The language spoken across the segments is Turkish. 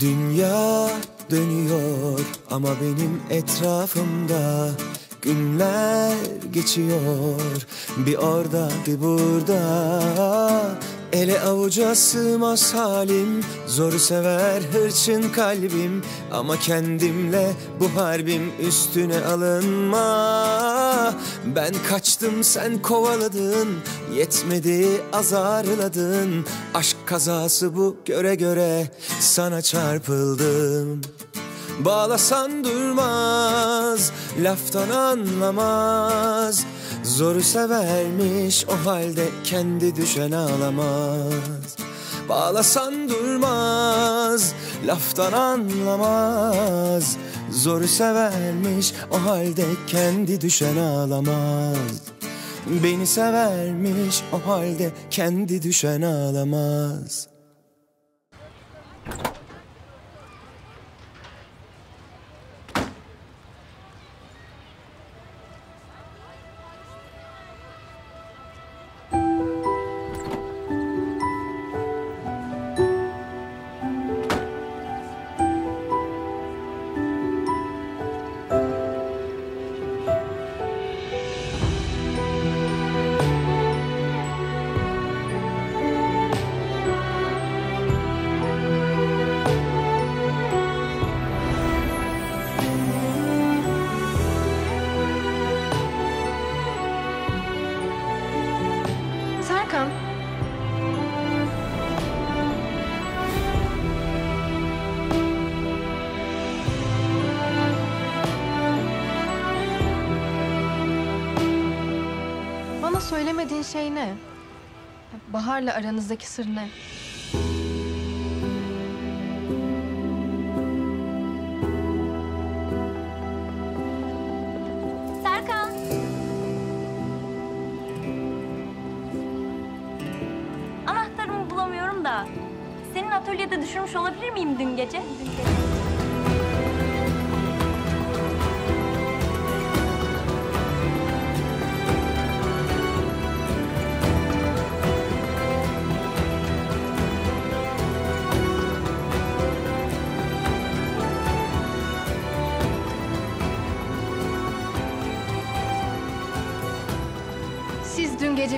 Dünya dönüyor ama benim etrafımda Günler geçiyor. Bir orada bir burada Ele avuca sığmaz halim Zoru sever hırçın kalbim. Ama kendimle bu harbim üstüne alınma. Ben kaçtım sen kovaladın Yetmedi azarladın. Aşk kazası bu göre göre Sana çarpıldım. Bağlasan durmaz, laftan anlamaz Zoru severmiş o halde kendi düşen ağlamaz. Bağlasan durmaz, laftan anlamaz. Zoru severmiş o halde kendi düşen ağlamaz. Beni severmiş o halde kendi düşen ağlamaz şey ne? Bahar'la aranızdaki sır ne? Serkan. Anahtarımı bulamıyorum da. Senin atölyede düşürmüş olabilir miyim dün gece? Dün gece.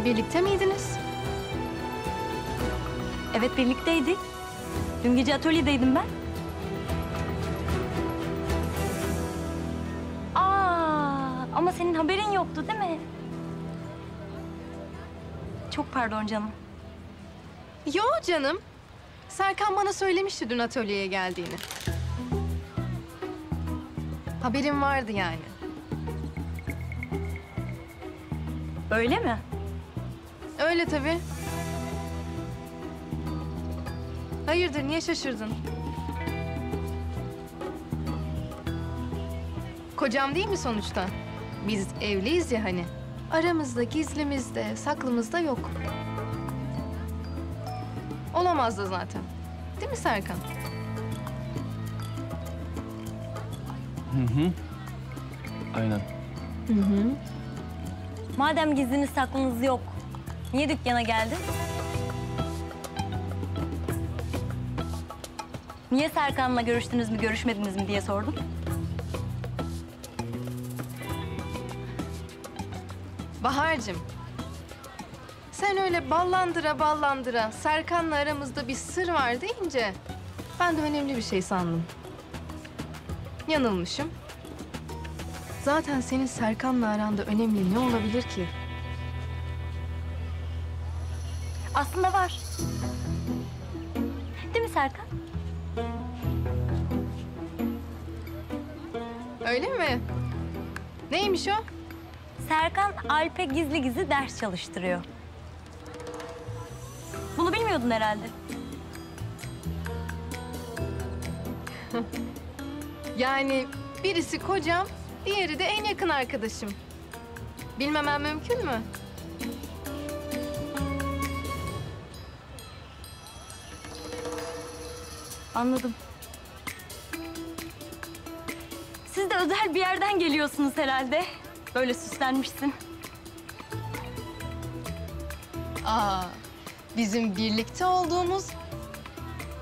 Gece birlikte miydiniz? Evet birlikteydik. Dün gece atölyedeydim ben. Aa, ama senin haberin yoktu değil mi? Çok pardon canım. Yo canım. Serkan bana söylemişti dün atölyeye geldiğini. Haberim vardı yani. Öyle mi? Öyle tabii. Hayırdır, niye şaşırdın? Kocam değil mi sonuçta? Biz evliyiz ya hani. Aramızda gizlimizde, saklımızda yok. Olamaz da zaten. Değil mi Serkan? Aynen Madem gizliniz saklınız yok, niye dükkana geldin? Niye Serkan'la görüştünüz mü, görüşmediniz mi diye sordum. Bahar'cığım. Sen öyle ballandıra ballandıra Serkan'la aramızda bir sır var deyince ben de önemli bir şey sandım. Yanılmışım. Zaten senin Serkan'la aranda önemli ne olabilir ki? Aslında var. Değil mi Serkan? Öyle mi? Neymiş o? Serkan Alp'e gizli gizli ders çalıştırıyor. Bunu bilmiyordun herhalde. Yani birisi kocam, diğeri de en yakın arkadaşım. Bilmemem mümkün mü? Anladım. Siz de özel bir yerden geliyorsunuz herhalde. Böyle süslenmişsin. Aa, bizim birlikte olduğumuz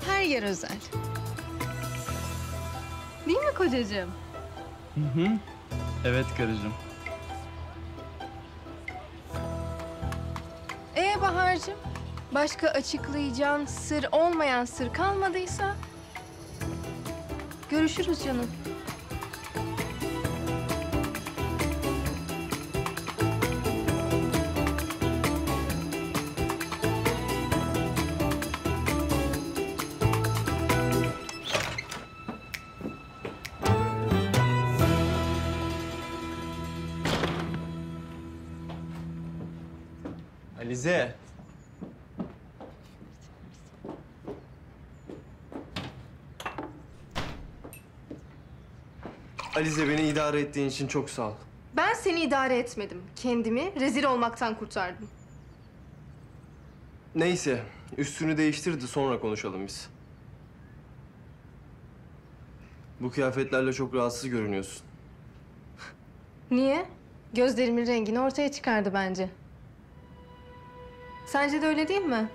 her yer özel. Değil mi kocacığım? Hı hı. Evet karıcığım. Ee Bahar'cığım? Başka açıklayacağın sır olmayan sır kalmadıysa... Görüşürüz canım. Alize beni idare ettiğin için çok sağ ol. Ben seni idare etmedim. Kendimi rezil olmaktan kurtardım. Neyse, üstünü değiştir de sonra konuşalım biz. Bu kıyafetlerle çok rahatsız görünüyorsun. Niye? Gözlerimin rengini ortaya çıkardı bence. Sence de öyle değil mi?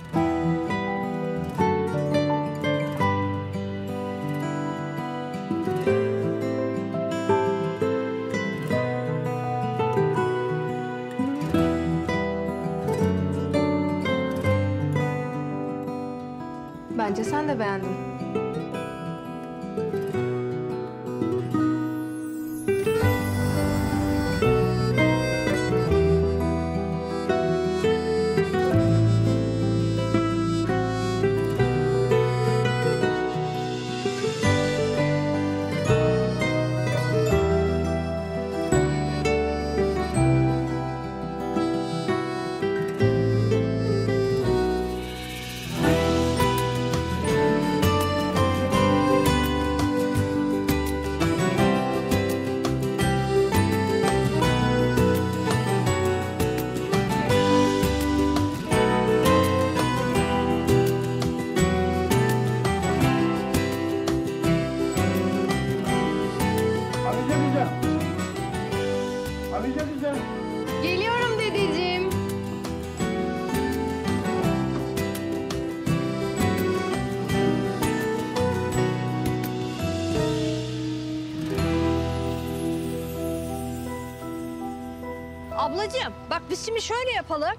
Biz şimdi şöyle yapalım.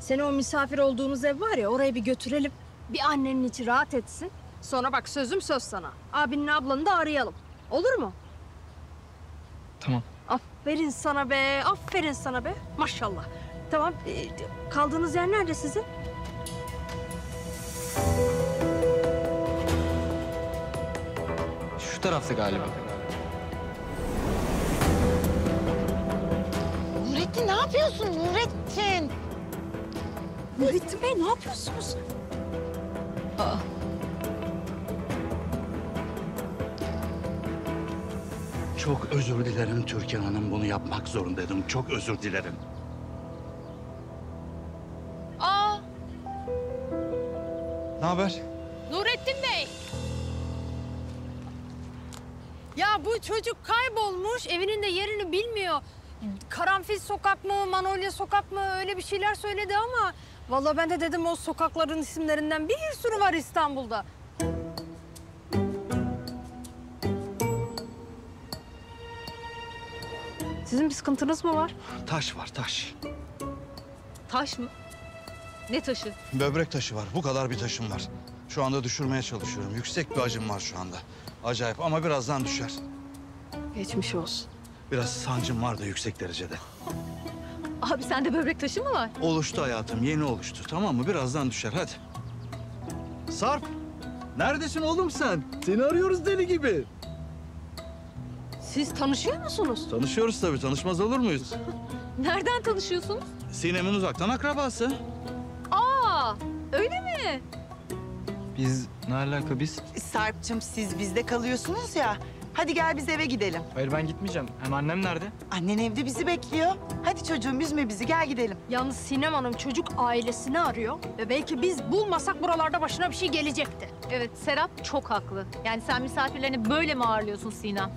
Seni o misafir olduğumuz ev var ya oraya bir götürelim. Bir annenin içi rahat etsin. Sonra bak sözüm söz sana. Abinin ablanı da arayalım. Olur mu? Tamam. Aferin sana be, aferin sana be. Maşallah. Tamam, ee, kaldığınız yer nerede sizin? Şu tarafta galiba. Yapıyorsun Nurettin? Nurettin Bey ne yapıyorsunuz? Çok özür dilerim Türkan Hanım. Bunu yapmak zorundaydım. Çok özür dilerim. Aa Ne haber? Nurettin Bey. Ya bu çocuk kaybolmuş, evinin de yerini bilmiyor. Karanfil sokak mı, Manolya sokak mı öyle bir şeyler söyledi ama... Vallahi ben de dedim o sokakların isimlerinden bir sürü var İstanbul'da. Sizin bir sıkıntınız mı var? Taş var taş. Taş mı? Ne taşı? Böbrek taşı var. Bu kadar bir taşım var. Şu anda düşürmeye çalışıyorum. Yüksek bir acım var şu anda. Acayip ama birazdan düşer. Geçmiş olsun. Biraz sancım var da yüksek derecede. Abi sende böbrek taşı mı var? Oluştu hayatım, yeni oluştu. Tamam mı? Birazdan düşer. Hadi. Sarp, neredesin oğlum sen? Seni arıyoruz deli gibi. Siz tanışıyor musunuz? Tanışıyoruz tabii. Tanışmaz olur muyuz? Nereden tanışıyorsunuz? Sinem'in uzaktan akrabası. Aa, öyle mi? Biz ne alaka biz? Sarp'cığım siz bizde kalıyorsunuz ya. Hadi gel biz eve gidelim. Hayır ben gitmeyeceğim. Hem annem nerede? Annen evde bizi bekliyor. Hadi çocuğum üzme bizi gel gidelim. Yalnız Sinem Hanım çocuk ailesini arıyor ve belki biz bulmasak buralarda başına bir şey gelecekti. Evet Serap çok haklı. Yani sen misafirlerini böyle mi ağırlıyorsun Sinem?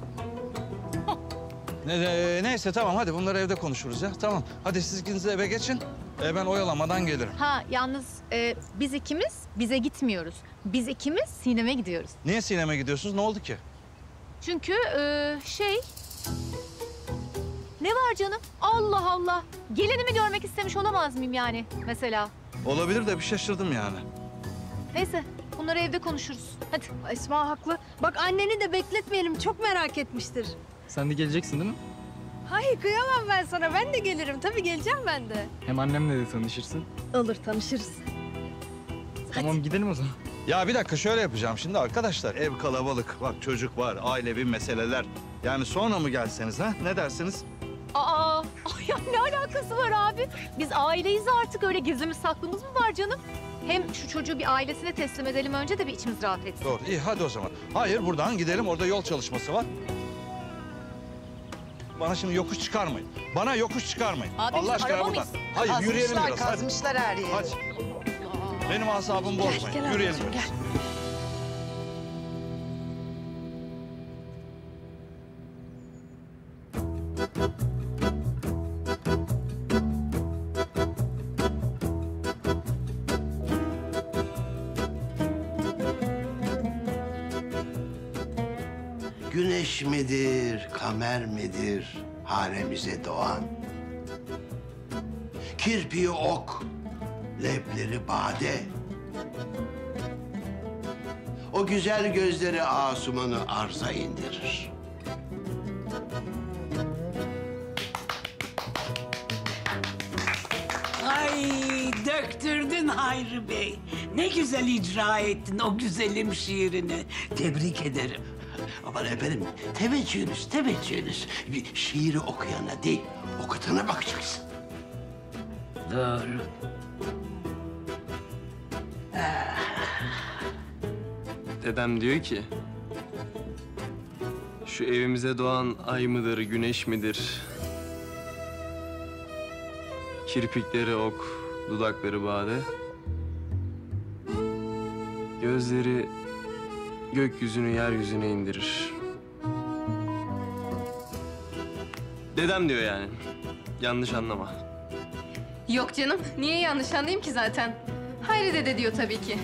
Ne, ne- neyse tamam hadi bunları evde konuşuruz ya. Tamam. Hadi siz ikiniz de eve geçin. Ee, ben oyalamadan gelirim. Ha yalnız e, biz ikimiz bize gitmiyoruz. Biz ikimiz Sinem'e gidiyoruz. Niye Sinem'e gidiyorsunuz? Ne oldu ki? Çünkü e, şey... Ne var canım? Allah Allah. Gelinimi görmek istemiş olamaz mıyım yani mesela? Olabilir de bir şaşırdım yani. Neyse bunları evde konuşuruz. Hadi. Esma haklı. Bak anneni de bekletmeyelim. Çok merak etmiştir. Sen de geleceksin değil mi? Hayır kıyamam ben sana. Ben de gelirim. Tabii geleceğim ben de. Hem annemle de tanışırsın. Olur tanışırız. Tamam gidelim o zaman. Ya bir dakika şöyle yapacağım şimdi arkadaşlar. Ev kalabalık, bak çocuk var, ailevi meseleler. Yani sonra mı gelseniz ha? Ne dersiniz? Aa, ay ya ne alakası var abi? Biz aileyiz artık öyle gizlimiz saklımız mı var canım? Hem şu çocuğu bir ailesine teslim edelim önce de bir içimiz rahat etsin. Doğru, iyi hadi o zaman. Hayır buradan gidelim, orada yol çalışması var. Bana şimdi yokuş çıkarmayın. Bana yokuş çıkarmayın. Abi, biz Allah aşkına araba mıyız? Hayır yürüyelim Kazmışlar, biraz hadi. kazmışlar her yeri. Hadi. Benim asabımı bozmayın. gel yürüyelim ablacığım, biraz. Güneş midir, kamer midir hanemize doğan? Kirpiği ok, lepleri bade. O güzel gözleri Asuman'ı arza indirir. Ay döktürdün Hayri Bey. Ne güzel icra ettin o güzelim şiirini. Tebrik ederim. Aman efendim, teveccühünüz, teveccühünüz. Bir şiiri okuyana değil, okutana bakacaksın. Doğru. Dedem diyor ki... Şu evimize doğan ay mıdır, güneş midir? Kirpikleri ok, dudakları bade. Gözleri gökyüzünü yeryüzüne indirir. Dedem diyor yani. Yanlış anlama. Yok canım. Niye yanlış anlayayım ki zaten? Hayri dede diyor tabii ki.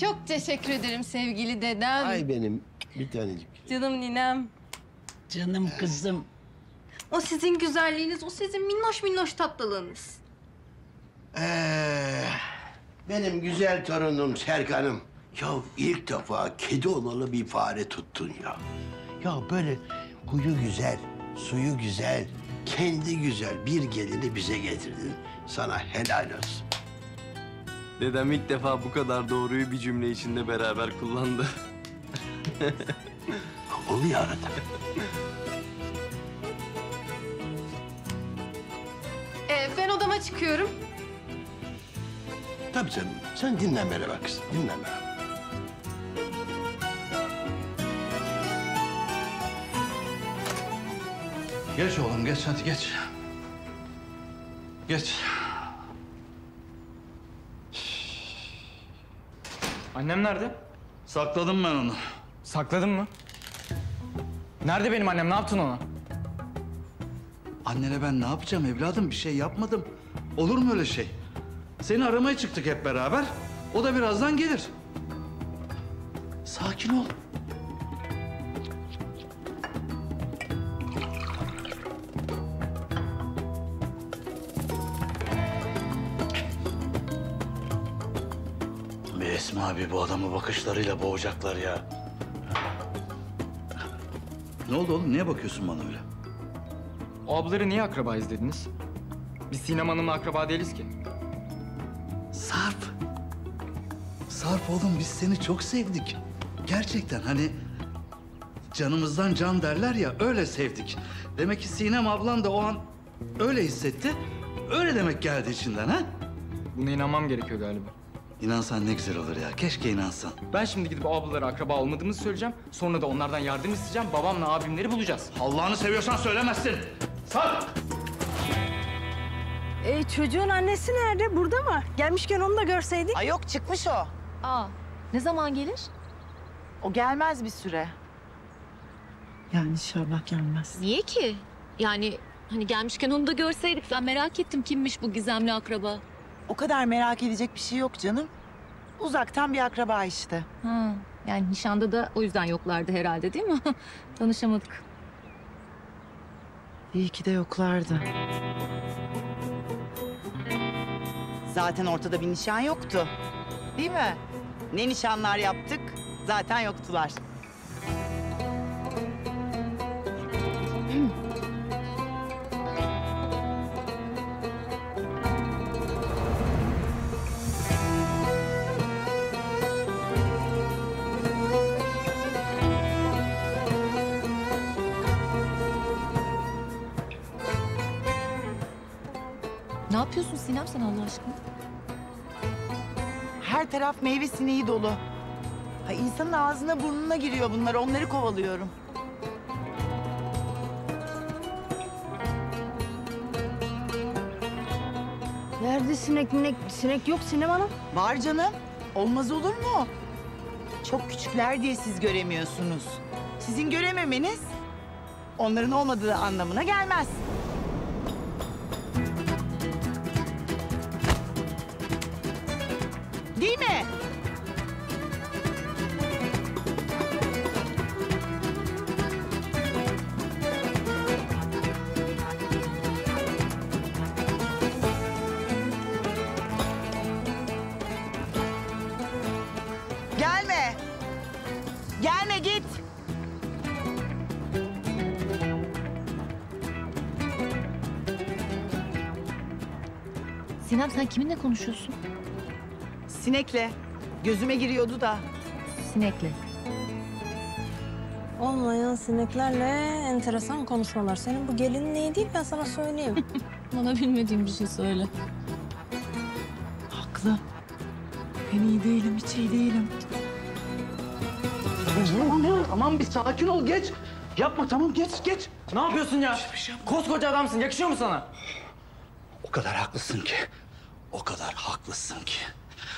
Çok teşekkür ederim sevgili dedem. Ay benim bir tanecik. Canım ninem. Canım kızım. O sizin güzelliğiniz, o sizin minnoş minnoş tatlılığınız. Ee, benim güzel torunum Serkan'ım. Ya ilk defa kedi olalı bir fare tuttun ya. Ya böyle huyu güzel, suyu güzel, kendi güzel bir gelini bize getirdin. Sana helal olsun. Dedem ilk defa bu kadar doğruyu bir cümle içinde beraber kullandı. Oluyor arada. Ee, ben odama çıkıyorum. Tabii canım. Sen dinlenmene bak kızım, dinlenme. Geç oğlum geç hadi geç. Geç. Annem nerede? Sakladım ben onu. Sakladın mı? Nerede benim annem? Ne yaptın ona? Annene ben ne yapacağım evladım? Bir şey yapmadım. Olur mu öyle şey? Seni aramaya çıktık hep beraber. O da birazdan gelir. Sakin ol. Abi bu adamı bakışlarıyla boğacaklar ya. Ne oldu oğlum? Niye bakıyorsun bana öyle? O ablaları niye akrabayız dediniz? Biz Sinem Hanım'la akraba değiliz ki. Sarp. Sarp oğlum biz seni çok sevdik. Gerçekten hani canımızdan can derler ya öyle sevdik. Demek ki Sinem ablan da o an öyle hissetti. Öyle demek geldi içinden ha? Buna inanmam gerekiyor galiba. İnansan ne güzel olur ya. Keşke inansan. Ben şimdi gidip ablalara akraba olmadığımızı söyleyeceğim. Sonra da onlardan yardım isteyeceğim. Babamla abimleri bulacağız. Allah'ını seviyorsan söylemezsin. Sarp! Ee, çocuğun annesi nerede? Burada mı? Gelmişken onu da görseydik. Ay yok çıkmış o. Aa, ne zaman gelir? O gelmez bir süre. Yani inşallah gelmez. Niye ki? Yani hani gelmişken onu da görseydik. Ben merak ettim kimmiş bu gizemli akraba. O kadar merak edecek bir şey yok canım. Uzaktan bir akraba işte. Ha, Yani nişanda da o yüzden yoklardı herhalde değil mi? Tanışamadık. İyi ki de yoklardı. Zaten ortada bir nişan yoktu. Değil mi? Ne nişanlar yaptık zaten yoktular. Yapıyorsun Sinem sen Allah aşkına? Her taraf meyve sineği dolu. Ha, insanın ağzına burnuna giriyor bunlar. Onları kovalıyorum. Nerede sinek minek? Sinek yok Sinem Hanım. Var canım. Olmaz olur mu? Çok küçükler diye siz göremiyorsunuz. Sizin görememeniz onların olmadığı anlamına gelmez. Mi? Gelme. Gelme git. Sinem sen kiminle konuşuyorsun? Sinekle. Gözüme giriyordu da. Sinekle. Olmayan sineklerle enteresan konuşmalar. Senin bu gelinin iyi değil ben sana söyleyeyim. Bana bilmediğim bir şey söyle. Haklı. Ben iyi değilim, hiç iyi değilim. Tamam bir sakin ol geç. Yapma tamam geç geç. Ne yapıyorsun ya? Koskoca adamsın. Yakışıyor mu sana? O kadar haklısın ki. O kadar haklısın ki.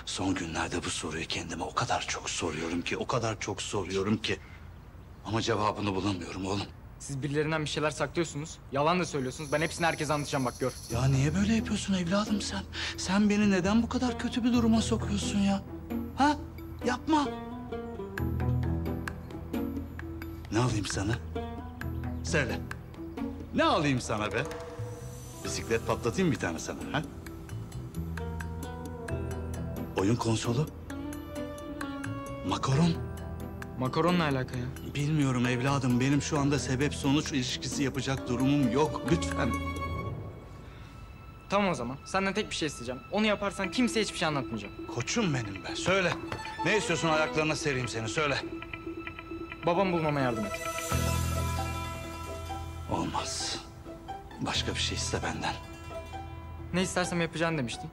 Son günlerde bu soruyu kendime o kadar çok soruyorum ki, o kadar çok soruyorum ki. Ama cevabını bulamıyorum oğlum. Siz birilerinden bir şeyler saklıyorsunuz. Yalan da söylüyorsunuz. Ben hepsini herkese anlatacağım bak gör. Ya niye böyle yapıyorsun evladım sen? Sen beni neden bu kadar kötü bir duruma sokuyorsun ya? Ha? Yapma. Ne alayım sana? Söyle. Ne alayım sana be? Bisiklet patlatayım bir tane sana ha? Oyun konsolu? Makaron? Makaronla alaka ya. Bilmiyorum evladım. Benim şu anda sebep sonuç ilişkisi yapacak durumum yok. Lütfen. Tamam o zaman. Senden tek bir şey isteyeceğim. Onu yaparsan kimseye hiçbir şey anlatmayacağım. Koçum benim be. Söyle. Ne istiyorsun ayaklarına sereyim seni söyle. Babam bulmama yardım et. Olmaz. Başka bir şey iste benden. Ne istersem yapacağını demiştin.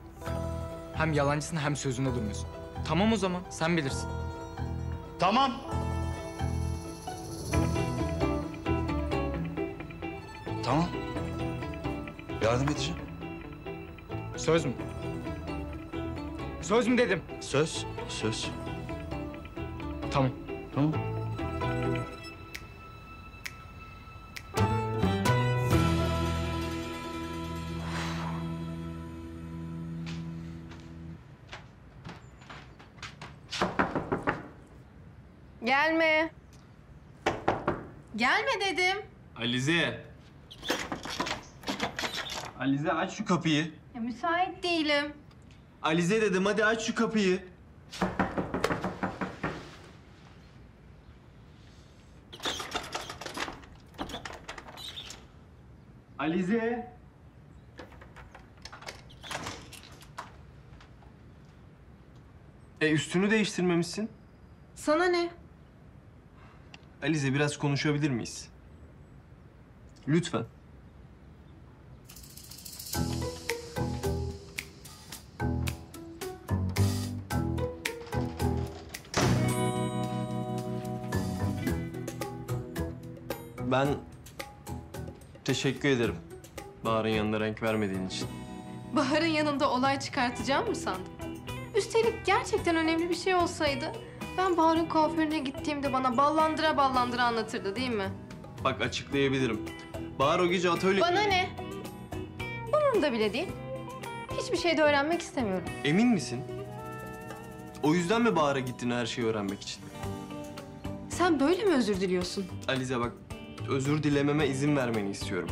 Hem yalancısın hem sözünde durmuyorsun. Tamam o zaman. Sen bilirsin. Tamam. Tamam. Yardım edeceğim. Söz mü? Söz mü dedim. Söz, söz. Tamam. Tamam. Alize. Alize aç şu kapıyı. Ya, müsait değilim. Alize dedim hadi aç şu kapıyı. Alize. E üstünü değiştirmemişsin. Sana ne? Alize biraz konuşabilir miyiz? Lütfen. Ben teşekkür ederim. Bahar'ın yanında renk vermediğin için. Bahar'ın yanında olay çıkartacağım mı sandın? Üstelik gerçekten önemli bir şey olsaydı... ...ben Bahar'ın kuaförüne gittiğimde bana ballandıra ballandıra anlatırdı değil mi? Bak açıklayabilirim. Bahar o gece atölye... Bana ne? Umurumda bile değil. Hiçbir şey de öğrenmek istemiyorum. Emin misin? O yüzden mi Bahar'a gittin her şeyi öğrenmek için? Sen böyle mi özür diliyorsun? Alize bak, özür dilememe izin vermeni istiyorum.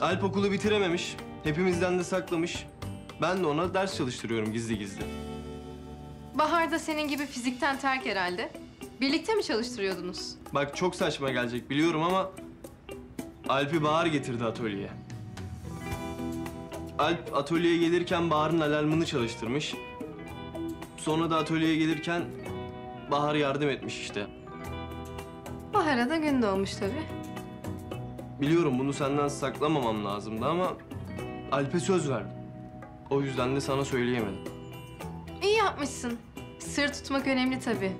Alp okulu bitirememiş, hepimizden de saklamış. Ben de ona ders çalıştırıyorum gizli gizli. Bahar da senin gibi fizikten terk herhalde. Birlikte mi çalıştırıyordunuz? Bak çok saçma gelecek biliyorum ama... Alp'i Bahar getirdi atölyeye. Alp atölyeye gelirken Bahar'ın alarmını çalıştırmış. Sonra da atölyeye gelirken Bahar yardım etmiş işte. Bahar'a da gün doğmuş tabii. Biliyorum bunu senden saklamamam lazımdı ama Alp'e söz verdim. O yüzden de sana söyleyemedim. İyi yapmışsın. Sır tutmak önemli tabii.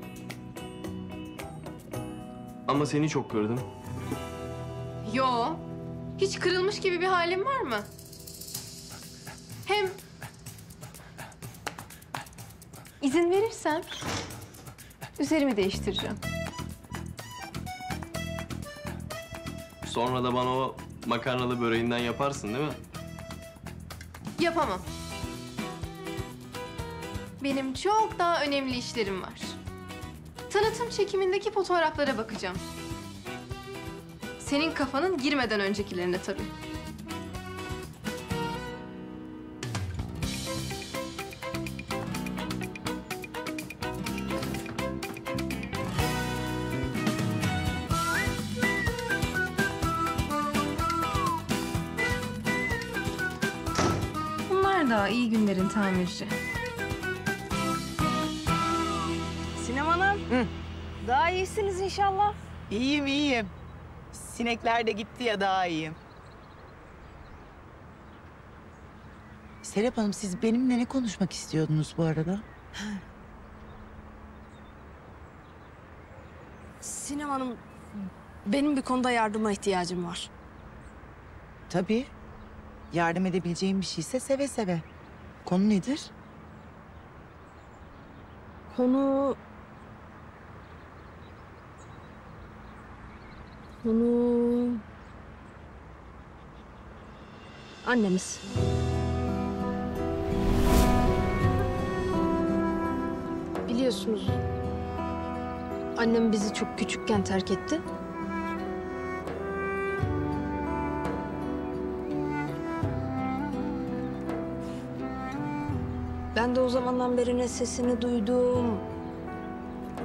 Ama seni çok kırdım. Yo. Hiç kırılmış gibi bir halin var mı? Hem... izin verirsen üzerimi değiştireceğim. Sonra da bana o makarnalı böreğinden yaparsın değil mi? Yapamam. Benim çok daha önemli işlerim var. Tanıtım çekimindeki fotoğraflara bakacağım. Senin kafanın girmeden öncekilerine tabii. Bunlar da iyi günlerin tamirci. Daha iyisiniz inşallah. İyiyim iyiyim. Sinekler de gitti ya daha iyiyim. Serap Hanım siz benimle ne konuşmak istiyordunuz bu arada? Sinem Hanım, benim bir konuda yardıma ihtiyacım var. Tabii. Yardım edebileceğim bir şeyse seve seve. Konu nedir? Konu... Konu... Annemiz. Biliyorsunuz... Annem bizi çok küçükken terk etti. Ben de o zamandan beri ne sesini duydum,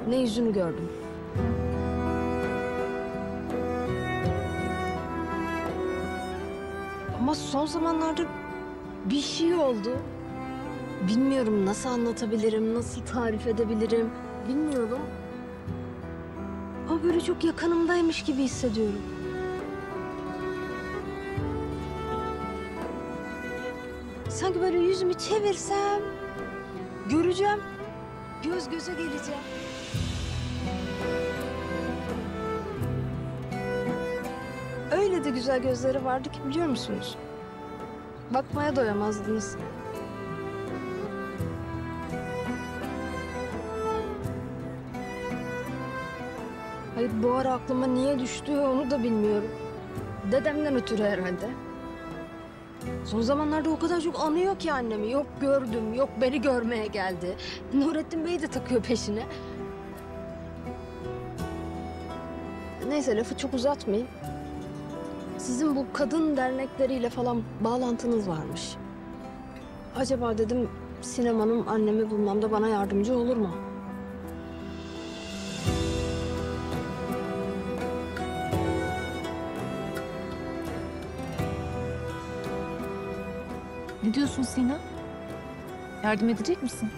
ne yüzünü gördüm. Ama son zamanlarda bir şey oldu. Bilmiyorum nasıl anlatabilirim, nasıl tarif edebilirim. Bilmiyorum. Ama böyle çok yakınımdaymış gibi hissediyorum. Sanki böyle yüzümü çevirsem göreceğim. Göz göze geleceğim. Güzel gözleri vardı ki biliyor musunuz? Bakmaya doyamazdınız. Hayır bu ara aklıma niye düştü onu da bilmiyorum. Dedemden ötürü herhalde. Son zamanlarda o kadar çok anıyor ki annemi. Yok gördüm, yok beni görmeye geldi. Nurettin Bey de takıyor peşine. Neyse lafı çok uzatmayayım. Sizin bu kadın dernekleriyle falan bağlantınız varmış. Acaba dedim sinemanın annemi bulmamda bana yardımcı olur mu? Ne diyorsun Sina? Yardım edecek misin?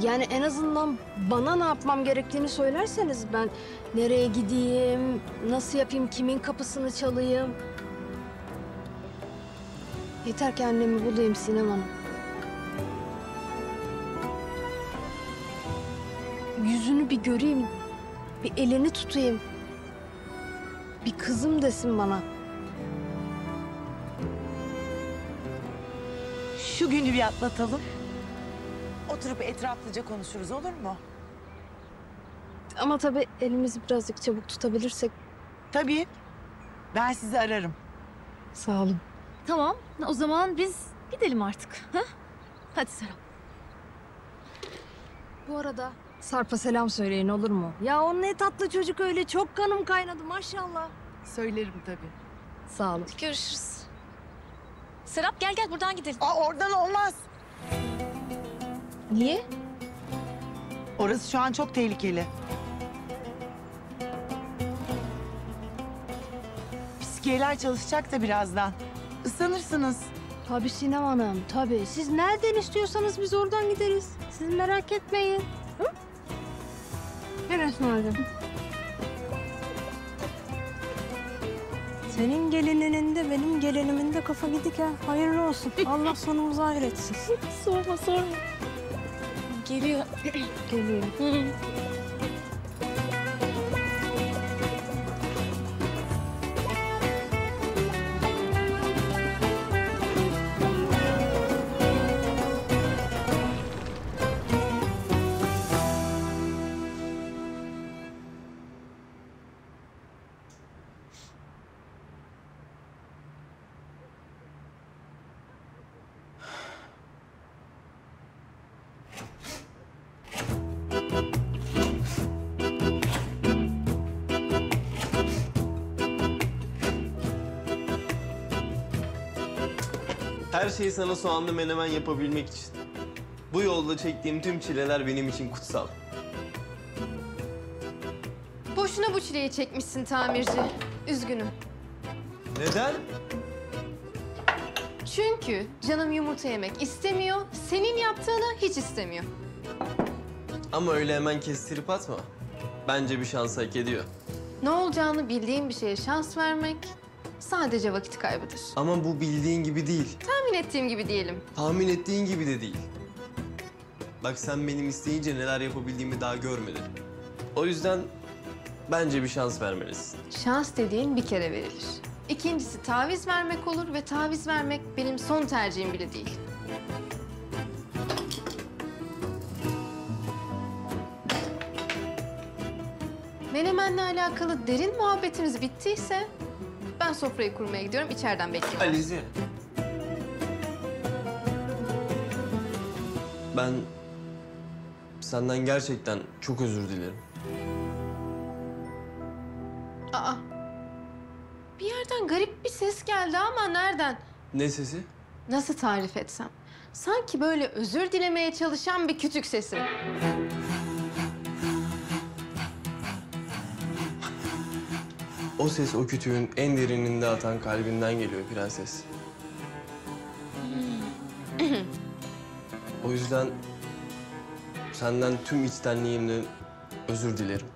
Yani en azından bana ne yapmam gerektiğini söylerseniz ben nereye gideyim, nasıl yapayım, kimin kapısını çalayım. Yeter ki annemi bulayım Sinem Hanım. Yüzünü bir göreyim, bir elini tutayım. Bir kızım desin bana. Şu günü bir atlatalım. Oturup etraflıca konuşuruz olur mu? Ama tabii elimizi birazcık çabuk tutabilirsek Tabii. Ben sizi ararım. sağ olun. Tamam. O zaman biz gidelim artık. Ha? Hadi Serap. Bu arada Sarp'a selam söyleyin olur mu? Ya o ne tatlı çocuk öyle. Çok kanım kaynadı maşallah. Söylerim tabii. Sağ olun. Görüşürüz. Serap gel gel buradan gidelim. Aa, oradan olmaz. Niye? Orası şu an çok tehlikeli. Psikiyeler çalışacak da birazdan. Islanırsınız. Tabii Sinem Hanım, tabii. Siz nereden istiyorsanız biz oradan gideriz. Siz merak etmeyin. Hı? Gel Esma'cığım. Senin gelininin de benim gelinimin de kafa gidik ha. Hayırlı olsun. Allah sonumuzu hayretsin. Sorma sorma. いけるよ。いける。うん。Her şeyi sana soğanlı menemen yapabilmek için. Bu yolda çektiğim tüm çileler benim için kutsal. Boşuna bu çileyi çekmişsin tamirci. Üzgünüm. Neden? Çünkü canım yumurta yemek istemiyor, senin yaptığını hiç istemiyor. Ama öyle hemen kestirip atma. Bence bir şans hak ediyor. Ne olacağını bildiğin bir şeye şans vermek sadece vakit kaybıdır. Ama bu bildiğin gibi değil. Tahmin ettiğim gibi diyelim. Tahmin ettiğin gibi de değil. Bak sen benim isteyince neler yapabildiğimi daha görmedin. O yüzden bence bir şans vermelisin. Şans dediğin bir kere verilir. İkincisi taviz vermek olur ve taviz vermek benim son tercihim bile değil. Menemenle alakalı derin muhabbetiniz bittiyse ben sofrayı kurmaya gidiyorum. İçeriden bekliyorum. Alize. Ben senden gerçekten çok özür dilerim. Aa. Bir yerden garip bir ses geldi ama nereden? Ne sesi? Nasıl tarif etsem? Sanki böyle özür dilemeye çalışan bir kütük sesi. O ses o kütüğün en derininde atan kalbinden geliyor prenses. o yüzden senden tüm içtenliğimle özür dilerim.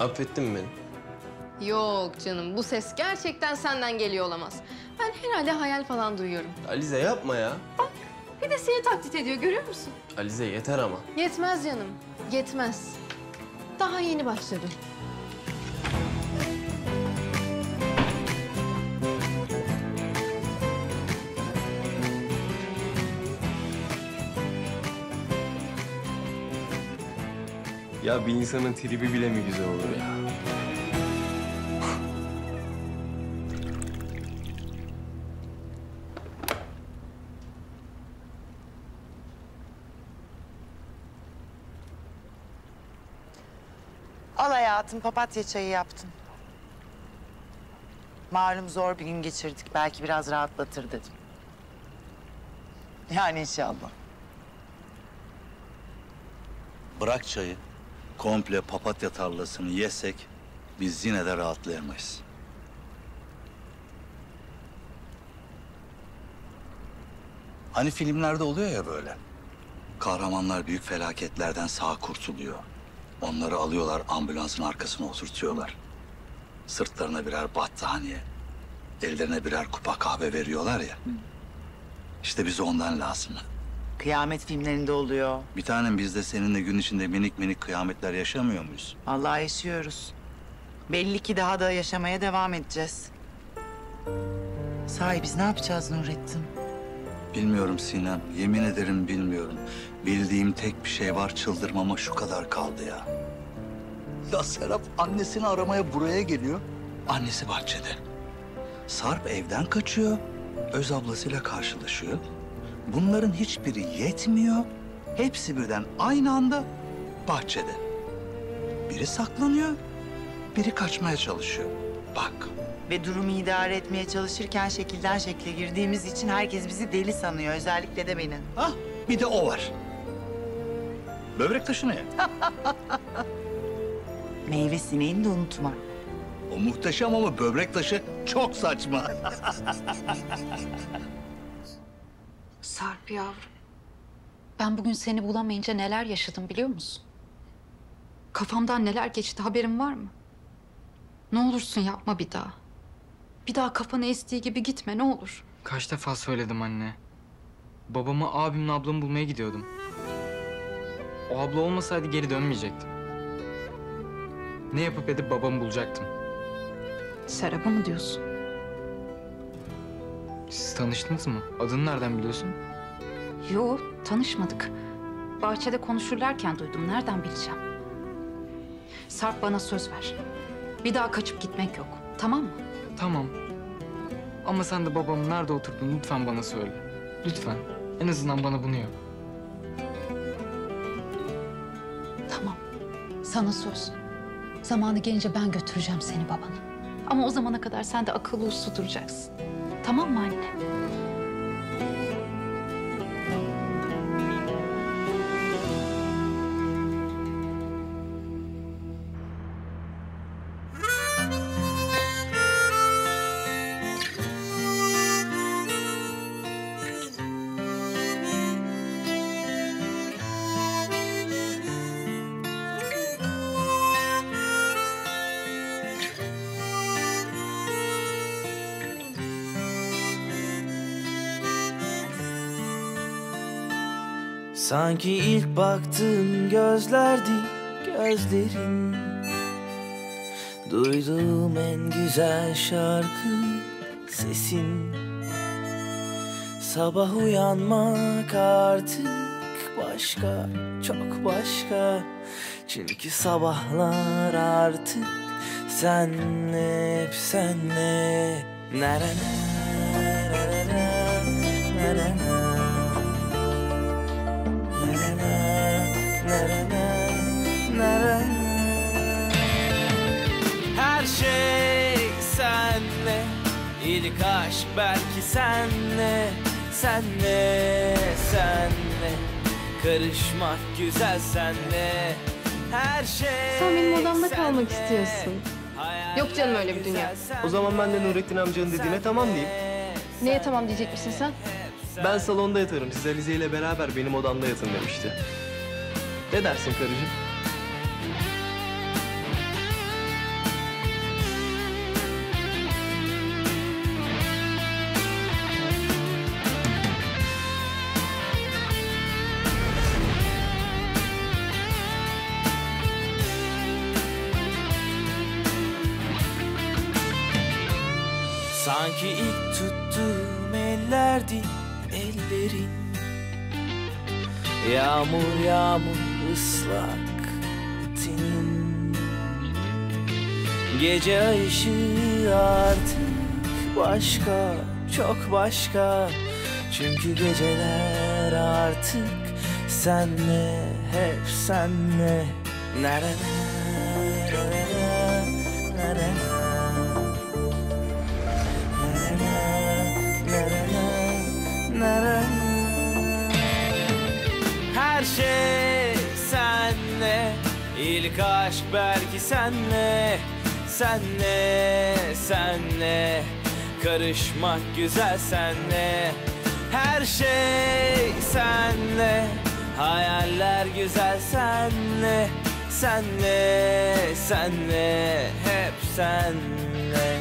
Affettin mi beni? Yok canım bu ses gerçekten senden geliyor olamaz. Ben herhalde hayal falan duyuyorum. Alize yapma ya. Bir de seni taklit ediyor görüyor musun? Alize yeter ama. Yetmez canım, yetmez. Daha yeni başladı. Ya bir insanın tribi bile mi güzel olur ya? Hayatım papatya çayı yaptım. Malum zor bir gün geçirdik. Belki biraz rahatlatır dedim. Yani inşallah. Bırak çayı. Komple papatya tarlasını yesek biz yine de rahatlayamayız. Hani filmlerde oluyor ya böyle. Kahramanlar büyük felaketlerden sağ kurtuluyor. Onları alıyorlar ambulansın arkasına oturtuyorlar. Sırtlarına birer battaniye, ellerine birer kupa kahve veriyorlar ya. İşte bize ondan lazım. Kıyamet filmlerinde oluyor. Bir tanem biz de seninle gün içinde minik minik kıyametler yaşamıyor muyuz? Allah yaşıyoruz. Belli ki daha da yaşamaya devam edeceğiz. Sahi biz ne yapacağız Nurettin? Bilmiyorum Sinem, yemin ederim bilmiyorum. Bildiğim tek bir şey var, çıldırmama şu kadar kaldı ya. Ya Serap annesini aramaya buraya geliyor. Annesi bahçede. Sarp evden kaçıyor. Öz ablasıyla karşılaşıyor. bunların hiçbiri yetmiyor. Hepsi birden aynı anda bahçede. Biri saklanıyor, biri kaçmaya çalışıyor. Bak, Ve durumu idare etmeye çalışırken şekilden şekle girdiğimiz için herkes bizi deli sanıyor. Özellikle de beni. ah bir de o var. Böbrek taşı ne? Meyve sineğini de unutma. O muhteşem ama böbrek taşı çok saçma. Sarp yavrum. Ben bugün seni bulamayınca neler yaşadım biliyor musun? Kafamdan neler geçti haberin var mı? Ne olursun yapma bir daha. Bir daha kafana estiği gibi gitme ne olur. Kaç defa söyledim anne. Babamı, abimle ablamı bulmaya gidiyordum. O abla olmasaydı geri dönmeyecektim. Ne yapıp edip babamı bulacaktım. Serap'ı mı diyorsun? Siz tanıştınız mı? Adını nereden biliyorsun? Yo tanışmadık. Bahçede konuşurlarken duydum. Nereden bileceğim? Sarp bana söz ver. Bir daha kaçıp gitmek yok. Tamam mı? Tamam. Ama sen de babamın nerede oturduğunu lütfen bana söyle. Lütfen. En azından bana bunu yap. Sana söz. Zamanı gelince ben götüreceğim seni babana. Ama o zamana kadar sen de akıllı uslu duracaksın. Tamam mı anne? Sanki ilk baktığım gözlerdi gözlerin. Duyduğum en güzel şarkı sesin. Sabah uyanmak artık başka, çok başka. Çünkü sabahlar artık senle, hep senle. Nerene, nerene, nerene İlk aşk belki senle Senle, senle Karışmak güzel senle Her şey Sen benim odamda kalmak istiyorsun. Yok canım öyle bir dünya. O zaman ben de Nurettin amcanın dediğine tamam diyeyim. Neye tamam diyecek misin sen? Ben salonda yatarım. Siz Alize ile beraber benim odamda yatın demişti. Ne dersin karıcığım? Yağmur yağmur ıslak tenin Gece ışığı artık başka çok başka. Çünkü geceler artık senle hep senle. Nerede İlk aşk belki senle Senle, senle. Karışmak güzel senle. Her şey senle. Hayaller güzel senle Senle, senle. Hep senle.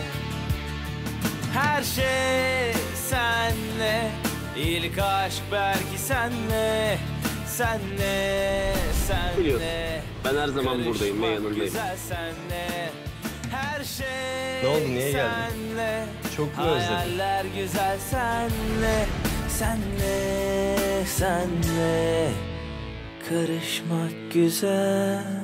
Her şey senle. İlk aşk belki senle Senle, senle Biliyorsun, ben her zaman buradayım ve yanındayım. Senle Her şey Ne oldu, niye geldin? senle. Çok mu özledin? Hayaller güzel senle. Senle, senle. Karışmak güzel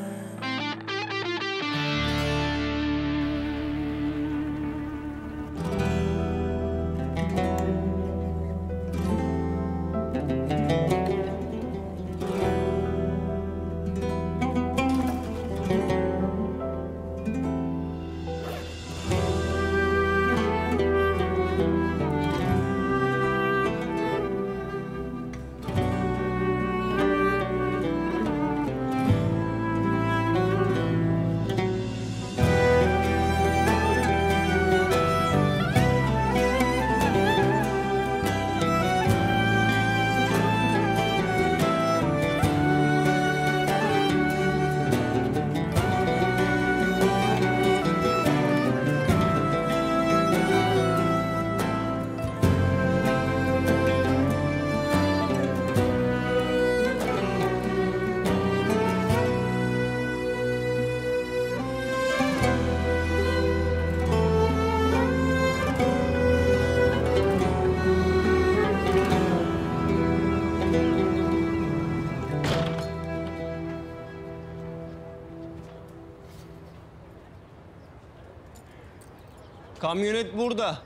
Kamyonet burada.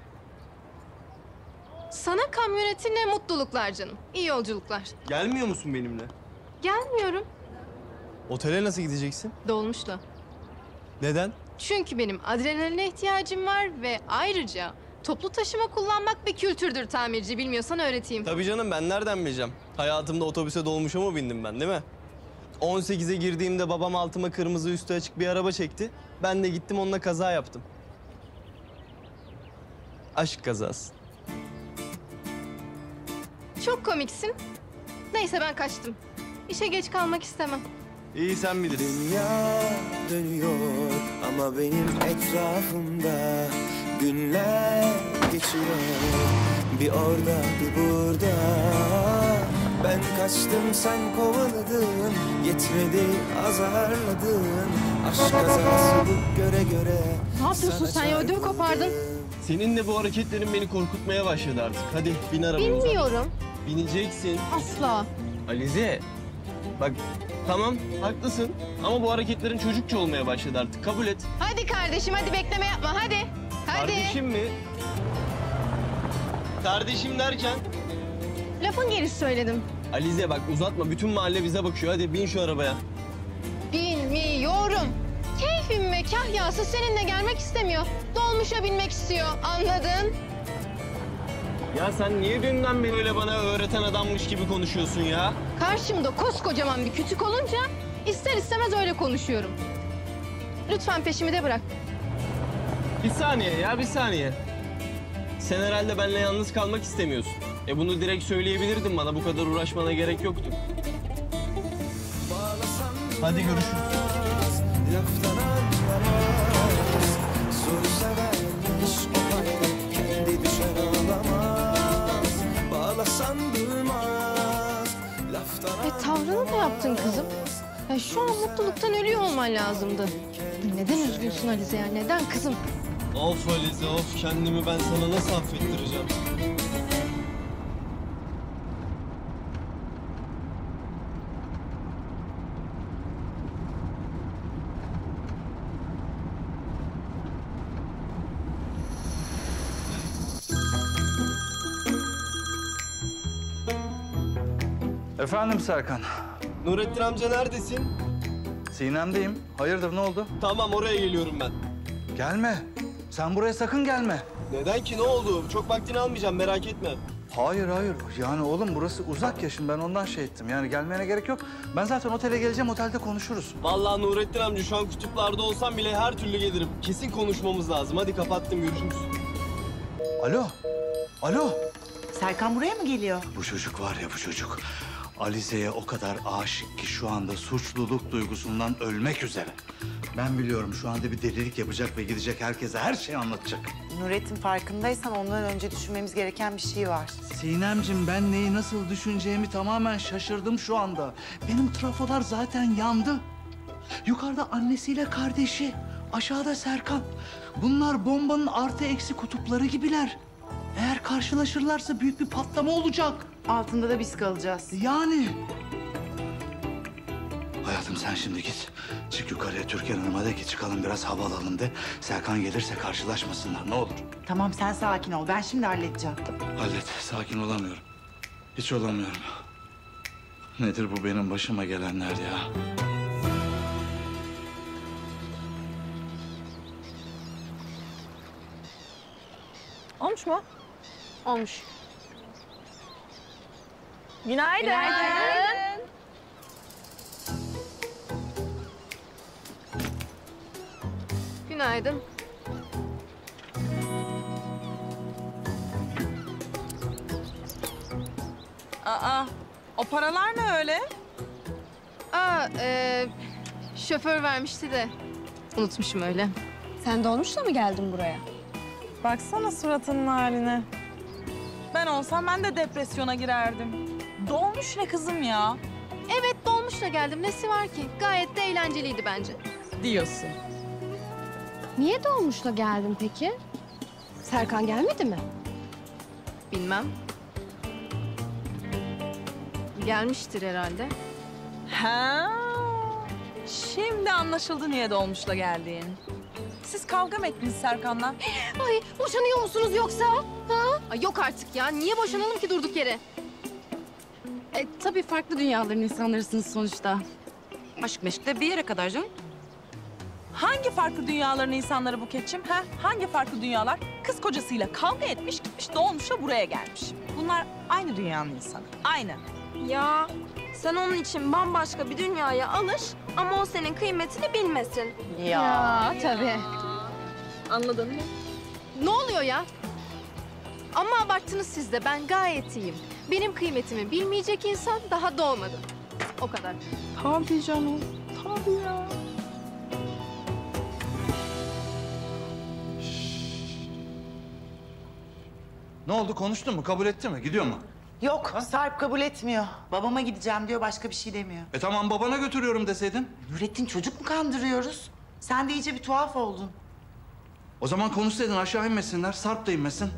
Sana kamyonetin ne mutluluklar canım. İyi yolculuklar. Gelmiyor musun benimle? Gelmiyorum. Otele nasıl gideceksin? Dolmuşla. Neden? Çünkü benim adrenaline ihtiyacım var ve ayrıca toplu taşıma kullanmak bir kültürdür tamirci. Bilmiyorsan öğreteyim. Tabii canım ben nereden bileceğim? Hayatımda otobüse dolmuşa mı bindim ben değil mi? 18'e girdiğimde babam altıma kırmızı üstü açık bir araba çekti. Ben de gittim onunla kaza yaptım. Aşk kazası. Çok komiksin. Neyse ben kaçtım. İşe geç kalmak istemem. İyi sen bilirsin. Dünya dönüyor ama benim etrafımda günler geçiyor Bir orada bir burada Ben kaçtım sen kovaladın Yetmedi azarladın Aşk kazası bu göre göre Ne yapıyorsun sen ya? Ödümü kopardın. Senin de bu hareketlerin beni korkutmaya başladı artık. Hadi bin arabamıza. Bilmiyorum. Bineceksin. Asla. Alize. Bak tamam haklısın ama bu hareketlerin çocukça olmaya başladı artık. Kabul et. Hadi kardeşim hadi bekleme yapma hadi. Hadi. Kardeşim mi? Kardeşim derken? Lafın gelişi söyledim. Alize bak uzatma. Bütün mahalle bize bakıyor. Hadi bin şu arabaya. Bilmiyorum. Keyfim mi kahyası seninle gelmek istemiyor. Dolmuşa binmek istiyor. Anladın? Ya sen niye dünden beri öyle bana öğreten adammış gibi konuşuyorsun ya? Karşımda koskocaman bir kütük olunca ister istemez öyle konuşuyorum. Lütfen peşimi de bırak. Bir saniye ya bir saniye. Sen herhalde benimle yalnız kalmak istemiyorsun. E bunu direkt söyleyebilirdin bana. Bu kadar uğraşmana gerek yoktu. Hadi görüşürüz. Tavrını da yaptın kızım. Ya şu an mutluluktan ölüyor olman lazımdı. Neden üzgünsün Alize ya? Neden kızım? Of Alize of. Kendimi ben sana nasıl affettireceğim? Efendim Serkan. Nurettin amca neredesin? Sinem'deyim. Hayırdır ne oldu? Tamam oraya geliyorum ben. Gelme. Sen buraya sakın gelme. Neden ki ne oldu? Çok vaktini almayacağım merak etme. Hayır hayır. Yani oğlum burası uzak ya şimdi ben ondan şey ettim. Yani gelmene gerek yok. Ben zaten otele geleceğim otelde konuşuruz. Vallahi Nurettin amca şu an kutuplarda olsam bile her türlü gelirim. Kesin konuşmamız lazım. Hadi kapattım görüşürüz. Alo. Alo. Serkan buraya mı geliyor? Bu çocuk var ya bu çocuk. Alize'ye o kadar aşık ki şu anda suçluluk duygusundan ölmek üzere. Ben biliyorum şu anda bir delilik yapacak ve gidecek herkese her şeyi anlatacak. Nurettin farkındaysan ondan önce düşünmemiz gereken bir şey var. Sinemcim ben neyi nasıl düşüneceğimi tamamen şaşırdım şu anda. Benim trafolar zaten yandı. Yukarıda annesiyle kardeşi, aşağıda Serkan. Bunlar bombanın artı eksi kutupları gibiler. Eğer karşılaşırlarsa büyük bir patlama olacak. Altında da biz kalacağız. Yani. Hayatım sen şimdi git. Çık yukarıya Türkan Hanım'a de ki çıkalım biraz hava alalım de. Serkan gelirse karşılaşmasınlar ne olur. Tamam sen sakin ol. Ben şimdi halledeceğim. Hallet. Sakin olamıyorum. Hiç olamıyorum. Nedir bu benim başıma gelenler ya? Olmuş mu? Olmuş. Günaydın. Günaydın. Günaydın. Aa, o paralar ne öyle? Aa, e, şoför vermişti de unutmuşum öyle. Sen dolmuşla mı geldin buraya? Baksana suratının haline. Ben olsam ben de depresyona girerdim. Dolmuş ne kızım ya? Evet dolmuşla geldim. Nesi var ki? Gayet de eğlenceliydi bence. Diyorsun. Niye dolmuşla geldin peki? Serkan gelmedi mi? Bilmem. Gelmiştir herhalde. Ha. Şimdi anlaşıldı niye dolmuşla geldiğin. siz kavga mı ettiniz Serkan'la? Ay boşanıyor musunuz yoksa? Ha? Ay, yok artık ya. Niye boşanalım ki durduk yere? E, tabii farklı dünyaların insanlarısınız sonuçta. Aşk meşk de bir yere kadar canım. Hangi farklı dünyaların insanları Buket'çim? Ha? Hangi farklı dünyalar? Kız kocasıyla kavga etmiş, gitmiş dolmuşla buraya gelmiş. Bunlar aynı dünyanın insanı. Aynı. Ya sen onun için bambaşka bir dünyaya alış ama o senin kıymetini bilmesin. Ya, tabii. Anladın mı? Ne oluyor ya? Ama abarttınız siz de. Ben gayet iyiyim. Benim kıymetimi bilmeyecek insan daha doğmadı. O kadar. Tabii canım. Tabii ya. Ne oldu konuştun mu? Kabul etti mi? Gidiyor mu? Yok, Sarp kabul etmiyor. Babama gideceğim diyor, başka bir şey demiyor. E tamam babana götürüyorum deseydin. Nurettin çocuk mu kandırıyoruz? Sen de iyice bir tuhaf oldun. O zaman konuşsaydın aşağı inmesinler. Sarp da inmesin.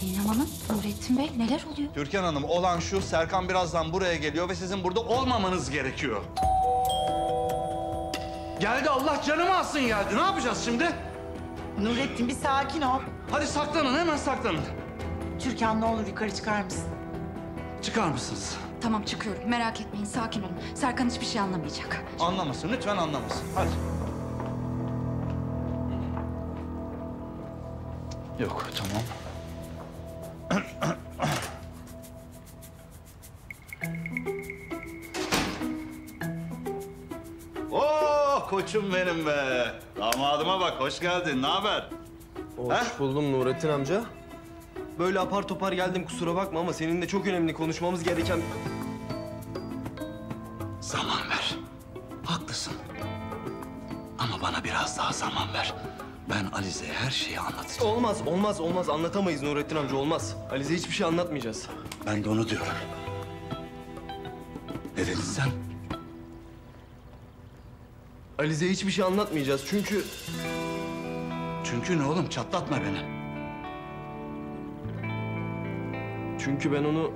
Sinem Hanım, Nurettin Bey neler oluyor? Türkan Hanım olan şu Serkan birazdan buraya geliyor ve sizin burada olmamanız gerekiyor. Geldi Allah canımı alsın geldi. Ne yapacağız şimdi? Nurettin bir sakin ol. Hadi saklanın hemen saklanın. Türkan ne olur yukarı çıkar mısın? Çıkar mısınız? Tamam çıkıyorum. Merak etmeyin. Sakin olun. Serkan hiçbir şey anlamayacak. Anlamasın lütfen anlamasın. Hadi. Yok tamam. Oo koçum benim be. Damadıma bak hoş geldin. Ne haber? Hoş buldum Nurettin amca. Böyle apar topar geldim kusura bakma ama seninle çok önemli konuşmamız gereken... Zaman ver. Haklısın. Ama bana biraz daha zaman ver. Ben Alize'ye her şeyi anlatacağım. Olmaz, olmaz, olmaz. Anlatamayız Nurettin amca, olmaz. Alize hiçbir şey anlatmayacağız. Ben de onu diyorum. Ne dedin sen? Alize hiçbir şey anlatmayacağız çünkü... Çünkü ne oğlum çatlatma beni. Çünkü ben onu...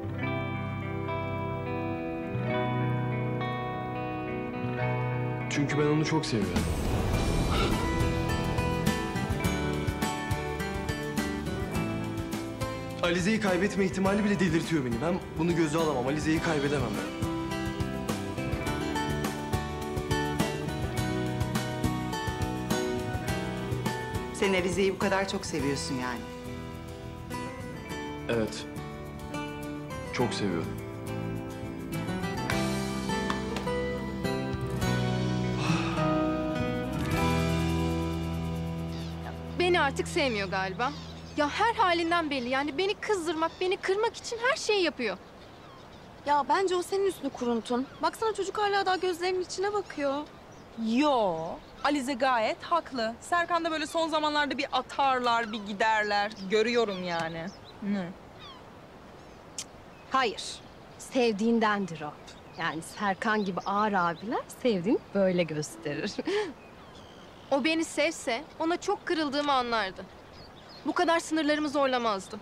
Çünkü ben onu çok seviyorum. Alize'yi kaybetme ihtimali bile delirtiyor beni. Ben bunu göze alamam. Alize'yi kaybedemem ben. Sen Alize'yi bu kadar çok seviyorsun yani. Evet. Çok seviyorum. Beni artık sevmiyor galiba. Ya her halinden belli. Yani beni kızdırmak, beni kırmak için her şeyi yapıyor. Ya bence o senin üstünü kuruntun. Baksana çocuk hala daha gözlerinin içine bakıyor. Yo. Alize gayet haklı. Serkan da böyle son zamanlarda bir atarlar, bir giderler. Görüyorum yani. Hı. Hayır. Sevdiğindendir o. Yani Serkan gibi ağır abiler sevdiğini böyle gösterir. O beni sevse ona çok kırıldığımı anlardı. Bu kadar sınırlarımı zorlamazdı.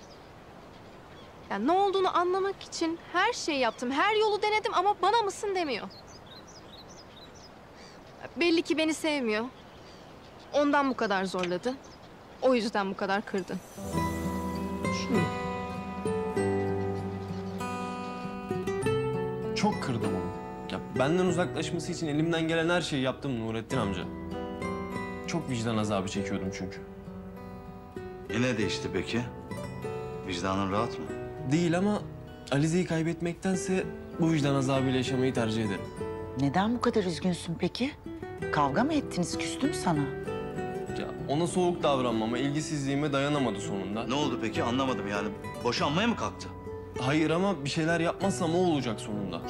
Ya ne olduğunu anlamak için her şeyi yaptım. Her yolu denedim ama bana mısın demiyor. Belli ki beni sevmiyor. Ondan bu kadar zorladı. O yüzden bu kadar kırdı. Çok kırdım onu. Ya benden uzaklaşması için elimden gelen her şeyi yaptım Nurettin amca. Çok vicdan azabı çekiyordum çünkü. E ne değişti peki? Vicdanın rahat mı? Değil ama Alize'yi kaybetmektense bu vicdan azabıyla yaşamayı tercih ederim. Neden bu kadar üzgünsün peki? Kavga mı ettiniz, küstü mü sana? Ya ona soğuk davranmama, ilgisizliğime dayanamadı sonunda. Ne oldu peki anlamadım yani. Boşanmaya mı kalktı? Hayır ama bir şeyler yapmazsam o olacak sonunda.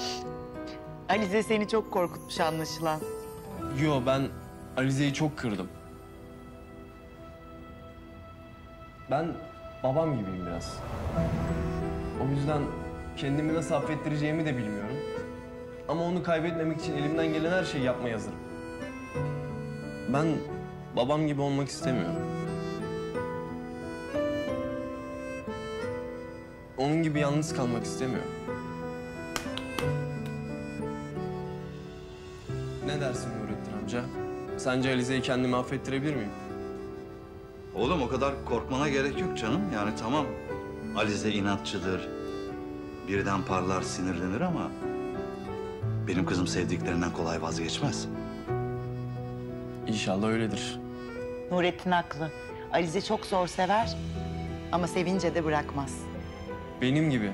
Alize seni çok korkutmuş anlaşılan. Yo ben Alize'yi çok kırdım. Ben babam gibiyim biraz. O yüzden kendimi nasıl affettireceğimi de bilmiyorum. Ama onu kaybetmemek için elimden gelen her şeyi yapmaya hazırım. Ben babam gibi olmak istemiyorum. Onun gibi yalnız kalmak istemiyorum. Ne dersin Nurettin amca? Sen Sence Alize'yi kendime affettirebilir miyim? Oğlum o kadar korkmana gerek yok canım. Yani tamam Alize inatçıdır. Birden parlar sinirlenir ama... ...benim kızım sevdiklerinden kolay vazgeçmez. İnşallah öyledir. Nurettin haklı. Alize çok zor sever ama sevince de bırakmaz. Benim gibi.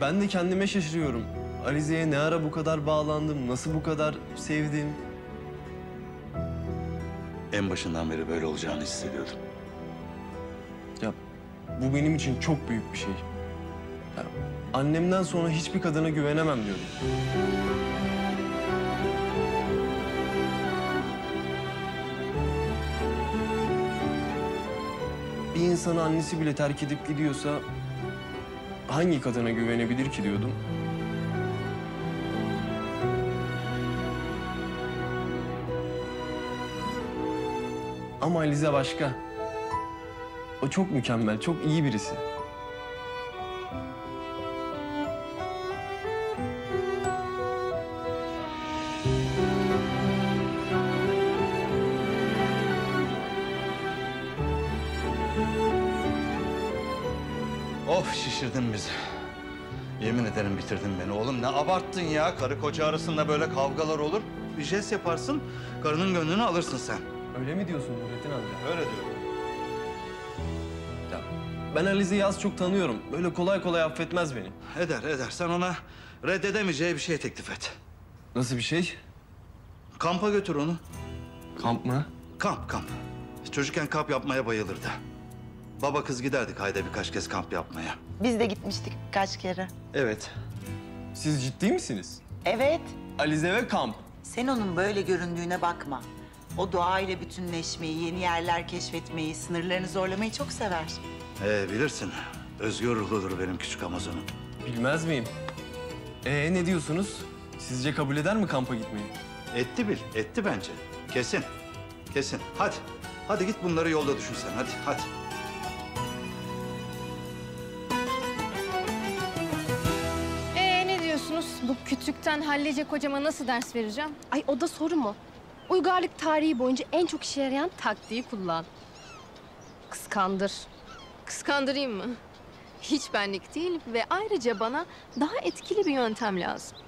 Ben de kendime şaşırıyorum. Alize'ye ne ara bu kadar bağlandım, nasıl bu kadar sevdim. En başından beri böyle olacağını hissediyordum. Ya bu benim için çok büyük bir şey. Ya, annemden sonra hiçbir kadına güvenemem diyordum. Bir insanı annesi bile terk edip gidiyorsa hangi kadına güvenebilir ki diyordum. Ama Alize başka. O çok mükemmel, çok iyi birisi. Of şişirdin bizi. Yemin ederim bitirdin beni. Oğlum ne abarttın ya. Karı koca arasında böyle kavgalar olur. Bir jest yaparsın, karının gönlünü alırsın sen. Öyle mi diyorsun Nurettin amca? Öyle diyorum. Ben Alize'yi az çok tanıyorum. Böyle kolay kolay affetmez beni. Eder eder. Sen ona reddedemeyeceği bir şey teklif et. Nasıl bir şey? Kampa götür onu. Kamp mı? Kamp kamp. Çocukken kamp yapmaya bayılırdı. Baba kız giderdik ayda birkaç kez kamp yapmaya. Biz de gitmiştik birkaç kere. Evet. Siz ciddi misiniz? Evet. Alize ve kamp. Sen onun böyle göründüğüne bakma. O doğayla bütünleşmeyi, yeni yerler keşfetmeyi, sınırlarını zorlamayı çok sever. Ee, bilirsin. Özgür ruhludur benim küçük Amazon'um. Bilmez miyim? Ee ne diyorsunuz? Sizce kabul eder mi kampa gitmeyi? Etti bil, etti bence. Kesin, kesin. Hadi, hadi git bunları yolda düşün sen. Hadi, hadi. Ee ne diyorsunuz? Bu kütükten hallice kocama nasıl ders vereceğim? Ay o da soru mu? Uygarlık tarihi boyunca en çok işe yarayan taktiği kullan. Kıskandır. Kıskandırayım mı? Hiç benlik değil ve ayrıca bana daha etkili bir yöntem lazım.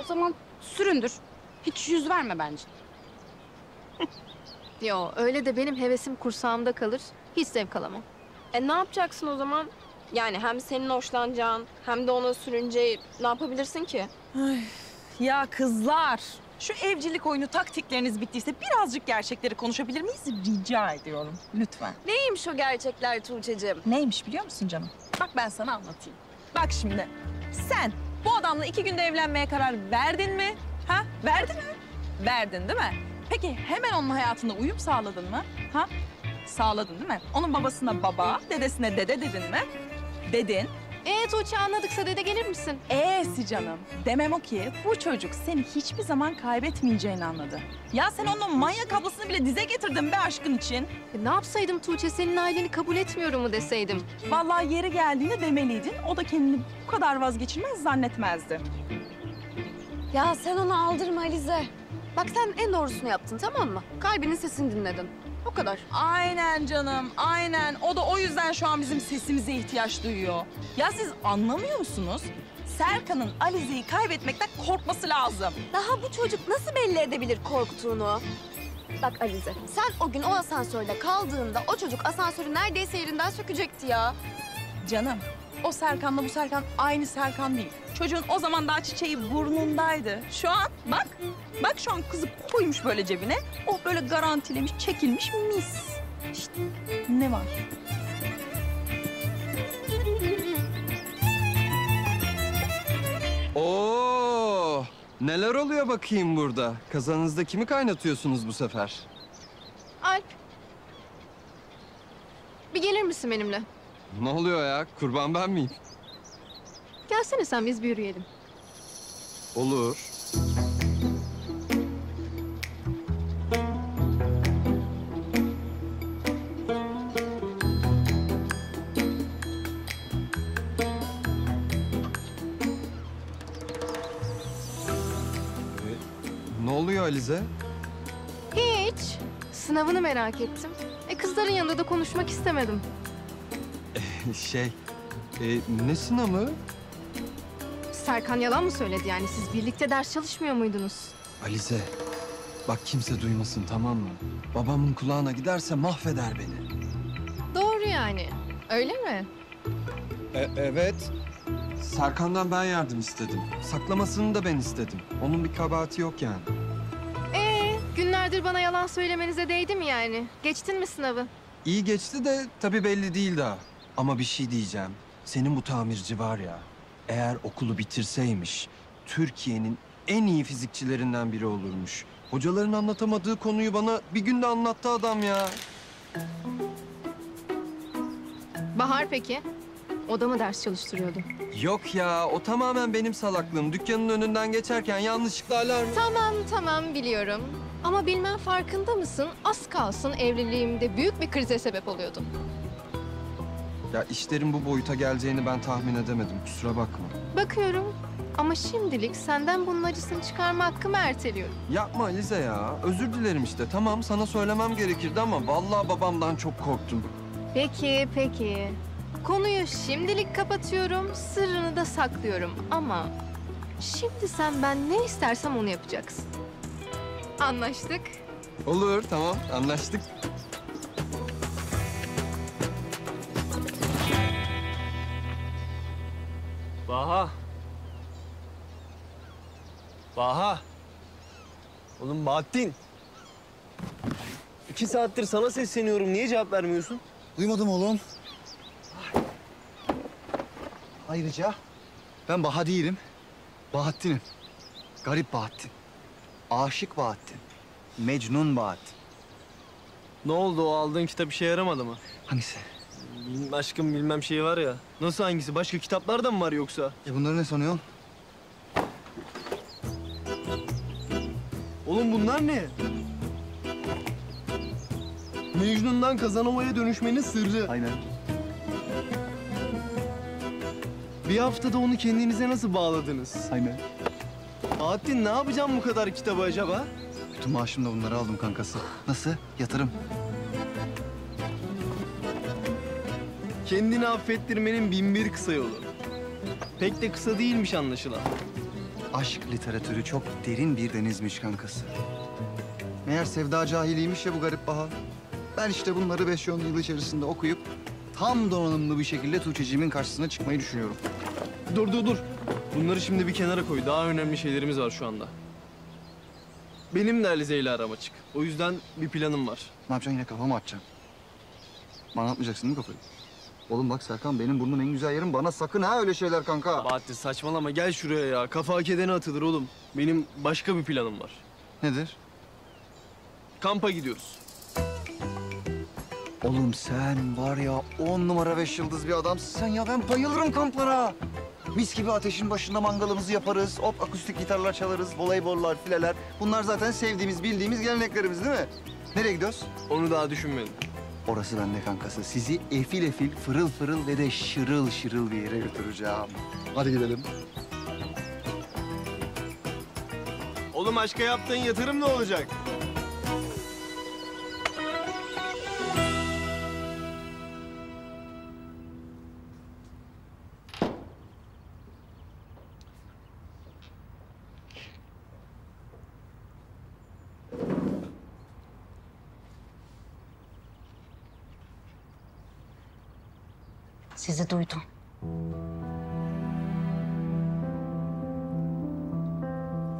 O zaman süründür. Hiç yüz verme bence. Yo öyle de benim hevesim kursağımda kalır. Hiç zevk alamam. E ne yapacaksın o zaman? Yani hem senin hoşlanacağın hem de ona sürünce ne yapabilirsin ki? Ay, ya kızlar, şu evcilik oyunu taktikleriniz bittiyse birazcık gerçekleri konuşabilir miyiz? Rica ediyorum, lütfen. Neymiş o gerçekler Tuğçe'cim? Neymiş biliyor musun canım? Bak ben sana anlatayım. Bak şimdi, sen bu adamla iki günde evlenmeye karar verdin mi? Ha? Verdin mi? Verdin değil mi? Peki hemen onun hayatına uyum sağladın mı? Ha? Sağladın değil mi? Onun babasına baba, dedesine dede dedin mi? Dedin. Ee Tuğçe anladıksa dede gelir misin? E'si canım. Demem o ki bu çocuk seni hiçbir zaman kaybetmeyeceğini anladı. Ya sen onun manyak ablasını bile dize getirdin be aşkın için. E, ne yapsaydım Tuğçe senin aileni kabul etmiyorum mu deseydim? Vallahi yeri geldiğinde demeliydin. O da kendini bu kadar vazgeçilmez zannetmezdi. Ya sen onu aldırma Alize. Bak sen en doğrusunu yaptın tamam mı? Kalbinin sesini dinledin. O kadar. Aynen canım, aynen. O da o yüzden şu an bizim sesimize ihtiyaç duyuyor. Ya siz anlamıyor musunuz? Serkan'ın Alize'yi kaybetmekten korkması lazım. Daha bu çocuk nasıl belli edebilir korktuğunu? Bak Alize, sen o gün o asansörde kaldığında o çocuk asansörü neredeyse yerinden sökecekti ya. Canım, o Serkan'la bu Serkan aynı Serkan değil. Çocuğun o zaman daha çiçeği burnundaydı. Şu an bak, bak şu an kızı koymuş böyle cebine. O böyle garantilemiş, çekilmiş mis. İşte ne var? Oo, neler oluyor bakayım burada? Kazanınızda kimi kaynatıyorsunuz bu sefer? Alp. Bir gelir misin benimle? Ne oluyor ya? Kurban ben miyim? Gelsene sen biz bir yürüyelim. Olur. Ne oluyor Alize? Hiç. Hiç. Sınavını merak ettim. E kızların yanında da konuşmak istemedim. şey, e, ne sınavı? Serkan yalan mı söyledi yani? Siz birlikte ders çalışmıyor muydunuz? Alize, bak kimse duymasın tamam mı? Babamın kulağına giderse mahveder beni. Doğru yani. Öyle mi? E, evet. Serkan'dan ben yardım istedim. Saklamasını da ben istedim. Onun bir kabahati yok yani. Ee, günlerdir bana yalan söylemenize değdi mi yani? Geçtin mi sınavı? İyi geçti de tabii belli değil daha. Ama bir şey diyeceğim. Senin bu tamirci var ya, eğer okulu bitirseymiş, Türkiye'nin en iyi fizikçilerinden biri olurmuş. Hocaların anlatamadığı konuyu bana bir günde anlattı adam ya. Bahar peki? O da mı ders çalıştırıyordu? Yok ya, o tamamen benim salaklığım. Dükkanın önünden geçerken yanlışlıkla alarm... Tamam tamam biliyorum. Ama bilmem farkında mısın? Az kalsın evliliğimde büyük bir krize sebep oluyordum. Ya işlerin bu boyuta geleceğini ben tahmin edemedim. Kusura bakma. Bakıyorum ama şimdilik senden bunun acısını çıkarma hakkımı erteliyorum. Yapma Alize ya. Özür dilerim işte. Tamam sana söylemem gerekirdi ama vallahi babamdan çok korktum. Peki peki. Konuyu şimdilik kapatıyorum, sırrını da saklıyorum ama şimdi sen ben ne istersem onu yapacaksın. Anlaştık. Olur tamam anlaştık. Baha. Baha. Oğlum Bahattin. İki saattir sana sesleniyorum. Niye cevap vermiyorsun? Duymadım oğlum. Ayrıca ben Baha değilim. Bahattin'im. Garip Bahattin. Aşık Bahattin. Mecnun Bahattin. Ne oldu o aldığın kitap işe yaramadı mı? Hangisi? Aşkım bilmem şey var ya. Nasıl hangisi? Başka kitaplar da mı var yoksa? E bunları ne sanıyorsun? Oğlum bunlar ne? Mecnun'dan Kazanova'ya dönüşmenin sırrı. Aynen. Bir haftada onu kendinize nasıl bağladınız? Aynen. Bahattin ne yapacağım bu kadar kitabı acaba? Bütün maaşımla bunları aldım kankası. Nasıl? Yatırım. Kendini affettirmenin bin bir kısa yolu. Pek de kısa değilmiş anlaşılan. Aşk literatürü çok derin bir denizmiş kankası. Meğer sevda cahiliymiş ya bu garip Baha. Ben işte bunları 5-10 yıl içerisinde okuyup tam donanımlı bir şekilde Tuğçe'ciğimin karşısına çıkmayı düşünüyorum. Dur dur dur. Bunları şimdi bir kenara koy. Daha önemli şeylerimiz var şu anda. Benim de Alize ile aram açık. O yüzden bir planım var. Ne yapacaksın yine kafamı atacaksın? Bana atmayacaksın değil mi kafayı? Oğlum bak Serkan benim burnum en güzel yerim. Bana sakın ha öyle şeyler kanka. Bahattin saçmalama gel şuraya ya. Kafa hak edene atılır oğlum. Benim başka bir planım var. Nedir? Kampa gidiyoruz. Oğlum sen var ya on numara beş yıldız bir adamsın sen ya. Ben bayılırım kamplara. Mis gibi ateşin başında mangalımızı yaparız. Hop akustik gitarlar çalarız. Voleybollar, fileler. Bunlar zaten sevdiğimiz, bildiğimiz geleneklerimiz değil mi? Nereye gidiyoruz? Onu daha düşünmedim. Orası bende kankası. Sizi efil efil, fırıl fırıl ve de şırıl şırıl bir yere götüreceğim. Hadi gidelim. Oğlum aşka yaptığın yatırım ne olacak? Sizi duydum.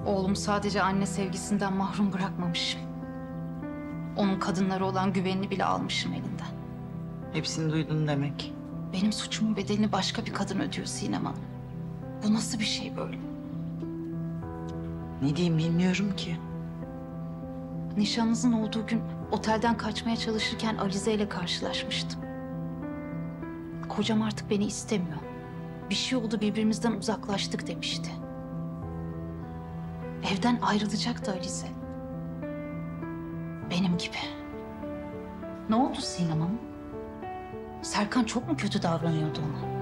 Oğlum sadece anne sevgisinden mahrum bırakmamışım. Onun kadınlara olan güvenini bile almışım elinden. Hepsini duydun demek. Benim suçumun bedelini başka bir kadın ödüyor Sinem Hanım. Bu nasıl bir şey böyle? Ne diyeyim bilmiyorum ki. Nişanınızın olduğu gün otelden kaçmaya çalışırken Alize ile karşılaşmıştım. Kocam artık beni istemiyor. Bir şey oldu birbirimizden uzaklaştık demişti. Evden ayrılacaktı Alize. Benim gibi. Ne oldu Sinem Hanım? Serkan çok mu kötü davranıyordu ona?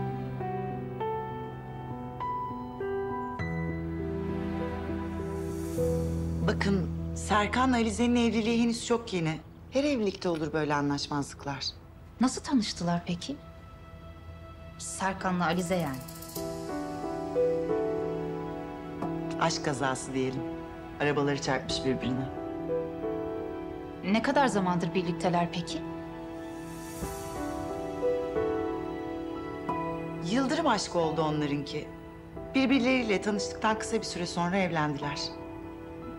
Bakın Serkan'la Alize'nin evliliği henüz çok yeni. Her evlilikte olur böyle anlaşmazlıklar. Nasıl tanıştılar peki? Serkan'la Alize yani. Aşk kazası diyelim. Arabaları çarpmış birbirine. Ne kadar zamandır birlikteler peki? Yıldırım aşkı oldu onlarınki. Birbirleriyle tanıştıktan kısa bir süre sonra evlendiler.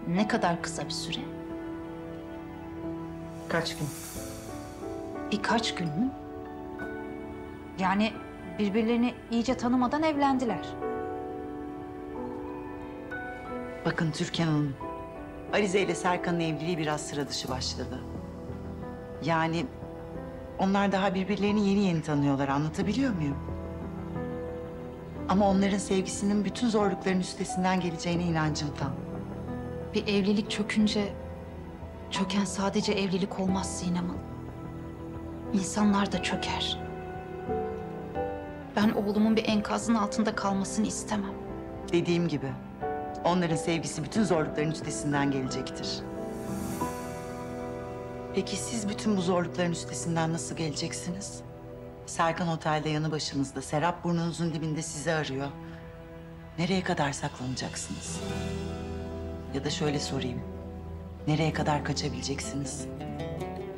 Ne kadar kısa bir süre? Kaç gün? Birkaç gün mü? Yani birbirlerini iyice tanımadan evlendiler. Bakın Türkan Hanım, Alize ile Serkan'ın evliliği biraz sıra dışı başladı. Yani onlar daha birbirlerini yeni yeni tanıyorlar, anlatabiliyor muyum? Ama onların sevgisinin bütün zorlukların üstesinden geleceğine inancım tam. Bir evlilik çökünce çöken sadece evlilik olmaz Sinem Hanım. İnsanlar da çöker. Ben oğlumun bir enkazın altında kalmasını istemem. Dediğim gibi, onların sevgisi bütün zorlukların üstesinden gelecektir. Peki siz bütün bu zorlukların üstesinden nasıl geleceksiniz? Serkan otelde yanı başınızda, Serap burnunuzun dibinde sizi arıyor. Nereye kadar saklanacaksınız? Ya da şöyle sorayım. Nereye kadar kaçabileceksiniz?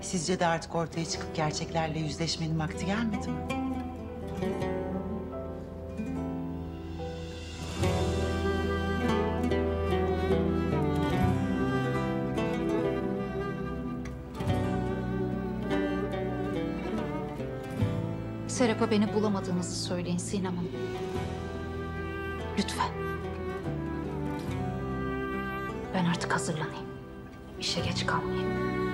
Sizce de artık ortaya çıkıp gerçeklerle yüzleşmenin vakti gelmedi mi? Serap'a beni bulamadığınızı söyleyin Sinem Hanım. Lütfen. Ben artık hazırlanayım. İşe geç kalmayayım.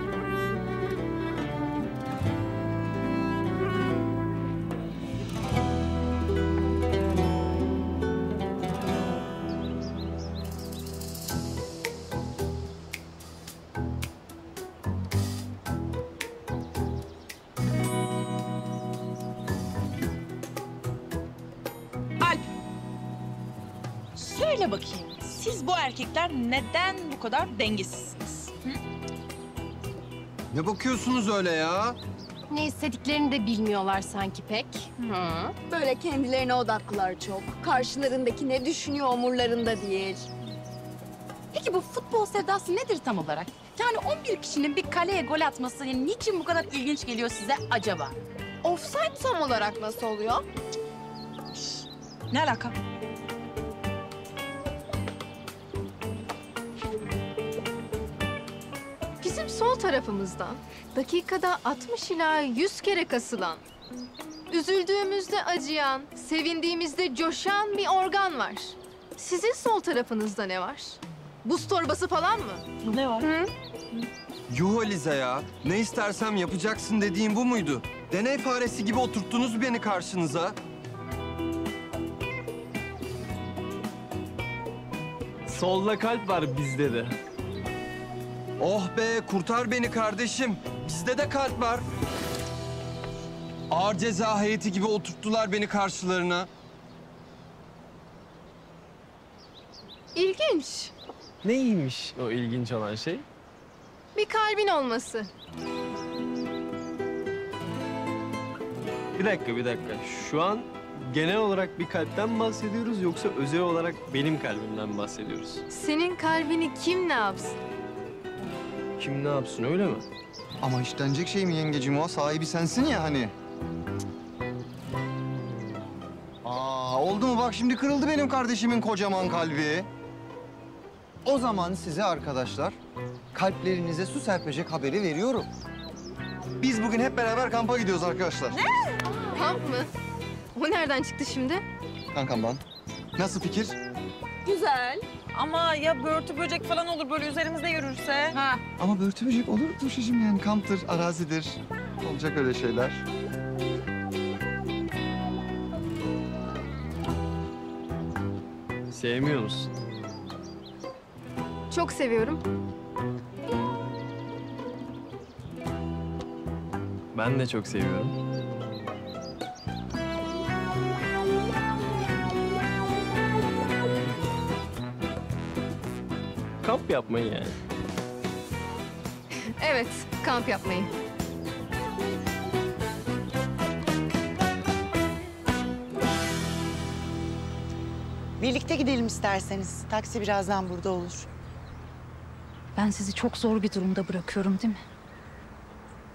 Bu erkekler neden bu kadar dengesizsiniz? Hı? Ne bakıyorsunuz öyle ya? Ne istediklerini de bilmiyorlar sanki pek. Böyle kendilerine odaklılar çok. Karşılarındaki ne düşünüyor umurlarında değil. Peki bu futbol sevdası nedir tam olarak? Yani 11 kişinin bir kaleye gol atması yani niçin bu kadar ilginç geliyor size acaba? Offside tam olarak nasıl oluyor? Ne alaka? Tarafımızdan dakikada 60 ila 100 kere kasılan, üzüldüğümüzde acıyan, sevindiğimizde coşan bir organ var. Sizin sol tarafınızda ne var? Buz torbası falan mı? Ne var? Hı? Yuh Alize ya. Ne istersem yapacaksın dediğin bu muydu? Deney faresi gibi oturttunuz beni karşınıza. Solda kalp var bizde de. Oh be kurtar beni kardeşim. Bizde de kalp var. Ağır ceza heyeti gibi oturttular beni karşılarına. İlginç. Neymiş o ilginç olan şey? Bir kalbin olması. Bir dakika, bir dakika. Şu an genel olarak bir kalpten bahsediyoruz yoksa özel olarak benim kalbimden bahsediyoruz? Senin kalbini kim ne yapsın? Kim ne yapsın öyle mi? Ama işlenecek şey mi yengecim o? Sahibi sensin ya hani. Aa, oldu mu bak şimdi kırıldı benim kardeşimin kocaman kalbi. O zaman size arkadaşlar kalplerinize su serpecek haberi veriyorum. Biz bugün hep beraber kampa gidiyoruz arkadaşlar. Kamp mı? O nereden çıktı şimdi? Kankamdan. Nasıl fikir? Güzel. Ama ya börtü böcek falan olur böyle üzerimizde yürürse? Ha. Ama börtü böcek olur Tuşeciğim yani kamptır, arazidir. Olacak öyle şeyler. Sevmiyor musun? Çok seviyorum. Ben de çok seviyorum. Kamp yapmayı yani. Evet, kamp yapmayı. Birlikte gidelim isterseniz. Taksi birazdan burada olur. Ben sizi çok zor bir durumda bırakıyorum değil mi?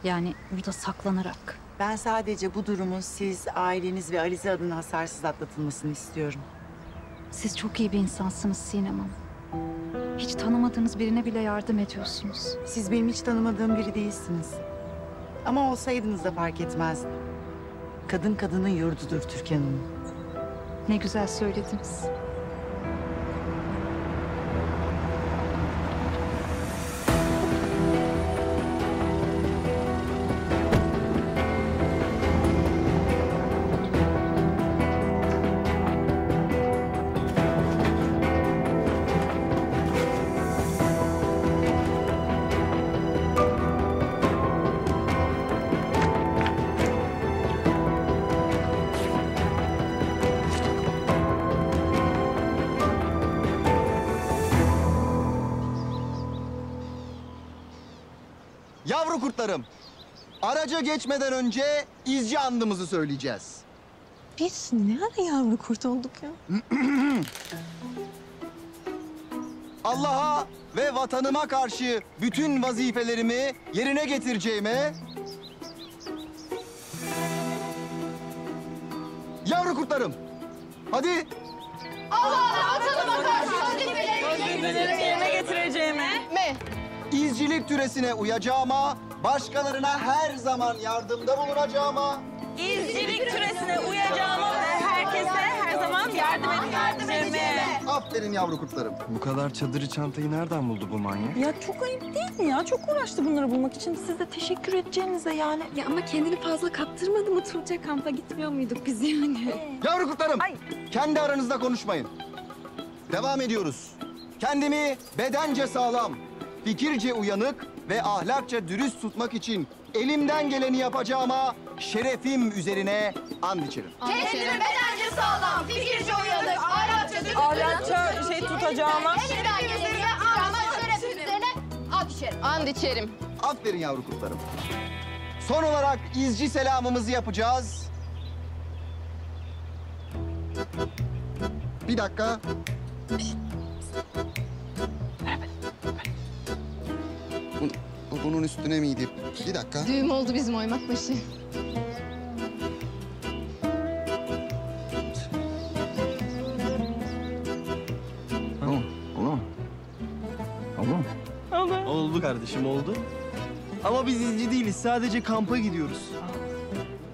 Yani burada saklanarak. Ben sadece bu durumu siz, aileniz ve Alize adına hasarsız atlatılmasını istiyorum. Siz çok iyi bir insansınız Sinem Hanım. Hiç tanımadığınız birine bile yardım ediyorsunuz. Siz benim hiç tanımadığım biri değilsiniz. Ama olsaydınız da fark etmezdi. Kadın kadının yurdudur Türkan Hanım. Ne güzel söylediniz. Kurtlarım, araca geçmeden önce izci andımızı söyleyeceğiz. Biz ne ara yavru kurt olduk ya? Allah'a ve vatanıma karşı bütün vazifelerimi yerine getireceğime... Yavru kurtlarım, hadi Allah'a vatanıma karşı yerine getireceğime. Me. izcilik türesine uyacağıma, başkalarına her zaman yardımda bulunacağıma... İzcilik türesine uyacağıma ve herkese her zaman yardım edeceğime. Aferin yavru kurtlarım. Bu kadar çadırı çantayı nereden buldu bu manyak? Ya çok ayıp değil mi ya? Çok uğraştı bunları bulmak için. Siz de teşekkür edeceğinize yani. Ya ama kendini fazla kaptırmadı mı Tuğçe? Kampa gitmiyor muyduk biz yani? Yavru kurtlarım, kendi aranızda konuşmayın. Devam ediyoruz. Kendimi bedence sağlam, fikirce uyanık ve ahlakça dürüst tutmak için elimden geleni yapacağıma şerefim üzerine and içerim. Kendini bedence sağlam, fikirce uyanık, ahlakça Ahlakça şey tutacağıma. Elimden geleni ama şerefim üzerine at içerim. And içerim. Aferin yavru kurtlarım. Son olarak izci selamımızı yapacağız. Bir dakika. Bu, bu bunun üstüne miydi? Bir dakika. Düğüm oldu bizim oymak başı. Tamam, oldu mu? Oldu mu? Oldu. Oldu kardeşim, oldu. Ama biz izci değiliz, sadece kampa gidiyoruz.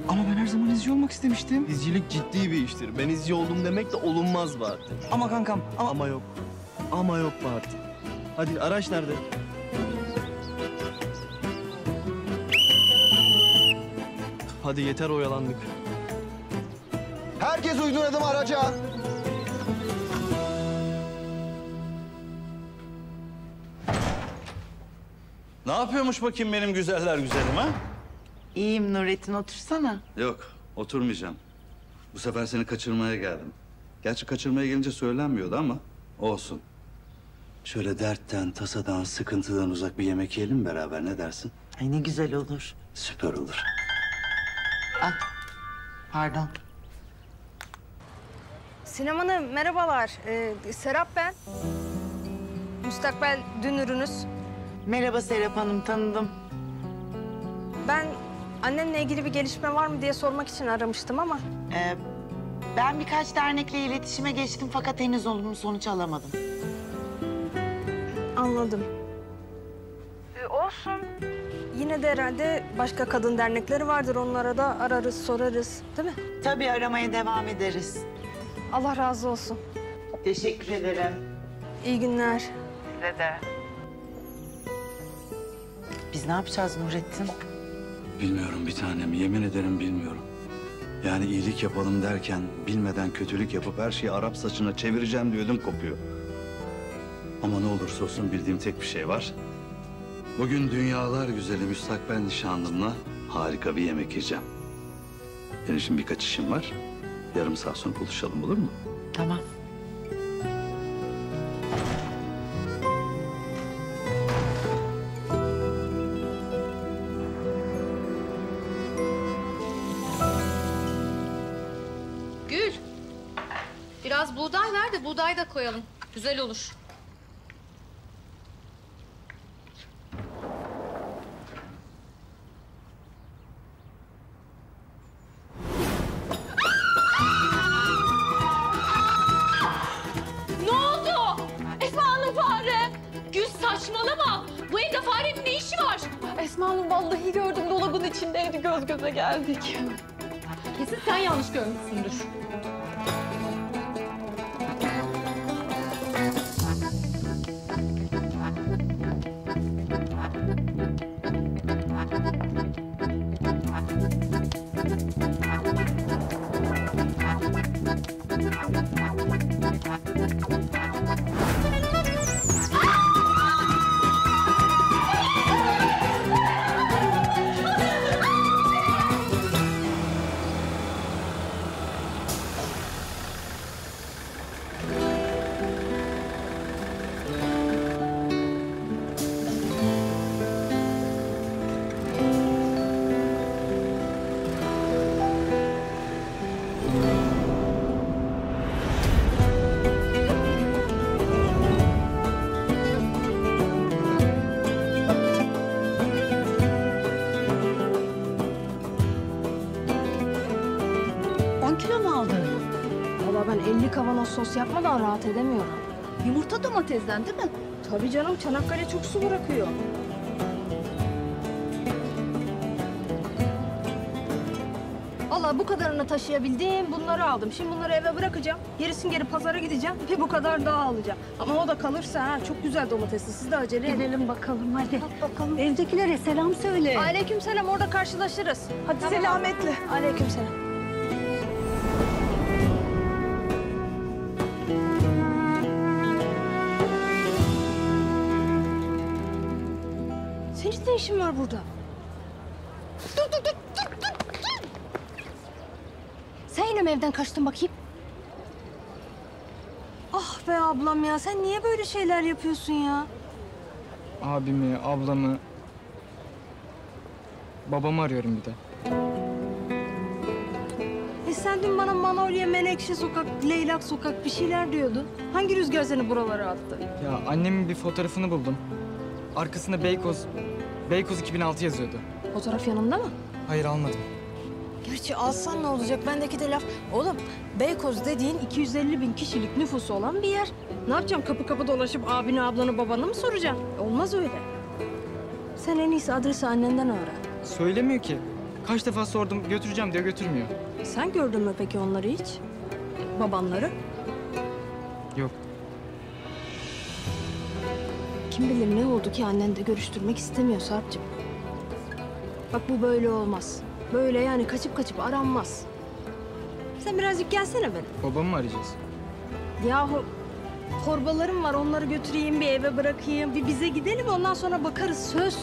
Ama ben her zaman izci olmak istemiştim. İzcilik ciddi bir iştir. Ben izci oldum demek de olunmaz Bahattin. Ama kankam, ama... Ama yok. Ama yok Bahattin. Hadi araç nerede? Hadi yeter oyalandık. Herkes uygun adım araca. Ne yapıyormuş bakayım benim güzeller güzelim ha? İyiyim Nurettin otursana. Yok, oturmayacağım. Bu sefer seni kaçırmaya geldim. Gerçi kaçırmaya gelince söylenmiyordu ama olsun. Şöyle dertten, tasadan, sıkıntıdan uzak bir yemek yiyelim beraber ne dersin? Ay ne güzel olur. Süper olur. Al. Pardon. Sinem Hanım merhabalar. Ee, Serap ben. Müstakbel dünürünüz. Merhaba Serap Hanım tanıdım. Ben annenle ilgili bir gelişme var mı diye sormak için aramıştım ama. Ee, ben birkaç dernekle iletişime geçtim fakat henüz olumlu sonuç alamadım. Anladım. Ee, olsun. Yine de herhalde başka kadın dernekleri vardır. Onlara da ararız, sorarız. Değil mi? Tabii aramaya devam ederiz. Allah razı olsun. Teşekkür ederim. İyi günler. Size de. Biz ne yapacağız Nurettin? Bilmiyorum bir tanem, yemin ederim bilmiyorum. Yani iyilik yapalım derken bilmeden kötülük yapıp her şeyi Arap saçına çevireceğim diye ödüm kopuyor. Ama ne olursa olsun bildiğim tek bir şey var. Bugün dünyalar güzeli müstakbel nişanlımla harika bir yemek yiyeceğim. Benim şimdi birkaç işim var. Yarım saat sonra buluşalım olur mu? Tamam. Gül. Biraz buğday ver de buğday da koyalım. Güzel olur. Göz göze geldik. Kesin sen yanlış görmüşsündür. Sos yapmadan rahat edemiyorum. Yumurta domatesden değil mi? Tabii canım Çanakkale çok su bırakıyor. Valla bu kadarını taşıyabildim, bunları aldım. Şimdi bunları eve bırakacağım. Gerisini geri pazara gideceğim. Bir bu kadar daha alacağım. Ama o da kalırsa ha, çok güzel domatesli. Siz de acele edin. Gidelim bakalım hadi. bakalım. Evdekilere selam söyle. Aleyküm selam, orada karşılaşırız. Hadi selametle. Aleyküm işin var burada? Dur dur dur dur dur dur. Sen yine mi evden kaçtın bakayım? Ah be ablam ya sen niye böyle şeyler yapıyorsun ya? Abimi, ablamı... Babamı arıyorum bir de. E sen dün bana Manolya, Menekşe Sokak, Leylak Sokak bir şeyler diyordun. Hangi rüzgar seni buralara attı? Ya annemin bir fotoğrafını buldum. Arkasında Beykoz, Beykoz 2006 yazıyordu. Fotoğraf yanında mı? Hayır almadım. Gerçi alsan ne olacak? Bendeki de laf. Oğlum Beykoz dediğin 250 bin kişilik nüfusu olan bir yer. Ne yapacağım? Kapı kapı dolaşıp abini, ablanı, babanı mı soracağım? Olmaz öyle. Sen en iyisi adresi annenden öğren. Söylemiyor ki. Kaç defa sordum götüreceğim diyor götürmüyor. Sen gördün mü peki onları hiç? Babanları? Yok. Kim bilir ne oldu ki annen de görüştürmek istemiyor Sarp'cığım. Bak bu böyle olmaz. Böyle yani kaçıp kaçıp aranmaz. Sen birazcık gelsene benim. Babamı mı arayacağız? Yahu torbalarım var onları götüreyim bir eve bırakayım. Bir bize gidelim ondan sonra bakarız söz.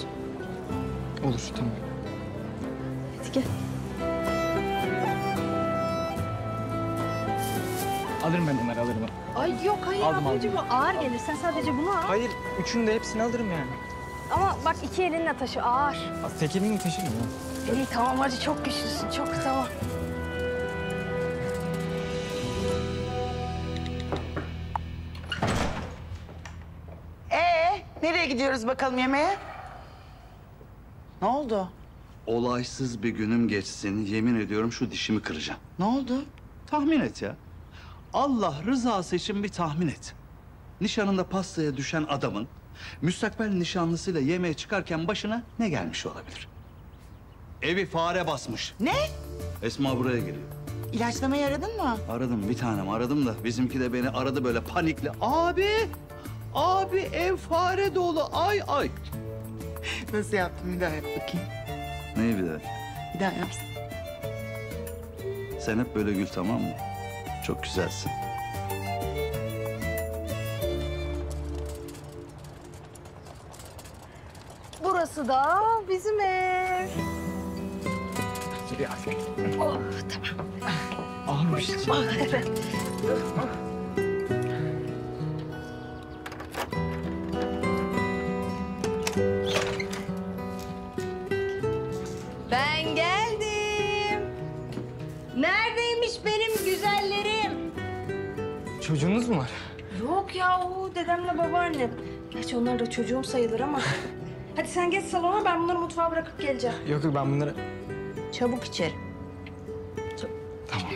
Olur tamam. Hadi gel. Alırım ben onları alırım. Ay yok hayır Aldım, ablacığım aldım. ağır gelir. Sen sadece bunu al. Hayır üçünü de hepsini alırım yani. Ama bak iki elinle taşı ağır. Tek elini taşırım ya. İyi tamam hadi çok güçlüsün çok tamam. Ee, nereye gidiyoruz bakalım yemeğe? Ne oldu? Olaysız bir günüm geçsin. Yemin ediyorum şu dişimi kıracağım. Ne oldu? Tahmin et ya. Allah rızası için bir tahmin et. Nişanında pastaya düşen adamın müstakbel nişanlısıyla yemeğe çıkarken başına ne gelmiş olabilir? Evi fare basmış. Ne? Esma buraya geliyor. İlaçlamayı aradın mı? Aradım bir tanem aradım da bizimki de beni aradı böyle panikle. Abi, abi ev fare dolu ay ay. Nasıl yaptın bir daha yap bakayım. Neyi bir de? Bir daha yapsın. Sen hep böyle gül tamam mı? Çok güzelsin. Burası da bizim ev. Oh tamam. Ağırmış. Ah, evet. Ben geldim. Çocuğunuz mu var? Yok ya o dedemle babaannem. Gerçi onlar da çocuğum sayılır ama. Hadi sen geç salona ben bunları mutfağa bırakıp geleceğim. Yok yok ben bunları... Çabuk içeri. Tamam.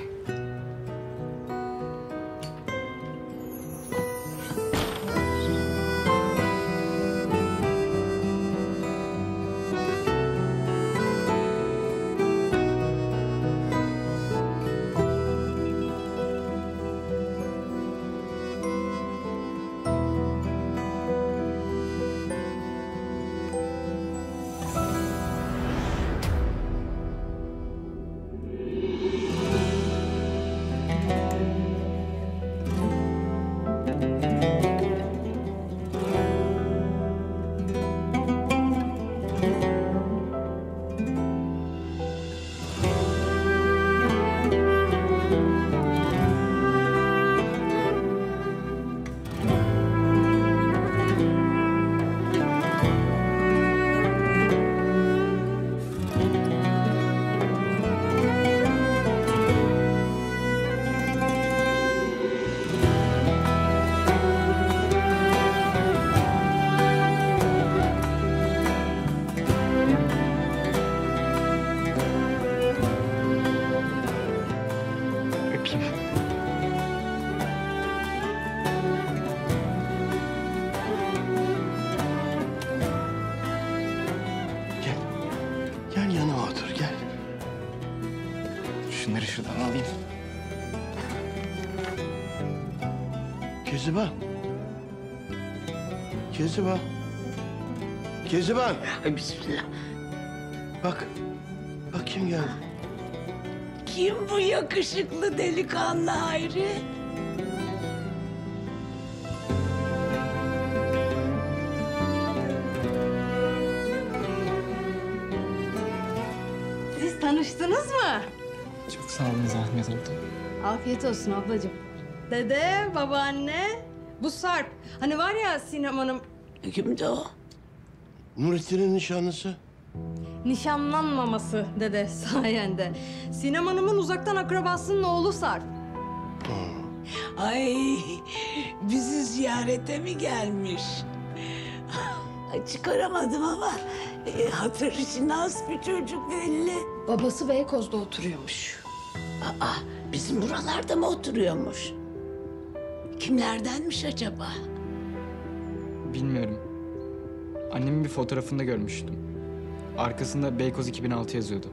Keziban. Keziban. Keziban. Ay bismillah. Bak. Bak kim geldi. Kim bu yakışıklı delikanlı Hayri? Siz tanıştınız mı? Çok sağ olun Zahmet oldu. Afiyet olsun ablacığım. Dede, babaanne, bu Sarp. Hani var ya Sinem Hanım Kimdi o? Nurettin'in nişanlısı. nişanlanmaması dede sayende. Sinem Hanım'ın uzaktan akrabasının oğlu Sarp. Ay bizi ziyarete mi gelmiş? Çıkaramadım ama e, hatır için az bir çocuk belli. Babası Beykoz'da oturuyormuş. Aa, bizim buralarda mı oturuyormuş? Kimlerdenmiş acaba? Bilmiyorum. Annemin bir fotoğrafında görmüştüm. Arkasında Beykoz 2006 yazıyordu.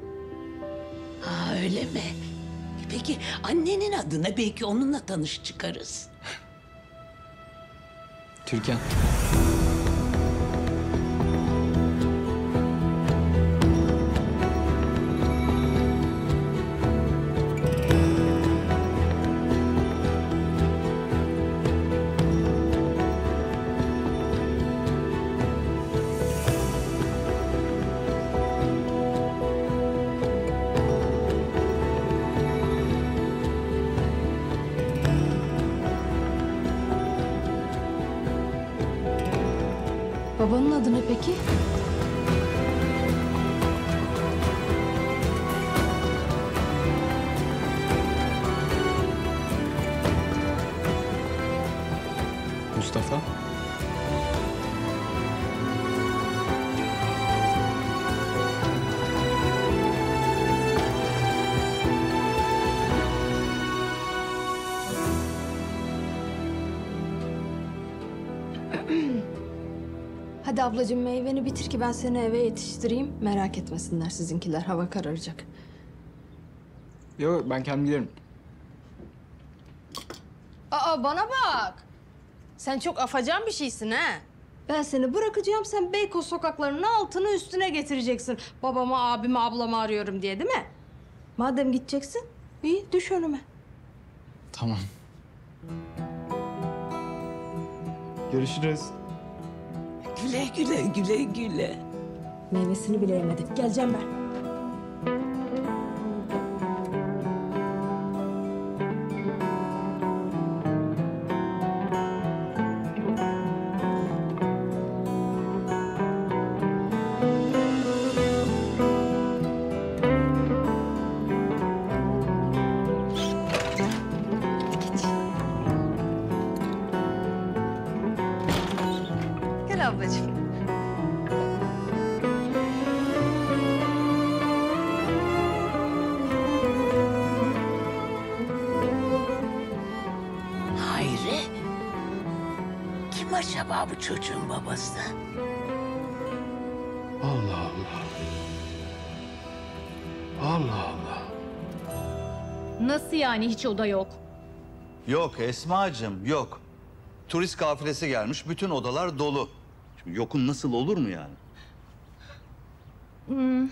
Ha öyle mi? Peki annenin adına belki onunla tanış çıkarız. Türkan. Hadi ablacığım meyveni bitir ki ben seni eve yetiştireyim. Merak etmesinler sizinkiler. Hava kararacak. Yok ben kendim giderim. Aa bana bak. Sen çok afacan bir şeysin ha. Ben seni bırakacağım sen Beykoz sokaklarının altını üstüne getireceksin. Babamı, abimi, ablamı arıyorum diye değil mi? Madem gideceksin iyi düş önüme. Tamam. Görüşürüz. Güle güle güle güle. Meyvesini bile yemedik. Geleceğim ben. Ablacığım. Hayri. Kim acaba bu çocuğun babası? Allah Allah. Allah Allah. Nasıl yani hiç oda yok? Yok Esma'cığım yok. Turist kafilesi gelmiş bütün odalar dolu. Yokun nasıl olur mu yani? Hmm.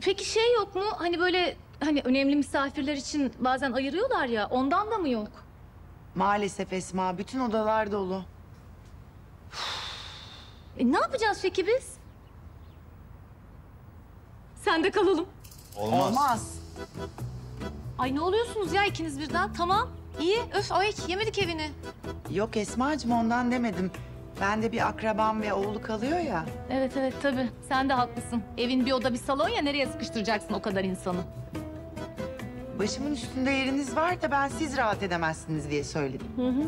Peki şey yok mu? Hani böyle hani önemli misafirler için bazen ayırıyorlar ya ondan da mı yok? Maalesef Esma bütün odalar dolu. E, ne yapacağız peki biz? Sen de kalalım. Olmaz. Ay ne oluyorsunuz ya ikiniz birden? Tamam. iyi. Öf ay yemedik evini. Yok Esma'cığım ondan demedim. Ben de bir akrabam ve oğlu kalıyor ya. Evet evet tabii. Sen de haklısın. Evin bir oda bir salon ya nereye sıkıştıracaksın o kadar insanı? Başımın üstünde yeriniz var da ben siz rahat edemezsiniz diye söyledim. Hı hı.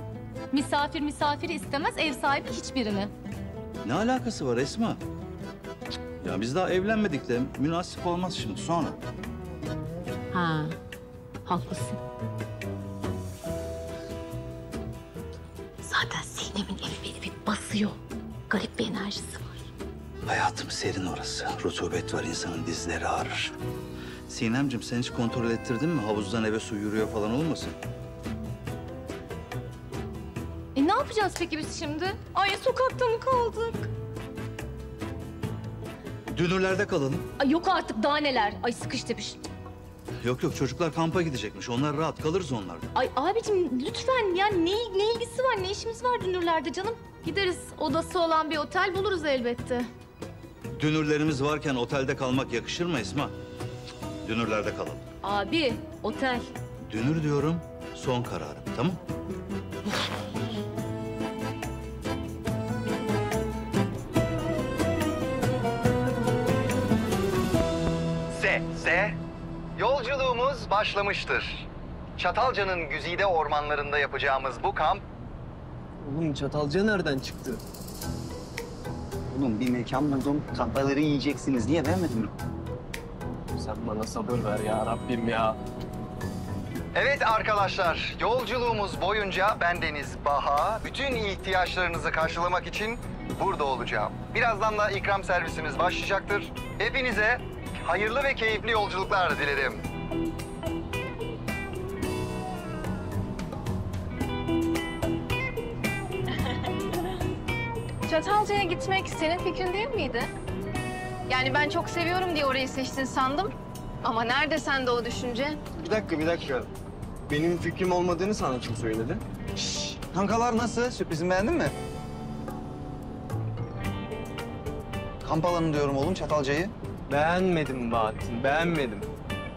Misafir misafiri istemez ev sahibi hiçbirini. Ne alakası var Esma? Cık, Ya biz daha evlenmedik de münasip olmaz şimdi sonra. Ha. Haklısın. Zaten Sinem'in evi basıyor. Garip bir enerjisi var. Hayatım serin orası. Rutubet var insanın dizleri ağrır. Sinemcim sen hiç kontrol ettirdin mi? Havuzdan eve su yürüyor falan olmasın? E ne yapacağız peki biz şimdi? Ay sokakta mı kaldık? Dünürlerde kalalım. Ay yok artık daha neler. Ay sıkış tepiş. Yok yok çocuklar kampa gidecekmiş. Onlar rahat kalırız onlarda. Ay abicim lütfen ya ne, ne ilgisi var ne işimiz var dünürlerde canım? Gideriz odası olan bir otel buluruz elbette. Dünürlerimiz varken otelde kalmak yakışır mı Esma? Dünürlerde kalalım. Abi otel. Dünür diyorum son kararım tamam? Z, Z. Yolculuğumuz başlamıştır. Çatalca'nın güzide ormanlarında yapacağımız bu kamp... Oğlum Çatalca nereden çıktı? Oğlum bir mekan buldum, kafaları yiyeceksiniz diye vermedim mi? Sen bana sabır ver ya Rabbim ya. Evet arkadaşlar, yolculuğumuz boyunca bendeniz Baha, bütün ihtiyaçlarınızı karşılamak için burada olacağım. Birazdan da ikram servisimiz başlayacaktır. Hepinize hayırlı ve keyifli yolculuklar dilerim. Çatalca'ya gitmek senin fikrin değil miydi? Yani ben çok seviyorum diye orayı seçtin sandım. Ama nerede sende o düşünce? Bir dakika bir dakika. Benim fikrim olmadığını sana kim söyledi? Kankalar nasıl? Sürprizimi beğendin mi? Kamp alanı diyorum oğlum Çatalca'yı. Beğenmedim Bahattin, beğenmedim.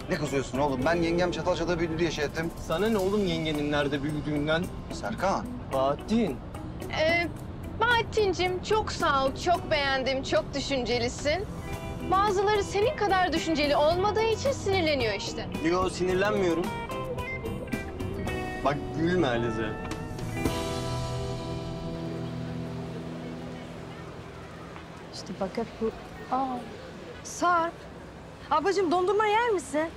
Ne kızıyorsun oğlum? Ben yengem Çatalca'da büyüdü diye şey ettim. Sana ne oğlum yengenin nerede büyüdüğünden? Serkan. Bahattin. Ee, Bahattin'cim çok sağ ol, çok beğendim, çok düşüncelisin. Bazıları senin kadar düşünceli olmadığı için sinirleniyor işte. Yo sinirlenmiyorum. Bak gülme Alize. İşte bak hep bu. Aa. Sarp. Ablacığım dondurma yer misin?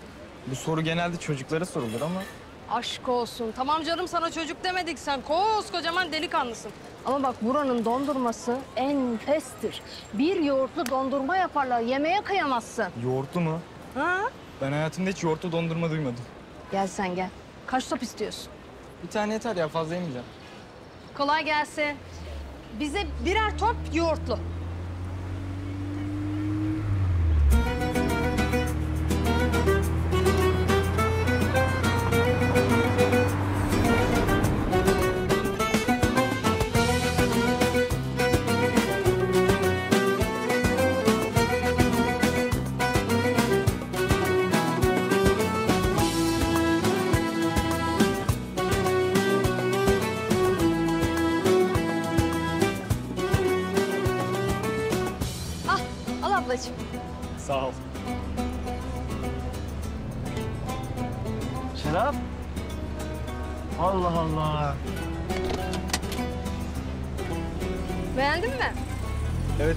Bu soru genelde çocuklara sorulur ama Aşk olsun. Tamam canım sana çocuk demedik sen. Koskocaman delikanlısın. Ama bak buranın dondurması enfestir. Bir yoğurtlu dondurma yaparlar. Yemeğe kıyamazsın. yoğurtlu mu? Ha? Ben hayatımda hiç yoğurtlu dondurma duymadım. Gel sen gel. Kaç top istiyorsun? Bir tane yeter ya fazla yemeyeceğim. Kolay gelsin. Bize birer top yoğurtlu.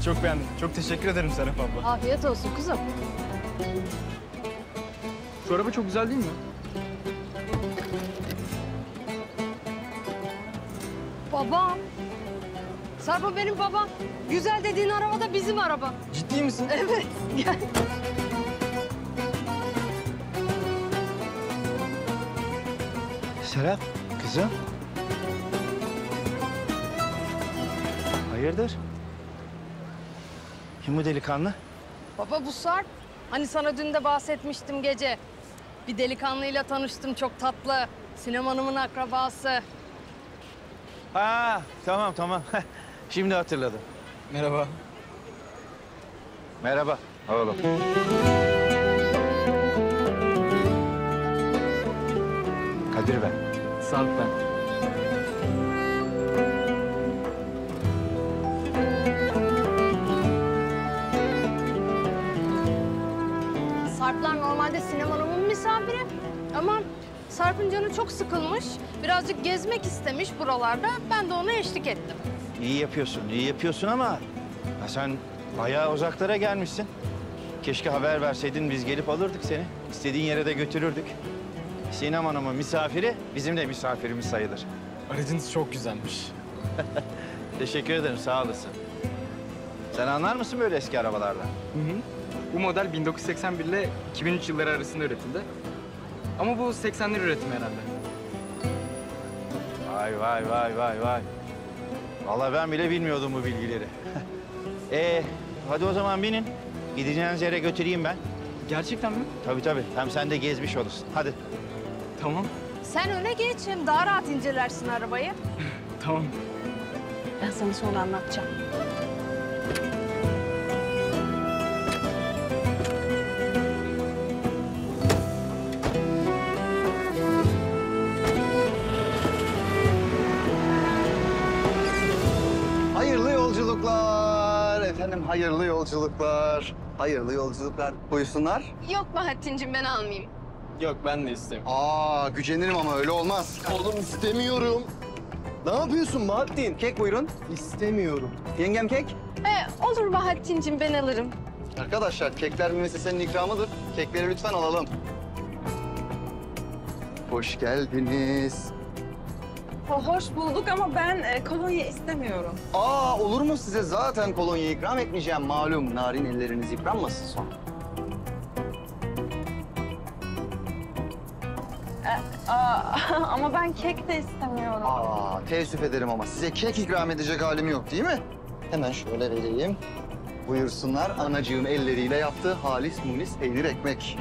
Çok beğendim. Çok teşekkür ederim Serap abla. Afiyet olsun kuzum. Şu araba çok güzel değil mi? Babam. Sarpa benim babam. Güzel dediğin araba da bizim araba. Ciddi misin? Evet. Gel. Serap, kızım. Hayırdır? Kim bu delikanlı? Baba bu Sarp. Hani sana dün de bahsetmiştim gece. Bir delikanlıyla tanıştım çok tatlı. Sinem Hanım'ın akrabası. Ha, tamam tamam. Şimdi hatırladım. Merhaba. Merhaba. Oğlum. Kadir ben. Sarp ben. Sarplar normalde Sinem Hanım'ın misafiri. Ama Sarp'ın canı çok sıkılmış. Birazcık gezmek istemiş buralarda. Ben de ona eşlik ettim. İyi yapıyorsun, iyi yapıyorsun ama ya sen bayağı uzaklara gelmişsin. Keşke haber verseydin biz gelip alırdık seni. İstediğin yere de götürürdük. Sinem Hanım'ın misafiri bizim de misafirimiz sayılır. Aracınız çok güzelmiş. Teşekkür ederim, sağ olasın. Sen anlar mısın böyle eski arabalardan? Hı hı. Bu model 1981 ile 2003 yılları arasında üretildi. Ama bu 80'ler üretimi herhalde. Vay vay vay vay vay. Vallahi ben bile bilmiyordum bu bilgileri. ee, hadi o zaman binin. Gideceğiniz yere götüreyim ben. Gerçekten mi? Tabii tabii. Hem sen de gezmiş olursun. Hadi. Tamam. Sen öne geç hem daha rahat incelersin arabayı. Tamam. Ben sana sonra anlatacağım. Hayırlı yolculuklar. Hayırlı yolculuklar. Buyursunlar. Yok Bahattin'cim ben almayayım. Yok ben de istemiyorum. Aa, gücenirim ama öyle olmaz. Oğlum istemiyorum. Ne yapıyorsun Bahattin? Kek buyurun. İstemiyorum. Yengem kek. Ee, olur Bahattin'cim ben alırım. Arkadaşlar, kekler müessesenin ikramıdır. Kekleri lütfen alalım. Hoş geldiniz. Hoş bulduk ama ben e, kolonya istemiyorum. Aa, olur mu size zaten kolonya ikram etmeyeceğim malum. Narin elleriniz yıpranmasın sonra. E, aa, ama ben kek de istemiyorum. Aa, teessüf ederim ama size kek ikram edecek halim yok değil mi? Hemen şöyle vereyim. Buyursunlar anacığın elleriyle yaptığı halis munis peynir ekmek.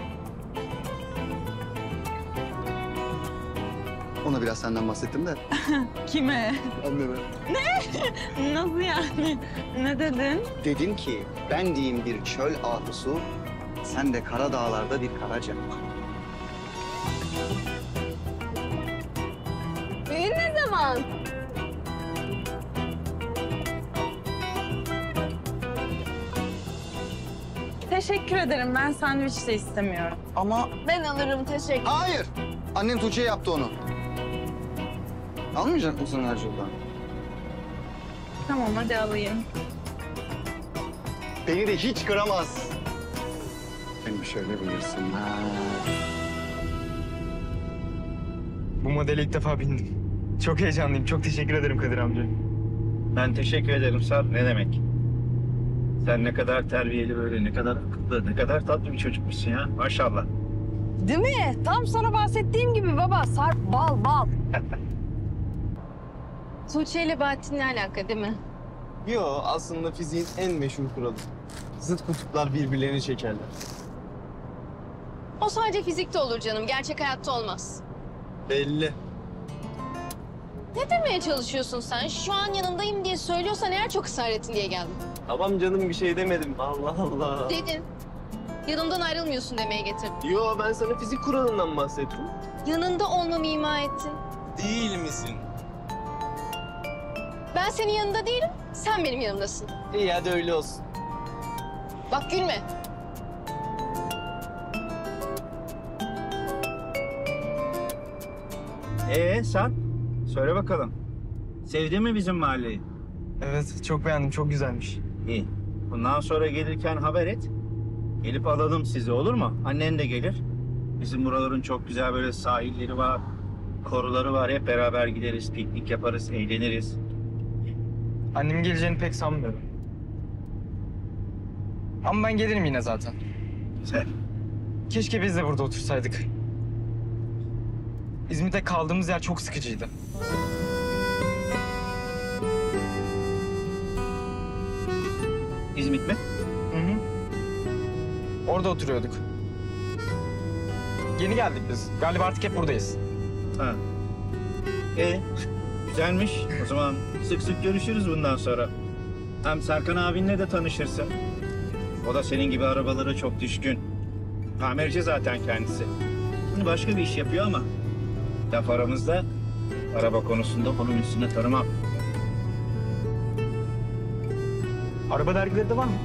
Ona biraz senden bahsettim de. Kime? Anneme. Ne? Nasıl yani? Ne dedin? Dedim ki ben diyeyim bir çöl ahusu, sen de kara dağlarda bir karaca. Düğün ne zaman? Teşekkür ederim. Ben sandviç de istemiyorum. Ama Ben alırım teşekkür. hayır. Annen Tuğçe yaptı onu. Almayacak mısın Ercül'den? Tamam hadi alayım. Beni de hiç kıramaz. Beni şöyle buyursunlar. Bu modele ilk defa bindim. Çok heyecanlıyım. Çok teşekkür ederim Kadir amca. Ben teşekkür ederim Sarp. Ne demek? Sen ne kadar terbiyeli böyle, ne kadar akıllı, ne kadar tatlı bir çocukmuşsun ya. Maşallah. Değil mi? Tam sana bahsettiğim gibi baba. Sarp bal bal. Tuğçe ile Bahattin ne alaka değil mi? Yo aslında fiziğin en meşhur kuralı. Zıt kutuplar birbirlerini çekerler. O sadece fizikte olur canım. Gerçek hayatta olmaz. Belli. Ne demeye çalışıyorsun sen? Şu an yanındayım diye söylüyorsan eğer çok ısrar ettin diye geldim. Tamam canım bir şey demedim. Allah Allah. Dedin. Yanımdan ayrılmıyorsun demeye getirdim. Yo ben sana fizik kuralından bahsettim. Yanında olmamı ima ettin. Değil misin? Ben senin yanında değilim, sen benim yanımdasın. İyi hadi öyle olsun. Bak gülme. Ee Sarp, söyle bakalım. Sevdin mi bizim mahalleyi? Evet, çok beğendim. Çok güzelmiş. İyi. Bundan sonra gelirken haber et. Gelip alalım sizi olur mu? Annen de gelir. Bizim buraların çok güzel böyle sahilleri var. Koruları var. Hep beraber gideriz, piknik yaparız, eğleniriz. Annemin geleceğini pek sanmıyorum. Ama ben gelirim yine zaten. Güzel. Keşke biz de burada otursaydık. İzmir'de kaldığımız yer çok sıkıcıydı. İzmit mi? Hı hı. Orada oturuyorduk. Yeni geldik biz. Galiba artık hep buradayız. Ha. E güzelmiş. O zaman sık sık görüşürüz bundan sonra. Hem Serkan abinle de tanışırsın. O da senin gibi arabalara çok düşkün. Tamirci zaten kendisi. Şimdi başka bir iş yapıyor ama laf aramızda araba konusunda onun üstüne tanımam. Araba dergileri de var mı?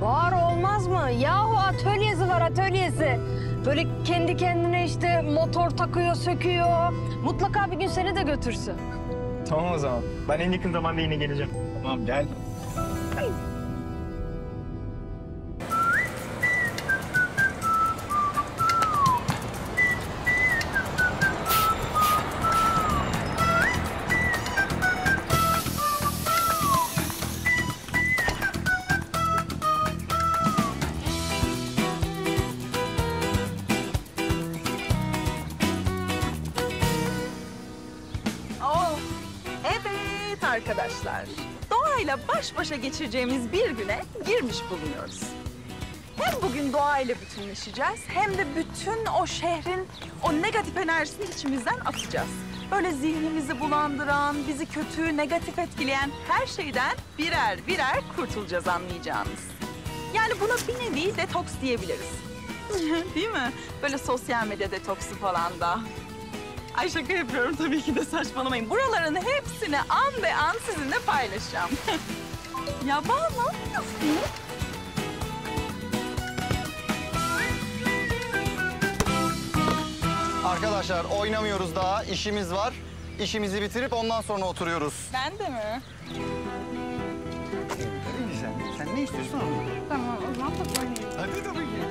Var olmaz mı? Yahu atölyesi var atölyesi. Böyle kendi kendine işte motor takıyor, söküyor. Mutlaka bir gün seni de götürsün. Tamam o zaman. Ben en yakın zamanda yine geleceğim. Tamam gel. Oh, geçireceğimiz bir güne girmiş bulunuyoruz. Hem bugün doğayla bütünleşeceğiz hem de bütün o şehrin o negatif enerjisini içimizden atacağız. Böyle zihnimizi bulandıran, bizi kötü, negatif etkileyen her şeyden birer birer kurtulacağız anlayacağınız. Yani buna bir nevi detoks diyebiliriz. Değil mi? Böyle sosyal medya detoksu falan da. Ay şaka yapıyorum tabii ki de saçmalamayın. Buraların hepsini an be an sizinle paylaşacağım. ya bana ne yapıyorsun? Arkadaşlar oynamıyoruz daha. işimiz var. İşimizi bitirip ondan sonra oturuyoruz. Ben de mi? Güzel. Sen ne istiyorsun? Tamam o zaman top. Hadi tabii ki.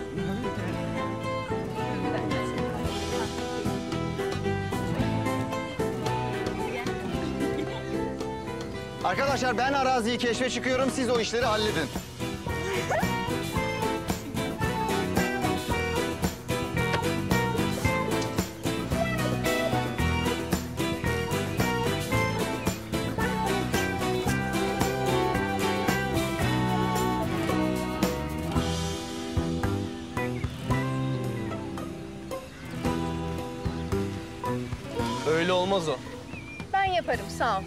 Arkadaşlar ben araziyi keşfe çıkıyorum. Siz o işleri halledin. Öyle olmaz o. Ben yaparım sağ ol.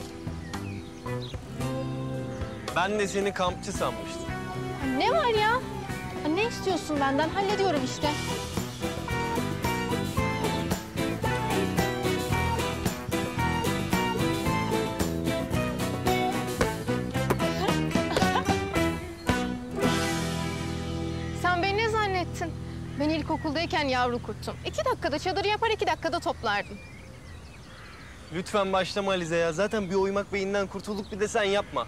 Ben de seni kampçı sanmıştım. Ne var ya? Ha, Ne istiyorsun benden? Hallediyorum işte. Sen beni ne zannettin? Ben ilkokuldayken yavru kurttum. İki dakikada çadır yapar, iki dakikada toplardım. Lütfen başlama Alize ya. Zaten bir oymak beyinden kurtulduk bir de sen yapma.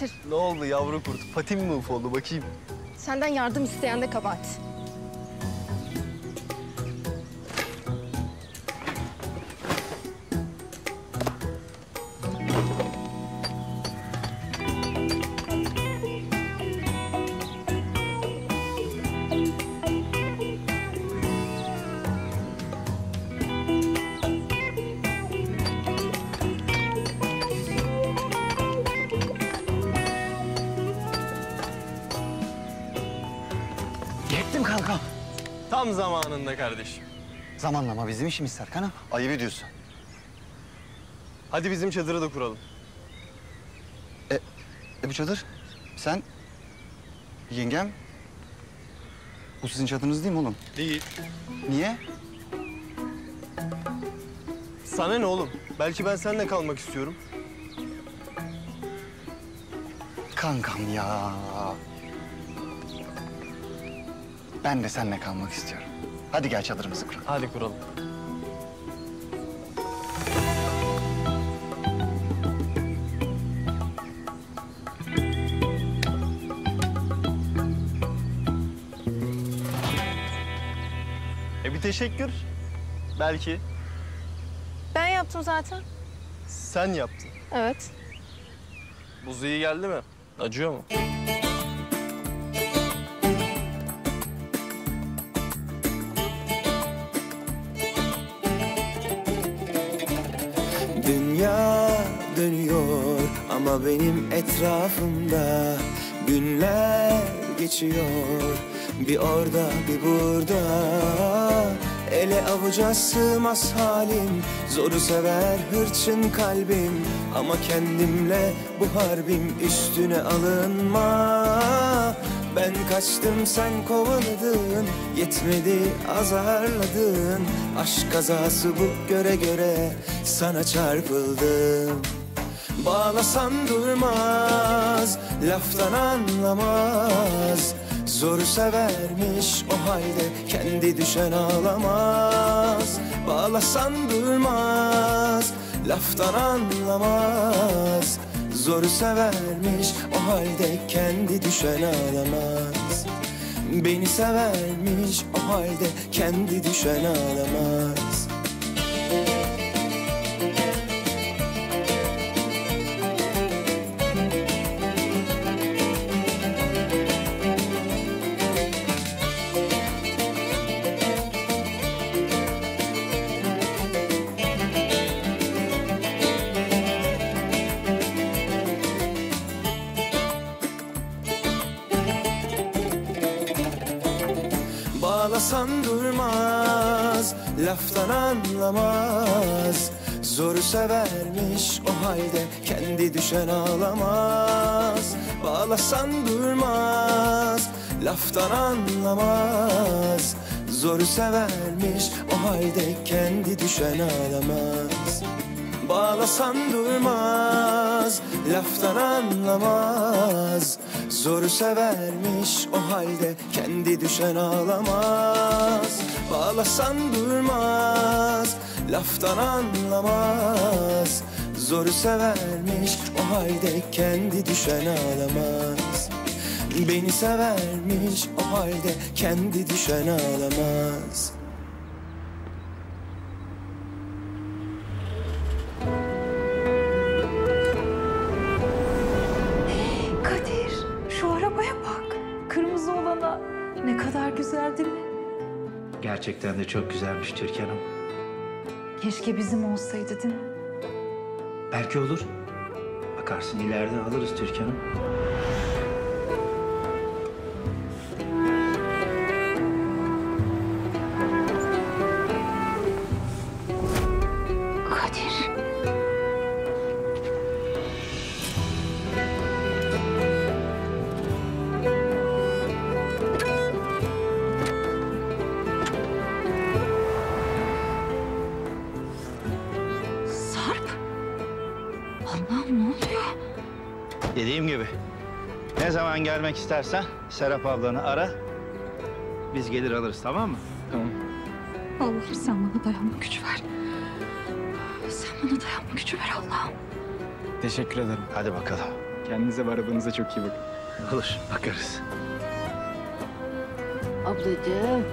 Getir. Ne oldu yavru kurt? Patin mi uf oldu bakayım? Senden yardım isteyen de kabahat. Zamanlama bizim işimiz Serkan'ım. Ayıp ediyorsun. Hadi bizim çadırı da kuralım. E bu çadır? Sen? Yengem? Bu sizin çadırınız değil mi oğlum? Değil. Niye? Sana ne oğlum? Belki ben seninle kalmak istiyorum. Kankam ya. Ben de seninle kalmak istiyorum. Hadi gel çadırımızı kuralım. Hadi kuralım. E bir teşekkür. Belki. Ben yaptım zaten. Sen yaptın. Evet. Buz iyi geldi mi? Acıyor mu? Ama benim etrafımda Günler geçiyor. Bir orada bir burada. Ele avuca sığmaz halim. Zoru sever hırçın kalbim. Ama kendimle bu harbim üstüne alınma. Ben kaçtım sen kovaladın. Yetmedi azarladın. Aşk kazası bu göre göre Sana çarpıldım Bağlasan durmaz Laftan anlamaz. Zoru severmiş o halde Kendi düşen ağlamaz. Bağlasan durmaz Laftan anlamaz. Zoru severmiş o halde Kendi düşen ağlamaz. Beni severmiş o halde Kendi düşen ağlamaz Laftan anlamaz. Zoru severmiş o halde Kendi düşen ağlamaz. Bağlasan durmaz Laftan anlamaz. Zoru severmiş o halde Kendi düşen ağlamaz. Bağlasan durmaz Laftan anlamaz Zoru severmiş o halde Kendi düşen ağlamaz. Bağlasan durmaz Laftan anlamaz. Zoru severmiş o halde Kendi düşen ağlamaz. Beni severmiş o halde Kendi düşen ağlamaz Gerçekten de çok güzelmiş Türkan'ım. Keşke bizim olsaydı değil mi? Belki olur. Bakarsın ileride alırız Türkan'ım. İstersen Serap ablanı ara. Biz gelir alırız tamam mı? Tamam. Allah'ım sen bana dayanma gücü ver. Sen bana dayanma gücü ver Allah'ım. Teşekkür ederim. Hadi bakalım. Kendinize ve arabanıza çok iyi bakın. Olur bakarız. Ablacığım.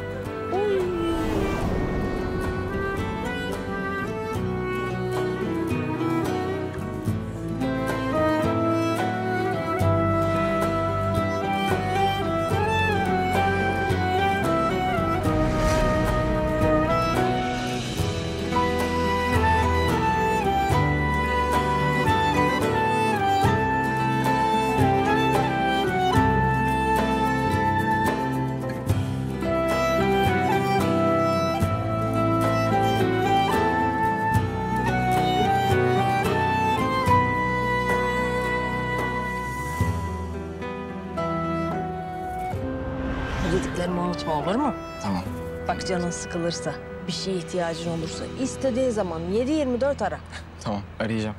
Canın sıkılırsa, bir şeye ihtiyacın olursa istediğin zaman 7-24 ara. Tamam arayacağım.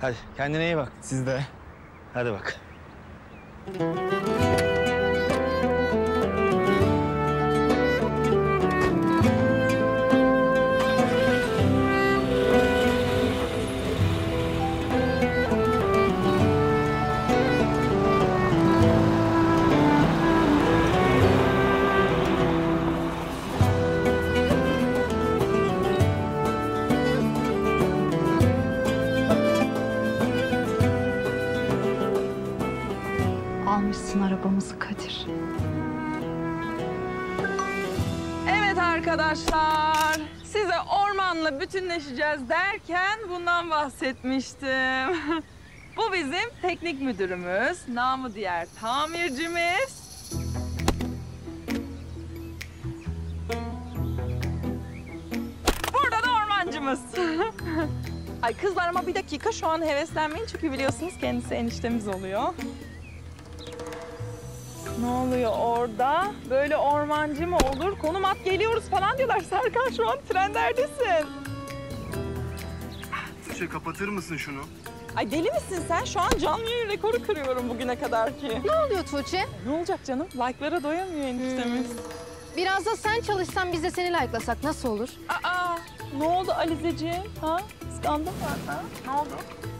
Hadi kendine iyi bak. Siz de. Hadi bak. Bahsetmiştim. Bu bizim teknik müdürümüz, namı diğer tamircimiz. Burada da ormancımız. Ay kızlar ama bir dakika şu an heveslenmeyin çünkü biliyorsunuz kendisi eniştemiz oluyor. Ne oluyor orada? Böyle ormancı mı olur? Konum at geliyoruz falan diyorlar. Serkan şu an trenlerdesin. Tuğçe kapatır mısın şunu? Ay deli misin sen? Şu an canlı yayın rekoru kırıyorum bugüne kadar ki. Ne oluyor Tuğçe? Ne olacak canım? Like'lara doyamıyor eniştemiz. Biraz da sen çalışsan biz de seni like'lasak nasıl olur? Aa, ne oldu Alizeciğim? Ha? Kıskandın mı? Ha? Ne oldu?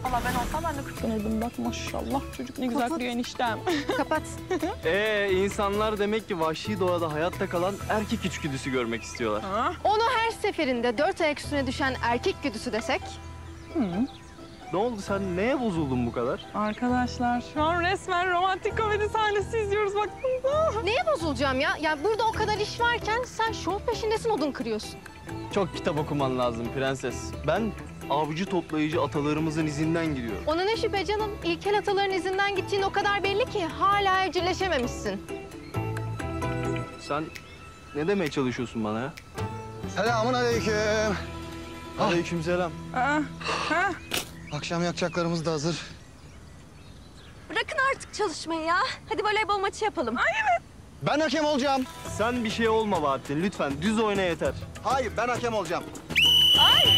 Valla ben olsam ben de kıskanırdım. Bak maşallah çocuk ne güzel Kapat. kırıyor eniştem. Kapat. Ee insanlar demek ki vahşi doğada hayatta kalan erkek içgüdüsü görmek istiyorlar. Onu her seferinde dört ayak üstüne düşen erkek güdüsü desek. Ne oldu sen neye bozuldun bu kadar? Arkadaşlar şu an resmen romantik komedi sahnesi izliyoruz baksanıza. Neye bozulacağım ya? Ya burada o kadar iş varken sen şov peşindesin odun kırıyorsun. Çok kitap okuman lazım prenses. Ben avcı toplayıcı atalarımızın izinden gidiyorum. Ona ne şüphe canım? İlkel ataların izinden gittiğin o kadar belli ki hala evcilleşememişsin. Sen ne demeye çalışıyorsun bana ya? Selamun aleyküm. Aleykümselam. Aa, ha? Akşam yakacaklarımız da hazır. Bırakın artık çalışmayı ya. Hadi voleybol maçı yapalım. Ay evet. Ben hakem olacağım. Sen bir şey olma Bahattin lütfen düz oyna yeter. Hayır ben hakem olacağım. Ay!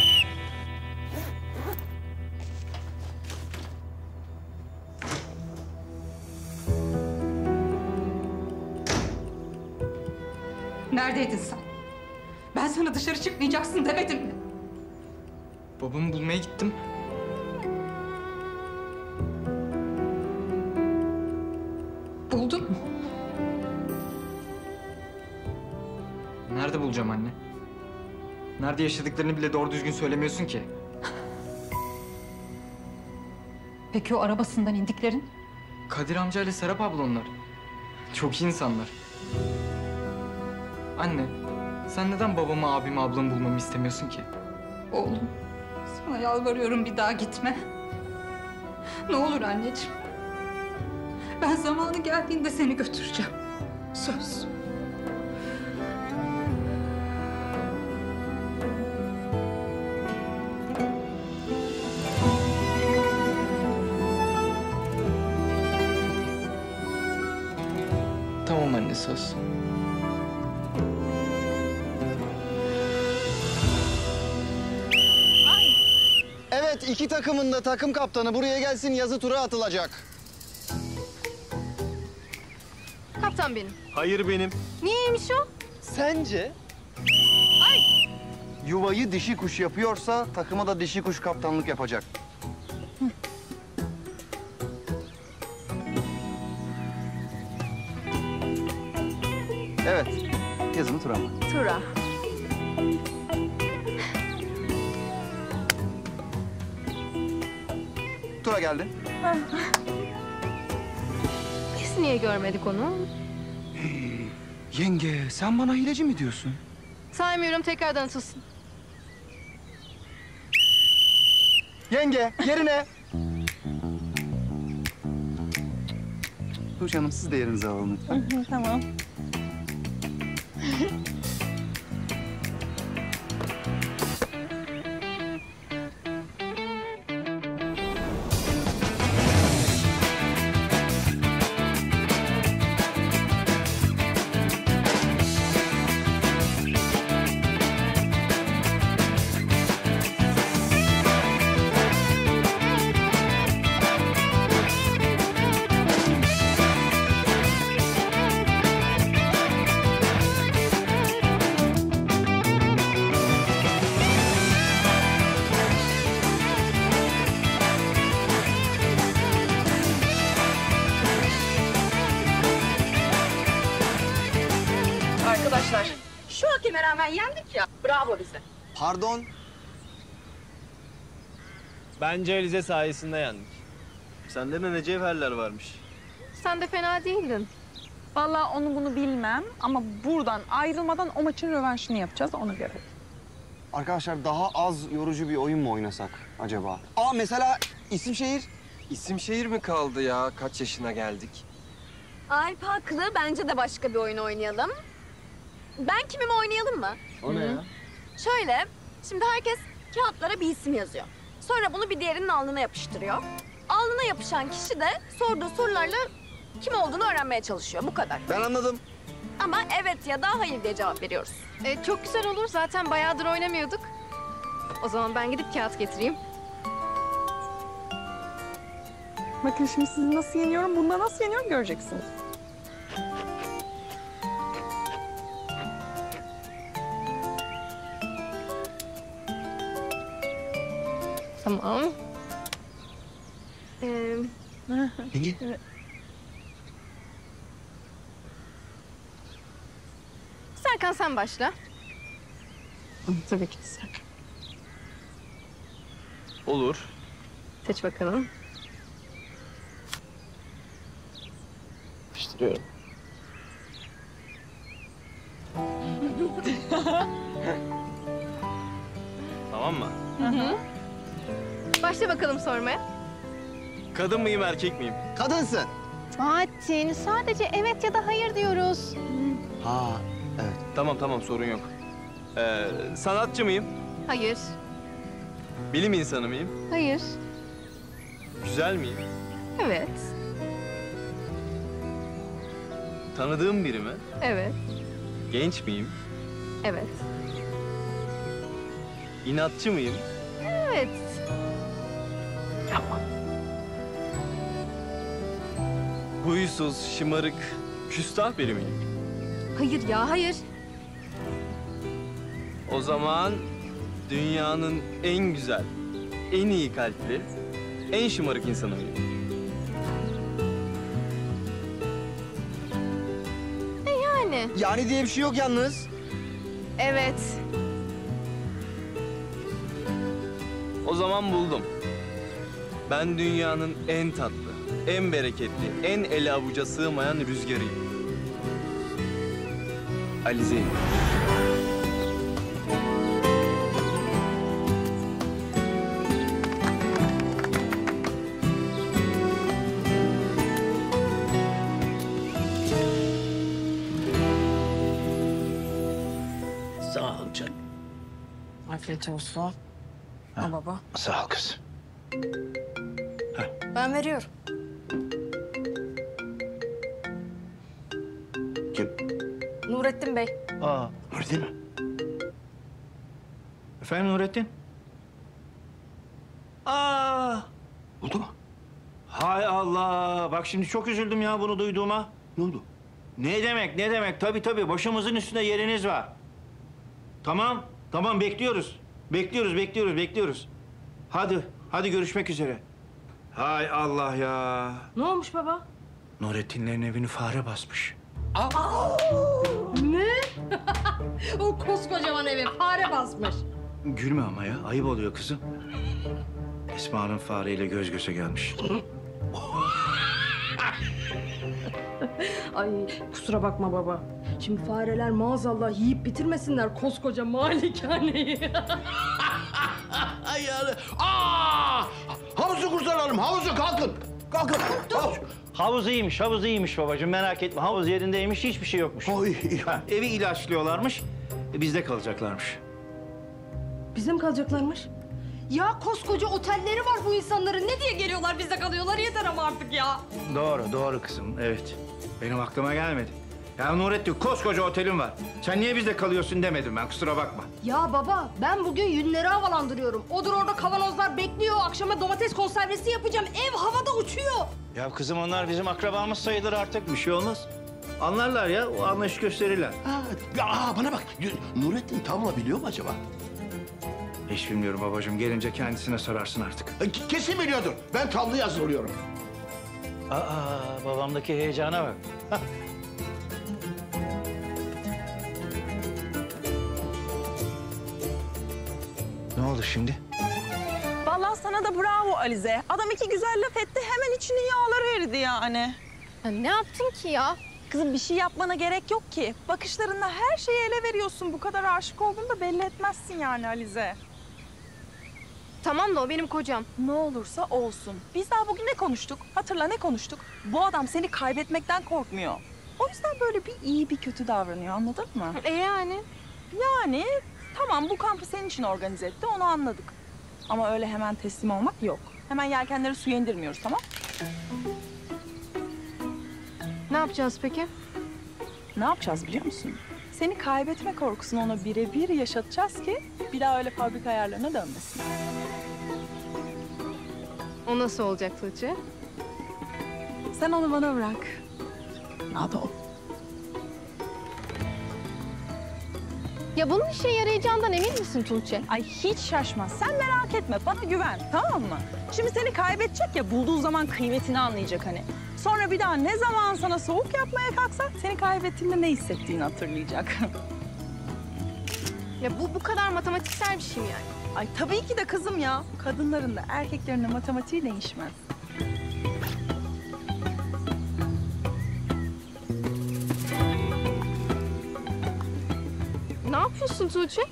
Neredeydin sen? Ben sana dışarı çıkmayacaksın demedim mi? Babamı bulmaya gittim. Buldun mu? Nerede bulacağım anne? Nerede yaşadıklarını bile doğru düzgün söylemiyorsun ki. Peki o arabasından indiklerin? Kadir amcayla Serap abla onlar. Çok iyi insanlar. Anne, sen neden babamı, abimi, ablamı bulmamı istemiyorsun ki? Oğlum, sana yalvarıyorum bir daha gitme. Ne olur anneciğim. Ben zamanı geldiğinde seni götüreceğim. Söz. İki takımın da takım kaptanı buraya gelsin yazı tura atılacak. Kaptan benim. Hayır benim. Niyeymiş o? Sence? Yuvayı dişi kuş yapıyorsa takıma da dişi kuş kaptanlık yapacak. Geldi. Biz niye görmedik onu? Yenge sen bana hileci mi diyorsun? Saymıyorum tekrardan atılsın. Yenge yerine. Tuğçe Hanım siz de yerinize alın lütfen. tamam. Bence Alize sayesinde yendik. Sende de ne cevherler varmış. Sen de fena değildin. Vallahi onu bunu bilmem ama buradan ayrılmadan o maçın rövanşını yapacağız ona göre. Arkadaşlar daha az yorucu bir oyun mu oynasak acaba? Aa mesela isim şehir. İsim şehir mi kaldı ya? Kaç yaşına geldik? Alp haklı. Bence de başka bir oyun oynayalım. Ben kimim oynayalım mı? O ne ya? Şöyle, şimdi herkes kağıtlara bir isim yazıyor. Sonra bunu bir diğerinin alnına yapıştırıyor. Alnına yapışan kişi de sorduğu sorularla kim olduğunu öğrenmeye çalışıyor. Bu kadar. Ben anladım. Ama evet ya da hayır diye cevap veriyoruz. E, çok güzel olur. Zaten bayağıdır oynamıyorduk. O zaman ben gidip kağıt getireyim. Bakın şimdi sizi nasıl yeniyorum, bunda nasıl yeniyorum göreceksiniz. Tamam. Ee, Peki. Serkan sen başla. Tabii ki Serkan. Olur. Seç bakalım. Yapıştırıyorum. tamam mı? Başla bakalım sormaya. Kadın mıyım erkek miyim? Kadınsın. Fatih, sadece evet ya da hayır diyoruz. Ha evet. Tamam tamam sorun yok. Ee, sanatçı mıyım? Hayır, Bilim insanı mıyım? hayır, Güzel miyim? evet, Tanıdığım biri mi? evet, Genç miyim? evet, İnatçı mıyım? evet. Huysuz, şımarık, küstah biri miyim? Hayır ya, hayır. O zaman dünyanın en güzel, en iyi kalpli, en şımarık insanı mıyım? E yani. Yani diye bir şey yok yalnız. Evet. O zaman buldum. Ben dünyanın en tatlı, en bereketli, en ele avuca sığmayan rüzgarıyım. Alize'yim. Sağ ol canım. Afiyet olsun. Al baba. Sağ ol kızım. Ben veriyorum. Kim? Nurettin Bey. Aa, Nurettin mi? efendim Nurettin? Aa, Oldu mu? hay Allah. Bak şimdi çok üzüldüm ya bunu duyduğuma. Ne oldu? Ne demek, ne demek? Tabii tabii, başımızın üstünde yeriniz var. Tamam, tamam bekliyoruz. Bekliyoruz, bekliyoruz, bekliyoruz. Hadi, hadi görüşmek üzere. Hay Allah ya. Ne olmuş baba? Nurettinlerin evini fare basmış. Ne? o koskocaman eve fare basmış. Gülme ama ya, ayıp oluyor kızım. Esma'nın fareyle göz göze gelmiş. Ay kusura bakma baba. Şimdi fareler maazallah yiyip bitirmesinler koskoca malikaneyi. Ay yani. Aa! Havuzu kurtaralım. Havuzu kalkın. Kalkın. Havuz. Havuz iyiymiş, havuz iyiymiş babacığım. Merak etme. Havuz yerindeymiş, hiçbir şey yokmuş. Ha, evi ilaçlıyorlarmış, e, bizde kalacaklarmış. Bize mi kalacaklarmış? Ya koskoca otelleri var bu insanların. Ne diye geliyorlar bizde kalıyorlar yeter ama artık ya. Doğru, doğru kızım. Evet. Benim aklıma gelmedi. Ya Nurettin koskoca otelin var. Sen niye bizde kalıyorsun demedim ben kusura bakma. Ya baba ben bugün yünleri havalandırıyorum. Odur orada kavanozlar bekliyor. Akşama domates konservesi yapacağım. Ev havada uçuyor. Ya kızım onlar bizim akrabamız sayılır artık. Bir şey olmaz. Anlarlar ya, o anlayış gösterirler. Ha, ya, aa, bana bak. Nurettin Tamla biliyor mu acaba? Hiç bilmiyorum babacığım. Gelince kendisine sorarsın artık. E, Kesin biliyordur. Ben Tamlı'yı hazırlıyorum. Aa, babamdaki heyecana bak. Ne oldu şimdi? Vallahi sana da bravo Alize. Adam iki güzel laf etti hemen içinin yağları eridi yani. Ya ne yaptın ki ya? Kızım bir şey yapmana gerek yok ki. Bakışlarında her şeyi ele veriyorsun. Bu kadar aşık olduğunu da belli etmezsin yani Alize. Tamam da o benim kocam. Ne olursa olsun. Biz daha bugün ne konuştuk? Hatırla ne konuştuk? Bu adam seni kaybetmekten korkmuyor. O yüzden böyle bir iyi bir kötü davranıyor anladın mı? E yani? Yani tamam bu kampı senin için organize etti onu anladık. Ama öyle hemen teslim olmak yok. Hemen yelkenleri suya indirmiyoruz tamam? Ne yapacağız peki? Ne yapacağız biliyor musun? Seni kaybetme korkusunu ona birebir yaşatacağız ki bir daha öyle fabrika ayarlarına dönmesin. O nasıl olacak Tuğçe? Sen onu bana bırak. Ne yapalım? Ya bunun işe yarayacağından emin misin Tuğçe? Ay hiç şaşma. Sen merak etme. Bana güven. Tamam mı? Şimdi seni kaybedecek ya bulduğu zaman kıymetini anlayacak hani. Sonra bir daha ne zaman sana soğuk yapmaya kalksa seni kaybettiğinde ne hissettiğini hatırlayacak. Ya bu bu kadar matematiksel bir şey mi yani? Ay tabii ki de kızım ya. Kadınların da erkeklerin de matematiği değişmez. Yapıyorsun Tuğçe?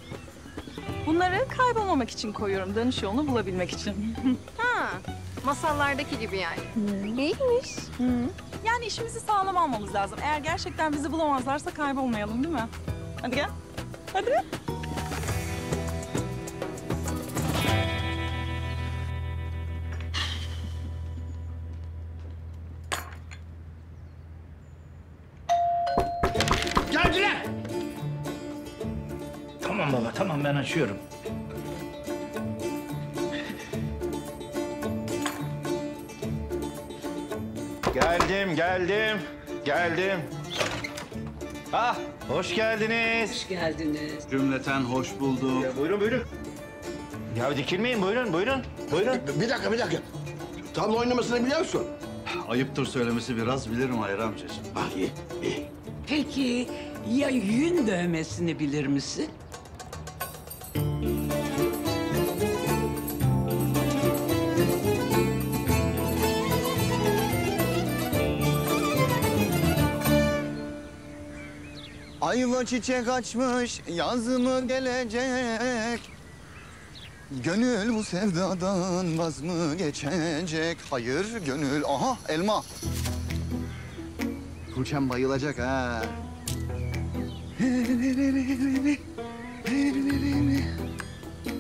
Bunları kaybolmamak için koyuyorum. Dönüş yolunu bulabilmek için. Ha, masallardaki gibi yani. İyiymiş. Yani işimizi sağlam almamız lazım. Eğer gerçekten bizi bulamazlarsa kaybolmayalım değil mi? Hadi gel. Hadi açıyorum. Geldim geldim geldim. Ah hoş geldiniz. Hoş geldiniz. Cümleten hoş bulduk. buyurun buyurun. Ya dikilmeyin buyurun buyurun. Buyurun. Bir dakika bir dakika. Tablo oynamasını biliyor musun? Ayıptır söylemesi biraz bilirim Hayri amcacığım. Bak iyi, iyi. Peki ya yün dövmesini bilir misin? Ayva çiçek açmış, yaz mı gelecek? Gönül bu sevdadan vaz mı geçecek? Hayır gönül, aha elma. Tuğçem bayılacak ha.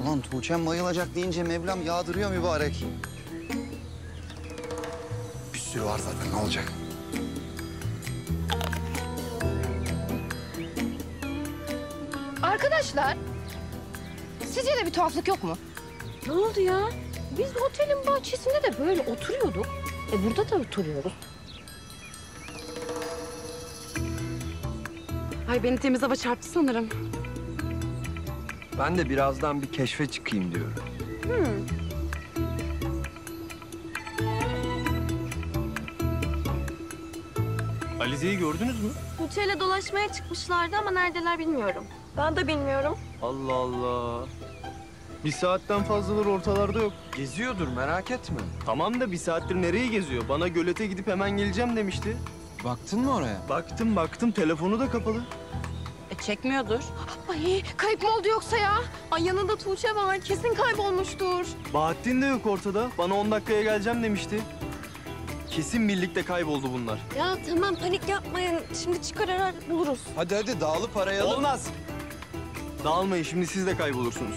Ulan Tuğçem bayılacak deyince Mevlam yağdırıyor mübarek. Bir sürü var zaten ne olacak? Arkadaşlar, sizce de bir tuhaflık yok mu? Ne oldu ya? Biz otelin bahçesinde de böyle oturuyorduk. E burada da oturuyoruz. Ay beni temiz hava çarptı sanırım. Ben de birazdan bir keşfe çıkayım diyorum. Hmm. Alize'yi gördünüz mü? Tuğçe'yle dolaşmaya çıkmışlardı ama neredeler bilmiyorum. Ben de bilmiyorum. Allah Allah. Bir saatten fazladır ortalarda yok. Geziyordur merak etme. Tamam da bir saattir nereye geziyor? Bana gölete gidip hemen geleceğim demişti. Baktın mı oraya? Baktım baktım telefonu da kapalı. E çekmiyordur. Ay kayıp mı oldu yoksa ya? Ay yanında Tuğçe var. Kesin kaybolmuştur. Bahattin de yok ortada. Bana 10 dakikaya geleceğim demişti. Kesin birlikte kayboldu bunlar. Ya tamam panik yapmayın. Şimdi çıkar arar buluruz. Hadi hadi dağılıp arayalım. Olmaz. Dağılmayın şimdi siz de kaybolursunuz.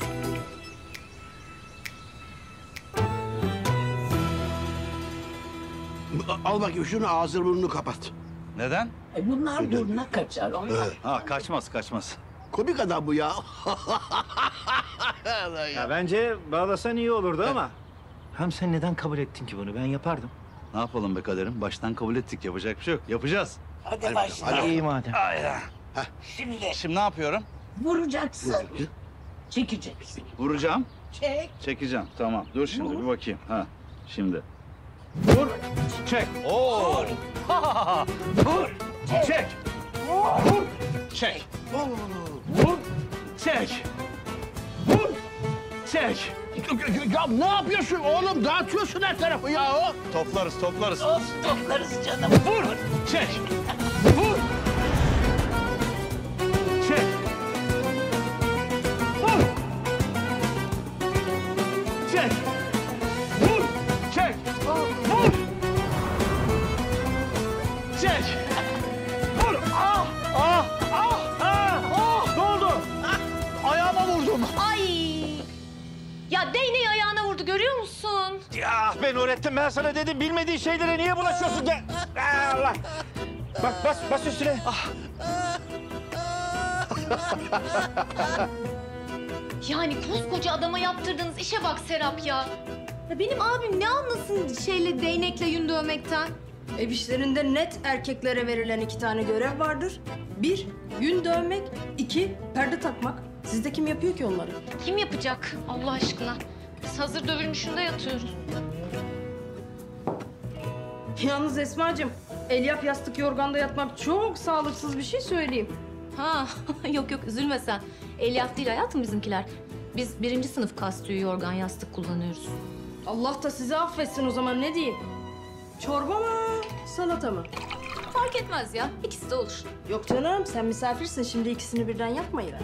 Al bakayım şunu ağzını burnunu kapat. Neden? E bunlar burnuna kaçar onlar. Ha kaçmaz kaçmaz. Komik adam bu ya. Ya bence bağlasan iyi olurdu ama. Hem sen neden kabul ettin ki bunu? Ben yapardım. Ne yapalım be kaderim? Baştan kabul ettik. Yapacak bir şey yok. Yapacağız. Hadi başla. Hadi iyi madem. Aynen. Şimdi Şimdi ne yapıyorum? Vuracaksın. Çekeceksin. Vuracağım. Çek. Çekeceğim. Tamam. Dur şimdi bir bakayım. Ha. Şimdi. Vur. Çek. Oo. Vur. Çek. Vur. Çek. Vur. Çek. Vur. Çek. Ya ne yapıyorsun oğlum? Dağıtıyorsun her tarafı ya. Toplarız, toplarız. Of toplarız canım. Vur. Çek. Çek. Vur. Çek. Vur. Çek. Vur. Ah. Ah. Ah. Ah. Ah. Ne oldu? Ayağıma vurdum. Ay! Ya değneği ayağına vurdu görüyor musun? Ya ben öğrettim ben sana dedim bilmediğin şeylere niye bulaşıyorsun. Aa, Allah. Bak bas bas üstüne. Ah. Yani koskoca adama yaptırdığınız işe bak Serap ya. Ya benim abim ne anlasın şeyle değnekle yün dövmekten? Ev işlerinde net erkeklere verilen iki tane görev vardır. Bir, yün dövmek. iki perde takmak. Sizde kim yapıyor ki onları? Kim yapacak Allah aşkına? Biz hazır dövülmüşünde yatıyoruz. Yalnız Esma'cığım, elyaf yastık yorganda yatmak çok sağlıksız bir şey söyleyeyim. Ha yok yok üzülme sen. Elyaf değil hayatım bizimkiler. Biz birinci sınıf kastüyü yorgan yastık kullanıyoruz. Allah da sizi affetsin o zaman ne diyeyim? Çorba mı, salata mı? Fark etmez ya ikisi de olur. Yok canım sen misafirsin şimdi ikisini birden yapmayıver.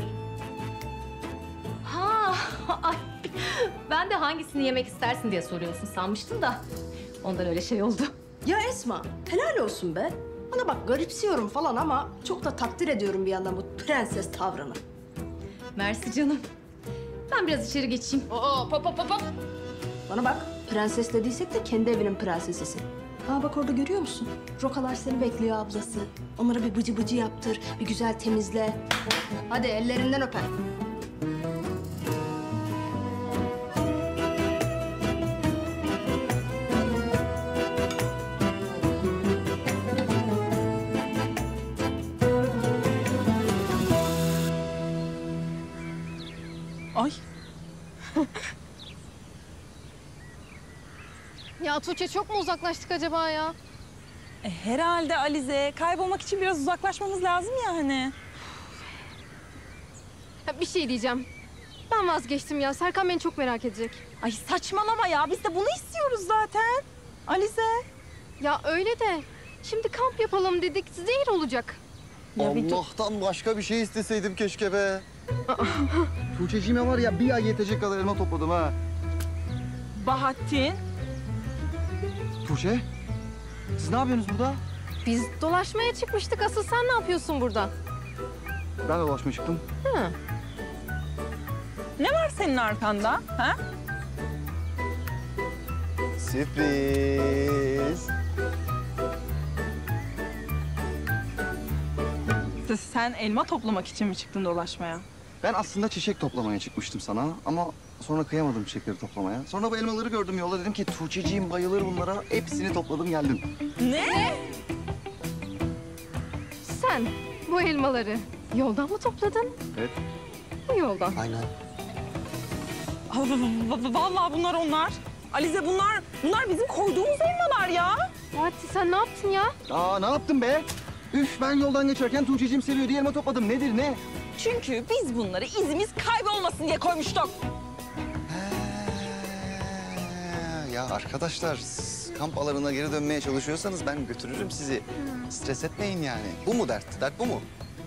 Ha ay ben de hangisini yemek istersin diye soruyorsun sanmıştım da. Ondan öyle şey oldu. Ya Esma helal olsun be. Bana bak garipsiyorum falan ama çok da takdir ediyorum bir yandan bu prenses tavrını. Mersi canım. Ben biraz içeri geçeyim. Oo, pop pop pop pop. Bana bak, prenses dediysek de kendi evinin prensesisin. Ha bak orada görüyor musun? Rokalar seni bekliyor ablası. Onlara bir bıcı bıcı yaptır, bir güzel temizle. Hadi ellerinden öper. Ya Tuğçe çok mu uzaklaştık acaba ya? E, herhalde Alize. Kaybolmak için biraz uzaklaşmamız lazım ya hani. Ya bir şey diyeceğim. Ben vazgeçtim ya. Serkan beni çok merak edecek. Ay saçmalama ya. Biz de bunu istiyoruz zaten. Alize. Ya öyle de. Şimdi kamp yapalım dedik. Zehir olacak. Allah'tan başka bir şey isteseydim keşke be. Tuğçe'cime var ya bir ay yetecek kadar elma topladım ha. Bahattin. Tuğçe, siz ne yapıyorsunuz burada? Biz dolaşmaya çıkmıştık. Asıl sen ne yapıyorsun burada? Ben de dolaşmaya çıktım. Ha. Ne var senin arkanda? Ha? Sürpriz. Sen elma toplamak için mi çıktın dolaşmaya? Ben aslında çiçek toplamaya çıkmıştım sana ama sonra kıyamadım çiçekleri toplamaya. Sonra bu elmaları gördüm yolda dedim ki Tuğçeciğim bayılır bunlara. Hepsini topladım geldim. Ne? Sen bu elmaları yoldan mı topladın? Evet. Bu yoldan. Aynen. Vallahi bunlar onlar. Alize bunlar, bunlar bizim koyduğumuz elmalar ya. Fatih sen ne yaptın ya? Aa ne yaptım be? Üf ben yoldan geçerken Tuğçeciğim seviyor diye elma topladım. Nedir ne? Çünkü biz bunları izimiz kaybolmasın diye koymuştuk. Ya arkadaşlar kamp alanına geri dönmeye çalışıyorsanız ben götürürüm sizi. Stres etmeyin yani. Bu mu dert? Dert bu mu?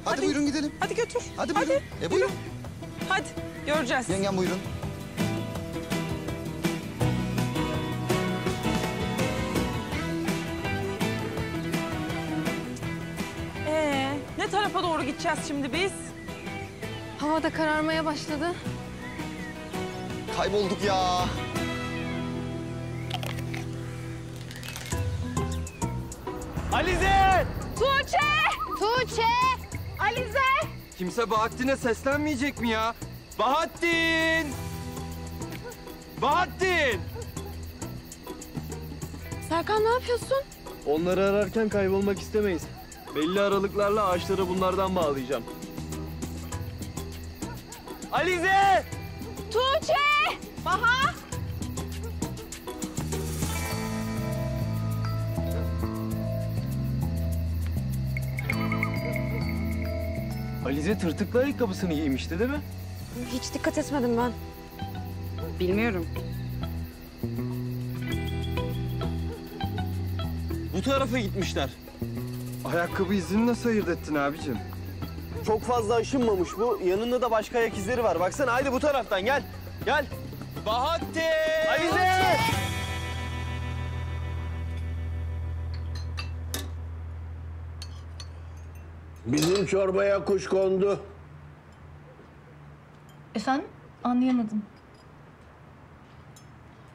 Hadi, buyurun gidelim. Hadi götür. Hadi buyurun. E buyurun. Hadi göreceğiz. Yengem buyurun. Ee, ne tarafa doğru gideceğiz şimdi biz? Hava da kararmaya başladı. Kaybolduk ya. Alize! Tuğçe! Tuğçe! Alize! Kimse Bahattin'e seslenmeyecek mi ya? Bahattin! Bahattin! Serkan ne yapıyorsun? Onları ararken kaybolmak istemeyiz. Belli aralıklarla ağaçları bunlardan bağlayacağım. Alize! Tuğçe! Baha! Alize tırtıklı ayakkabısını giymişti değil mi? Hiç dikkat etmedim ben. Bilmiyorum. Bu tarafa gitmişler. Ayakkabı izini nasıl ayırt ettin abicim? Çok fazla aşınmamış bu. Yanında da başka ayak izleri var. Baksana haydi bu taraftan gel. Gel. Bahattin! Alize! Bizim çorbaya kuş kondu. Efendim? Anlayamadım.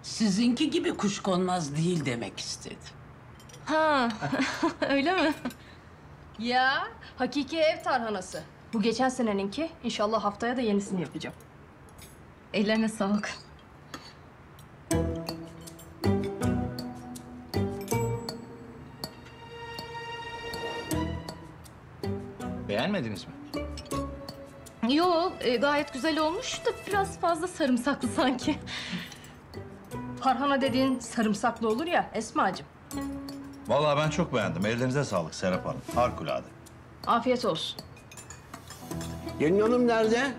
Sizinki gibi kuş konmaz değil demek istedim. Ha, öyle mi? Ya, hakiki ev tarhanası. Bu geçen seneninki. İnşallah haftaya da yenisini yapacağım. Ellerine sağlık. Beğenmediniz mi? Yo, e, gayet güzel olmuş da biraz fazla sarımsaklı sanki. Tarhana dediğin sarımsaklı olur ya Esma'cığım. Vallahi ben çok beğendim. Ellerinize sağlık Serap Hanım. Harikulade. Afiyet olsun. Gelin hanım nerede?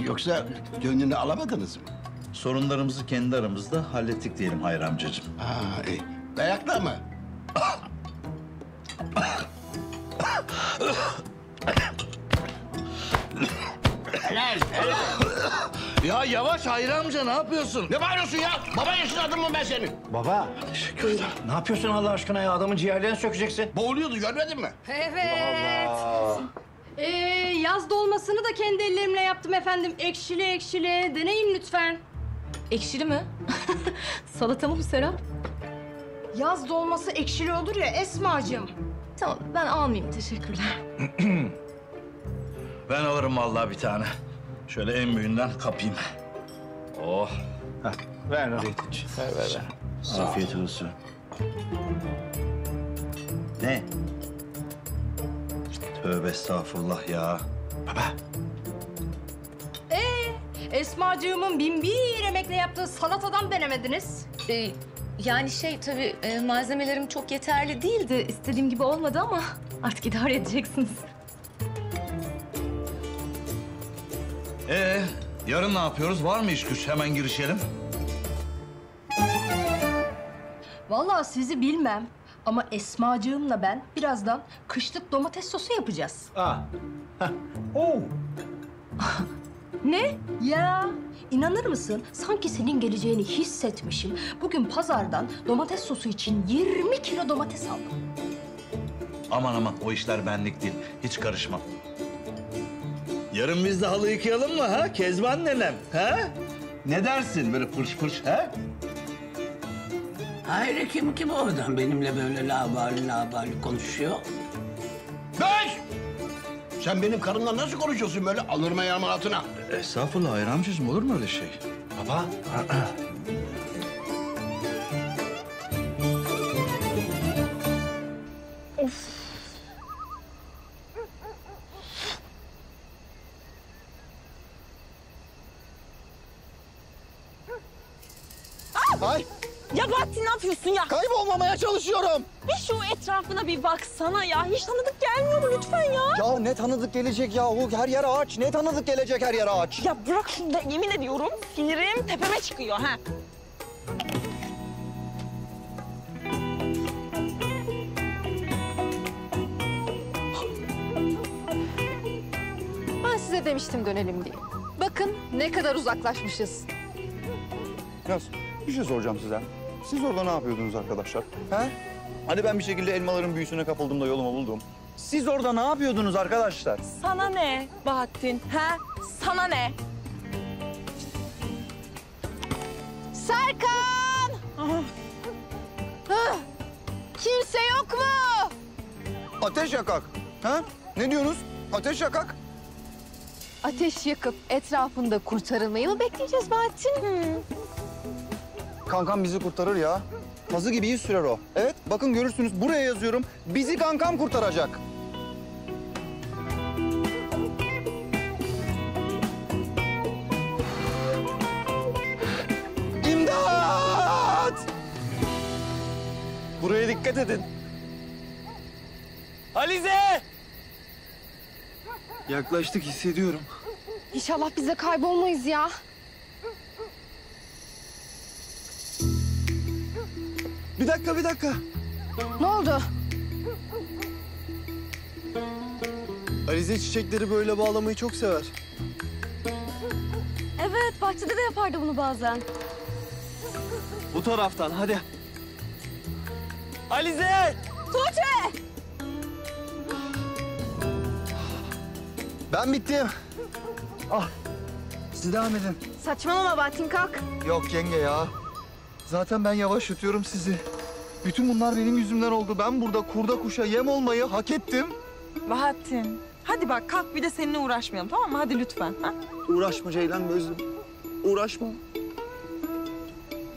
Yoksa gönlünü alamadınız mı? Sorunlarımızı kendi aramızda hallettik diyelim Hayri amcacığım. Ha, iyi. Dayakla mı? helal, helal. Ya yavaş Hayri amca ne yapıyorsun? Ne bağırıyorsun ya? Baba yaşadım mı ben senin? Baba. Ne yapıyorsun Allah aşkına ya? Adamın ciğerlerini sökeceksin. Boğuluyordu görmedin mi? Evet. Ee, yaz dolmasını da kendi ellerimle yaptım efendim. Ekşili ekşili. Deneyin lütfen. Ekşili mi? Salata mı bu Serap? Yaz dolması ekşili olur ya Esma'cığım. Tamam, ben almayayım. Teşekkürler. Ben alırım vallahi bir tane. Şöyle en büyüğünden kapayım. Oh. Heh. Ver Nurettin'ciğim. Ver ver ver. Afiyet olsun. Ne? Tövbe estağfurullah ya. Ee, Esma'cığımın bin bir emekle yaptığı salatadan denemediniz. Ee, yani şey tabii e, malzemelerim çok yeterli değildi. İstediğim gibi olmadı ama artık idare edeceksiniz. Ee, yarın ne yapıyoruz? Var mı iş güç? Hemen girişelim. Vallahi sizi bilmem ama Esma'cığımla ben birazdan kışlık domates sosu yapacağız. Aa. Oo. Ne? Ya inanır mısın? Sanki senin geleceğini hissetmişim. Bugün pazardan domates sosu için 20 kilo domates aldım. Aman aman o işler benlik değil. Hiç karışmam. Yarın biz de halı yıkayalım mı ha? Kezban nenem ha? Ne dersin böyle pırş pırş ha? Hayır kim kim oradan benimle böyle labali labali konuşuyor? Beş! Sen benim karımla nasıl konuşuyorsun böyle alırma ayağımın altına? Estağfurullah Hayri amcacığım olur mu öyle şey? Baba. Ay! Ya Bahattin ne yapıyorsun ya? Kaybolmamaya çalışıyorum. Bir şu etrafına bir baksana ya. Hiç tanıdık gelmiyor mu lütfen ya? Ya ne tanıdık gelecek yahu? Her yer ağaç. Ne tanıdık gelecek her yer ağaç? Ya bırak şimdi yemin ediyorum sinirim tepeme çıkıyor ha. Ben size demiştim dönelim diye. Bakın ne kadar uzaklaşmışız. Yaz, bir şey soracağım size. Siz orada ne yapıyordunuz arkadaşlar? He? Hani ben bir şekilde elmaların büyüsüne kapıldım da yolumu buldum. Siz orada ne yapıyordunuz arkadaşlar? Sana ne Bahattin ha? Sana ne? Serkan! Hah! Kimse yok mu? Ateş yakak. Ha? Ne diyorsunuz? Ateş yakak. Ateş yakıp etrafında kurtarılmayı mı bekleyeceğiz Bahattin? Kankam bizi kurtarır ya. Pazı gibi iyi sürer o. Evet, bakın görürsünüz. Buraya yazıyorum. Bizi kankam kurtaracak. İmdat! Buraya dikkat edin. Alize! Yaklaştık hissediyorum. İnşallah bize kaybolmayız ya. Bir dakika, bir dakika. Ne oldu? Alize çiçekleri böyle bağlamayı çok sever. Evet, bahçede de yapardı bunu bazen. Bu taraftan hadi. Alize! Tuğçe! Ben bittim. Ah, siz devam edin. Saçmalama Bahattin kalk. Yok yenge ya. Zaten ben yavaş yutuyorum sizi. Bütün bunlar benim yüzümden oldu. Ben burada kurda kuşa yem olmayı hak ettim. Bahattin. Hadi bak kalk bir de seninle uğraşmayalım tamam mı? Hadi lütfen. Ha? Uğraşma Ceylan gözlüm. Uğraşma.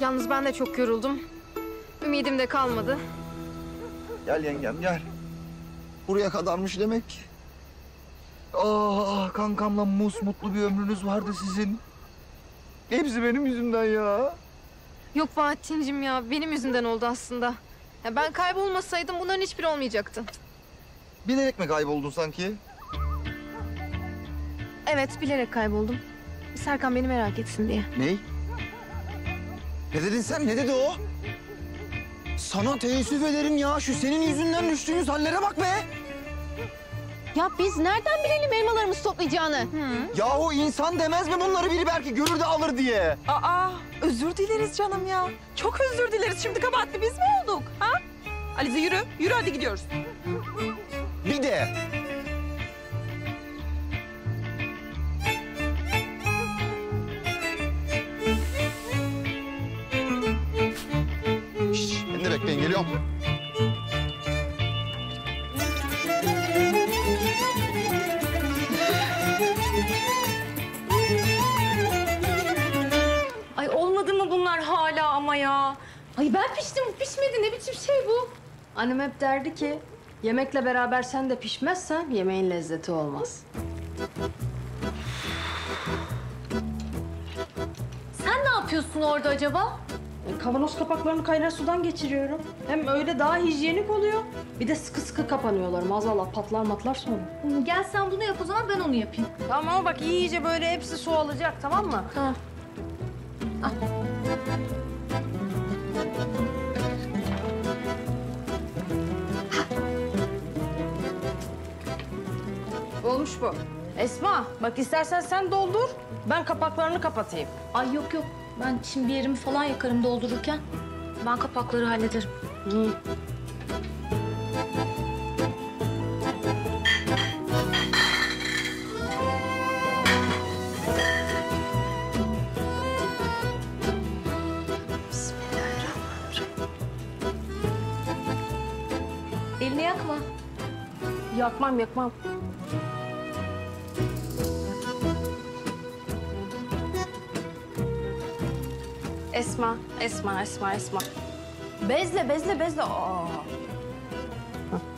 Yalnız ben de çok yoruldum. Ümidim de kalmadı. Gel yengem gel. Buraya kadarmış demek ki. Ah kankamla mus mutlu bir ömrünüz vardı sizin. Hepsi benim yüzümden ya. Yok Bahattin'cim ya benim yüzümden oldu aslında. Ya ben kaybolmasaydım bunların hiçbiri olmayacaktı. Bilerek mi kayboldun sanki? Evet bilerek kayboldum. Serkan beni merak etsin diye. Ney? Ne dedin sen? Ne dedi o? Sana teessüf ederim ya. Şu senin yüzünden düştüğümüz hallere bak be. Ya biz nereden bilelim elmalarımızı toplayacağını? Yahu insan demez mi bunları biri belki görür de alır diye? Aa özür dileriz canım ya. Çok özür dileriz. Şimdi kabahatli biz mi olduk? Ha? Alize yürü. Yürü hadi gidiyoruz. Bir de Şşş, beni de bekleyin geliyorum. Ama ya? Ay ben piştim, bu pişmedi. Ne biçim şey bu? Annem hep derdi ki yemekle beraber sen de pişmezsen yemeğin lezzeti olmaz. Sen ne yapıyorsun orada acaba? E, Kavanoz kapaklarını kaynar sudan geçiriyorum. Hem öyle daha hijyenik oluyor. Bir de sıkı sıkı kapanıyorlar. Maazallah patlar matlar sonra. Hı, Gel sen bunu yap o zaman ben onu yapayım. Tamam ama bak iyice böyle hepsi su alacak tamam mı? Tamam. Olmuş bu. Esma bak istersen sen doldur. Ben kapaklarını kapatayım. Ay yok yok. Ben şimdi bir yerimi falan yakarım doldururken. Ben kapakları hallederim. Elini yakma. Yakmam yakmam. Esma, Esma, Esma, Esma. Bezle, bezle, bezle. Aa.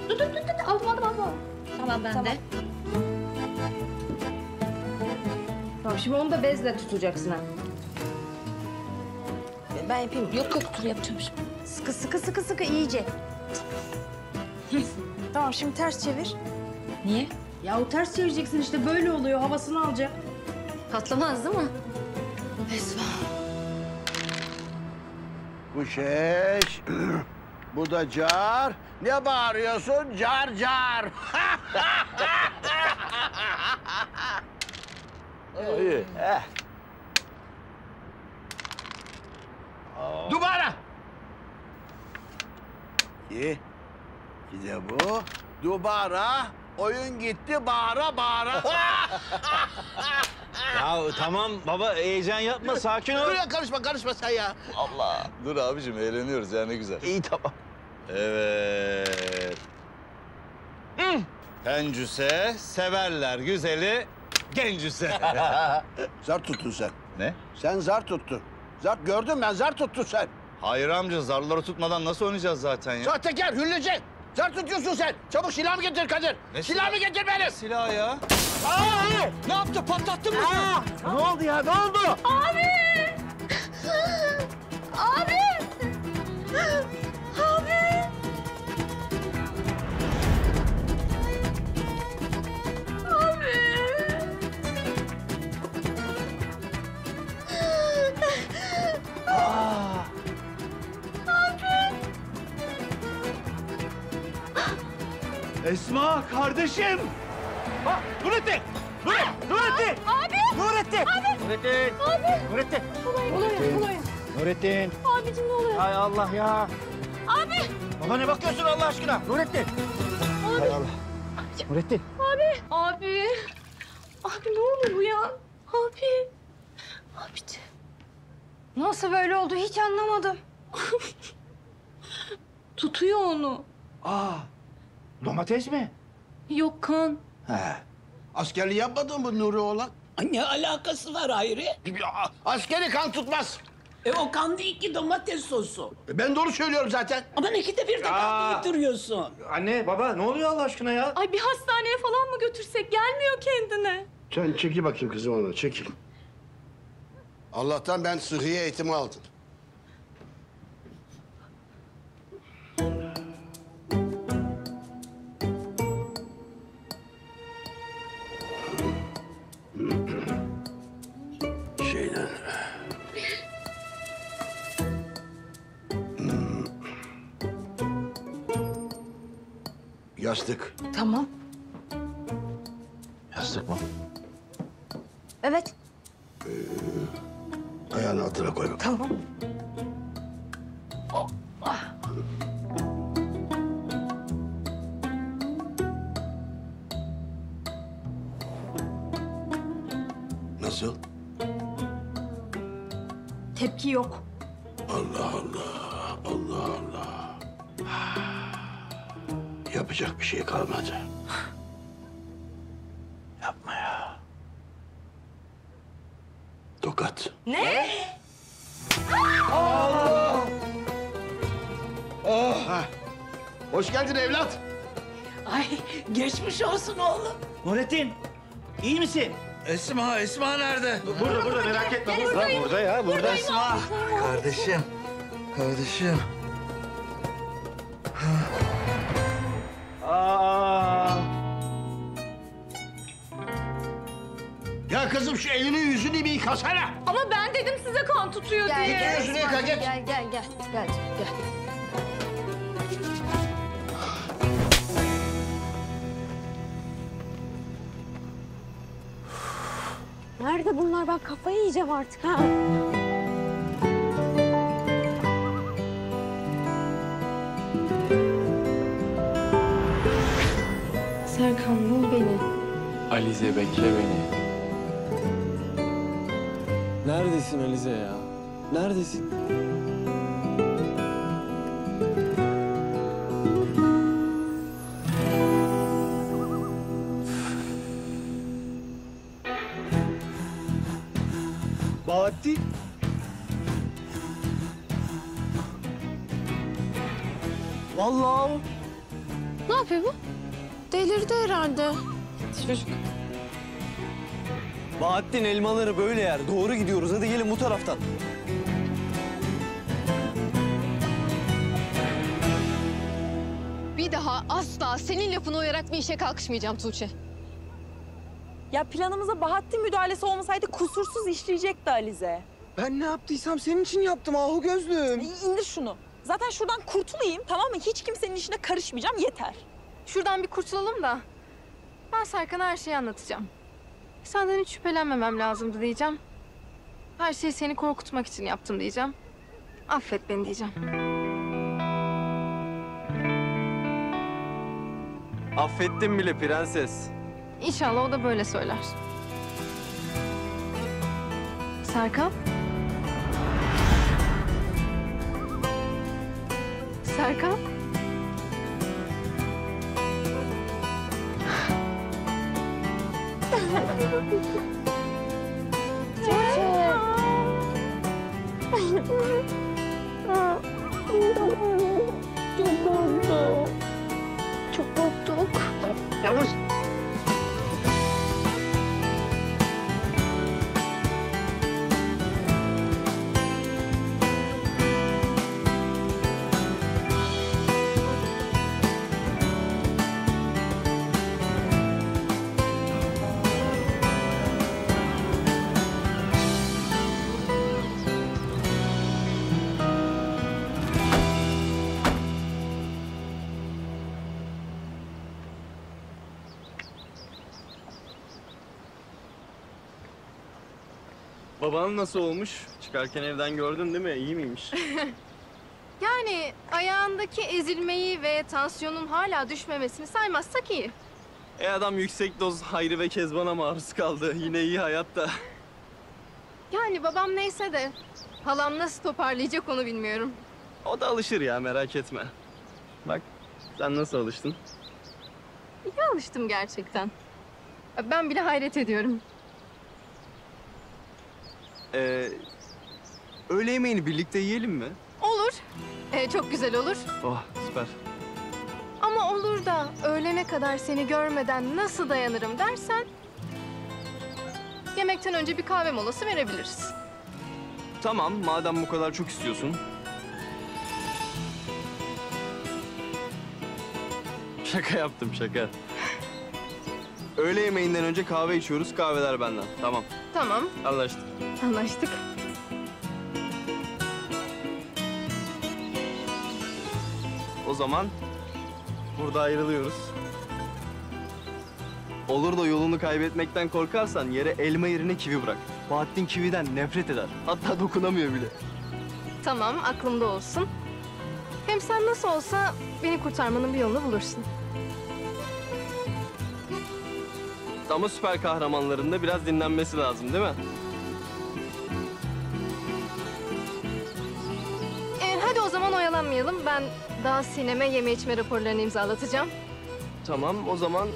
Dur dur dur dur. Aldım aldım aldım. Tamam ben de. Tamam şimdi onu da bezle tutacaksın ha. Ben yapayım. Yok yok dur yapacağım şimdi. Sıkı sıkı sıkı sıkı iyice. tamam şimdi ters çevir. Niye? Ya o ters çevireceksin işte böyle oluyor havasını alacak. Patlamaz değil mi? Esma. Bu şeş. Bu da car. Ne bağırıyorsun? Car car. İyi. Eh. Dubara. İyi. Bir de bu. Dubara. Oyun gitti bağıra bağıra. Ya tamam baba heyecan yapma sakin ol. Dur ya karışma karışma sen ya. Allah. Dur abicim eğleniyoruz ya ne güzel. İyi tamam. Evet. Pencüse severler güzeli gencüse. zar tuttun sen. Ne? Sen zar tuttun. Zar gördüm ben zar tuttun sen. Hayır amca zarları tutmadan nasıl oynayacağız zaten ya? Sahtekar, hülleci. Zar tutuyorsun sen. Çabuk silahımı getir Kadir. Ne silahımı getir benim. Silah ya. Aa! Ne yaptı patlattın mı sen? Ne oldu ya ne oldu? Abi! Abi! Esma kardeşim. Bak Nurettin. Nurettin. Nurettin. Abi. Nurettin. Abi. Nurettin. Abi. Nurettin. Nurettin. Nurettin. Abicim ne oluyor? Hay Allah ya. Abi. Baba ne bakıyorsun Allah aşkına? Nurettin. Hay Allah. Nurettin. Abi. Abi. Abi ne oldu bu ya? Abi. Abiciğim. Nasıl böyle oldu hiç anlamadım. Tutuyor onu. Aa. Domates mi? Yok kan. He. Askerliği yapmadın mı Nuri oğlan? Ne alakası var Hayri? Askeri kan tutmaz. E o kan değil ki domates sosu. Ben doğru söylüyorum zaten. Ama ikide bir de kan getiriyorsun. Anne baba ne oluyor Allah aşkına ya? Ay bir hastaneye falan mı götürsek gelmiyor kendine. Sen çekil bakayım kızım ona çekil. Allah'tan ben sıhhiye eğitimi aldım. Yastık. Tamam. Yastık mı? Evet. Ayağını altına koy. Tamam. Nasıl? Tepki yok. Allah Allah, Allah Allah. Yapacak bir şey kalmadı. Yapma ya. Tokat. Ne? Allah! Oh! Ha. Hoş geldin evlat. Ay geçmiş olsun oğlum. Nurettin. iyi misin? Esma, Esma nerede? Burada burada merak etme. Burada burada ya burada. Esma. Kardeşim, kardeşim. Aa. Ya kızım şu elini yüzünü bir yıkasana. Ama ben dedim size kan tutuyor Gel, diye. gel, yüzünü yıka, geç. Gel gel gel. Gel gel. Nerede bunlar? Ben kafayı yiyeceğim artık ha. Alize bekle beni. Neredesin Alize ya? Neredesin? Bahattin. Vallahi. Ne yapıyor bu? Delirdi herhalde. Çocuk. Bahattin elmaları böyle yer. Doğru gidiyoruz. Hadi gelin bu taraftan. Bir daha asla senin lafına uyarak bir işe kalkışmayacağım Tuğçe. Ya planımıza Bahattin müdahalesi olmasaydı kusursuz işleyecekti Alize. Ben ne yaptıysam senin için yaptım ahu gözlüm. İndir şunu. Zaten şuradan kurtulayım tamam mı? Hiç kimsenin işine karışmayacağım yeter. Şuradan bir kurtulalım da. Ben Serkan'a her şeyi anlatacağım. Senden hiç şüphelenmemem lazımdı diyeceğim. Her şeyi seni korkutmak için yaptım diyeceğim. Affet beni diyeceğim. Affettim bile prenses. İnşallah o da böyle söyler. Serkan? Serkan? That was Baban nasıl olmuş? Çıkarken evden gördün değil mi? İyi miymiş? Yani ayağındaki ezilmeyi ve tansiyonun hala düşmemesini saymazsak iyi. E adam yüksek doz Hayri ve Kezban'a maruz kaldı. Yine iyi hayatta. Yani babam neyse de halam nasıl toparlayacak onu bilmiyorum. O da alışır ya merak etme. Bak sen nasıl alıştın? İyi alıştım gerçekten. Ben bile hayret ediyorum. Ee, öğle yemeğini birlikte yiyelim mi? Olur. Ee, çok güzel olur. Oh süper. Ama olur da öğlene kadar seni görmeden nasıl dayanırım dersen... Yemekten önce bir kahve molası verebiliriz. Tamam madem bu kadar çok istiyorsun. Şaka yaptım şaka. Öğle yemeğinden önce kahve içiyoruz, kahveler benden. Tamam, Tamam, anlaştık. anlaştık. O zaman burada ayrılıyoruz. Olur da yolunu kaybetmekten korkarsan yere elma yerine kivi bırak. Bahattin kividen nefret eder. Hatta dokunamıyor bile. Tamam, aklımda olsun. Hem sen nasıl olsa beni kurtarmanın bir yolunu bulursun. Ama süper kahramanların da biraz dinlenmesi lazım değil mi? Ee, hadi o zaman oyalanmayalım. Ben daha sineme yeme içme raporlarını imzalatacağım. Tamam, o zaman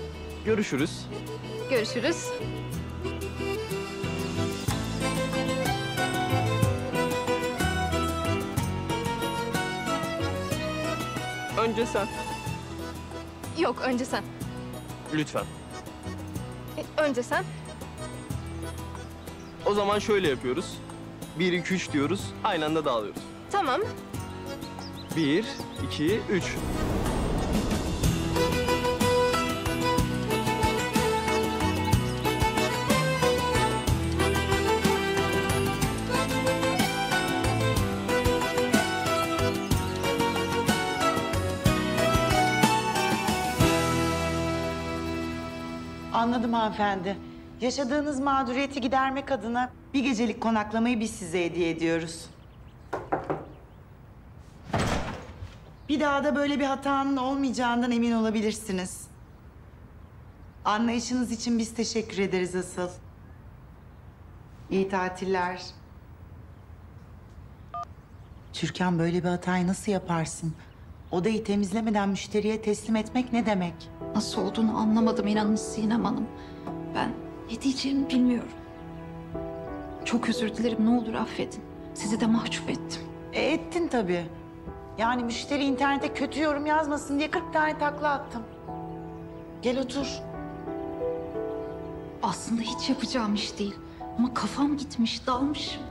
görüşürüz. Görüşürüz. Önce sen, Yok, önce sen. lütfen. Önce sen. O zaman şöyle yapıyoruz. Bir, iki, üç diyoruz. Aynı anda dağılıyoruz. Tamam. Bir, iki, üç. Hanımefendi. Yaşadığınız mağduriyeti gidermek adına bir gecelik konaklamayı biz size hediye ediyoruz. Bir daha da böyle bir hatanın olmayacağından emin olabilirsiniz. Anlayışınız için biz teşekkür ederiz asıl. İyi tatiller. Türkan böyle bir hatayı nasıl yaparsın? Odayı temizlemeden müşteriye teslim etmek ne demek? Nasıl olduğunu anlamadım inanın Sinem Hanım. Ben ne diyeceğimi bilmiyorum. Çok özür dilerim ne olur affedin. Sizi de mahcup ettim. E, ettin tabii. Yani müşteri internete kötü yorum yazmasın diye 40 tane takla attım. Gel otur. Aslında hiç yapacağım iş değil. Ama kafam gitmiş, dalmışım.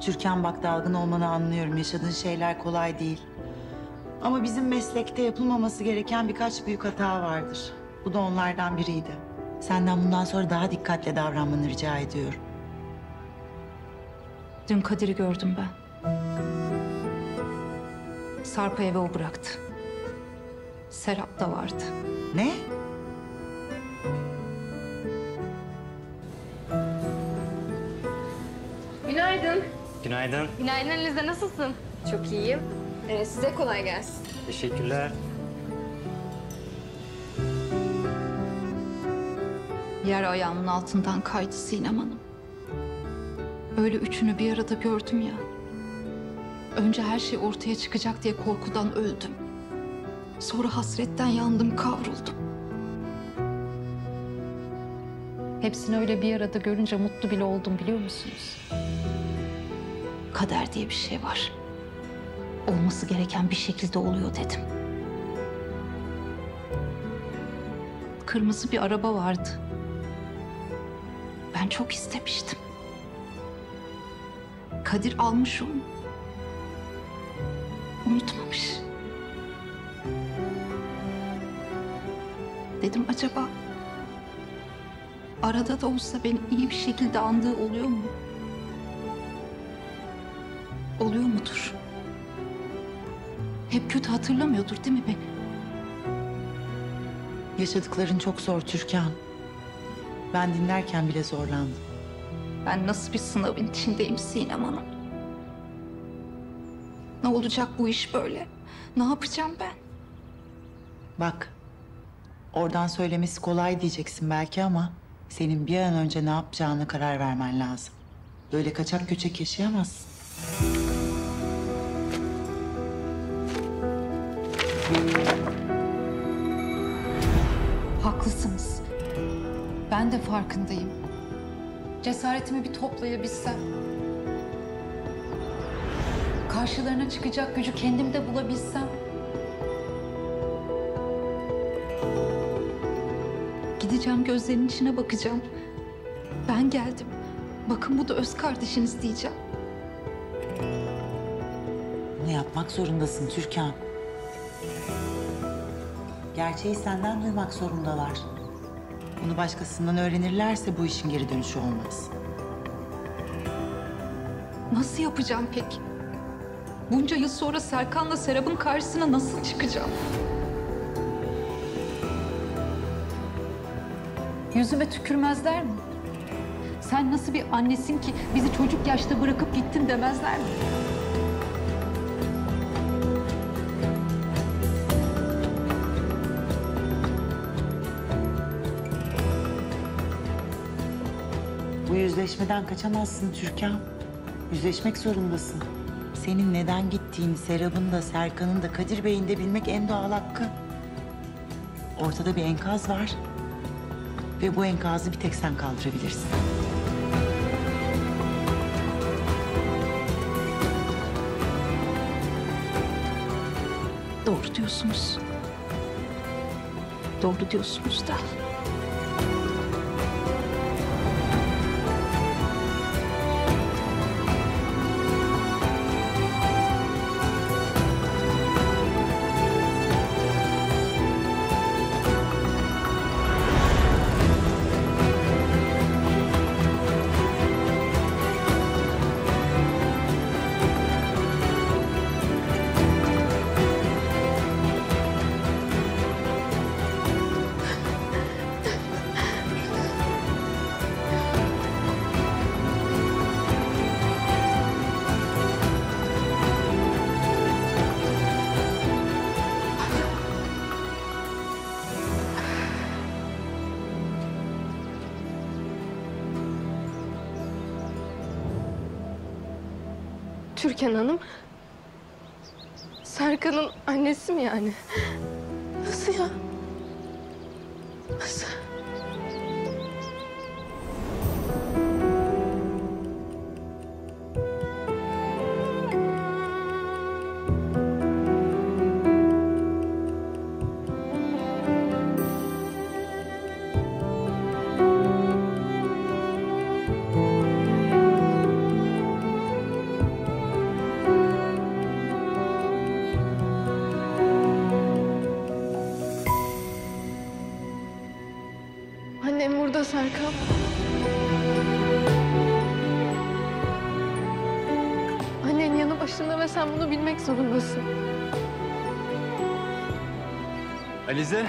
Türkan bak dalgın olmanı anlıyorum. Yaşadığın şeyler kolay değil. Ama bizim meslekte yapılmaması gereken birkaç büyük hata vardır. Bu da onlardan biriydi. Senden bundan sonra daha dikkatli davranmanı rica ediyorum. Dün Kadir'i gördüm ben. Sarp'ı eve o bıraktı. Serap da vardı. Ne? Günaydın. Günaydın. Günaydın Elize, nasılsın? Çok iyiyim. Ee, size kolay gelsin. Teşekkürler. Yer ayağımın altından kaydı Sinem Hanım. Öyle üçünü bir arada gördüm ya. Önce her şey ortaya çıkacak diye korkudan öldüm. Sonra hasretten yandım, kavruldum. Hepsini öyle bir arada görünce mutlu bile oldum biliyor musunuz? Kader diye bir şey var. Olması gereken bir şekilde oluyor dedim. Kırmızı bir araba vardı. Ben çok istemiştim. Kadir almış onu. Unutmamış. Dedim acaba arada da olsa beni iyi bir şekilde andığı oluyor mu? Oluyor? Hep kötü hatırlamıyordur değil mi beni? Yaşadıkların çok zor Türkan. Ben dinlerken bile zorlandım. Ben nasıl bir sınavın içindeyim Sinem Hanım? Ne olacak bu iş böyle? Ne yapacağım ben? Bak, oradan söylemesi kolay diyeceksin belki ama... ...senin bir an önce ne yapacağına karar vermen lazım. Böyle kaçak göçek yaşayamazsın. Haklısınız. Ben de farkındayım. Cesaretimi bir toplayabilsem. Karşılarına çıkacak gücü kendimde bulabilsem. Gideceğim gözlerinin içine bakacağım. Ben geldim. Bakın bu da öz kardeşiniz diyeceğim. Bunu yapmak zorundasın Türkan. Gerçeği senden duymak zorundalar. Bunu başkasından öğrenirlerse bu işin geri dönüşü olmaz. Nasıl yapacağım peki? Bunca yıl sonra Serkan'la Serap'ın karşısına nasıl çıkacağım? Yüzüme tükürmezler mi? Sen nasıl bir annesin ki bizi çocuk yaşta bırakıp gittin demezler mi? Yüzleşmeden kaçamazsın Türkan. Yüzleşmek zorundasın. Senin neden gittiğini Serap'ın da Serkan'ın da Kadir Bey'in de bilmek en doğal hakkı. Ortada bir enkaz var. Ve bu enkazı bir tek sen kaldırabilirsin. Doğru diyorsunuz. Doğru diyorsunuz da. Türkan Hanım. Serkan'ın annesi mi yani? Alize,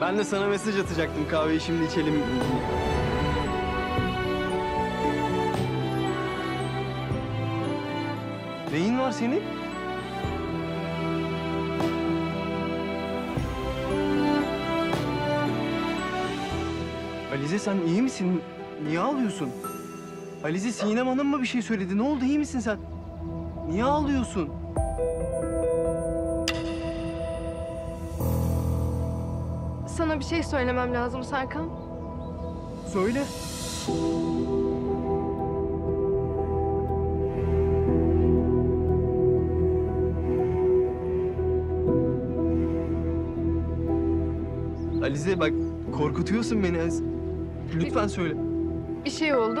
ben de sana mesaj atacaktım kahveyi şimdi içelim. Neyin var senin? Alize sen iyi misin? Niye ağlıyorsun? Alize Sinem Hanım mı bir şey söyledi? Ne oldu? İyi misin sen? Niye ağlıyorsun? Sana bir şey söylemem lazım Serkan. Söyle. Alize bak korkutuyorsun beni. Lütfen söyle. Bir şey oldu.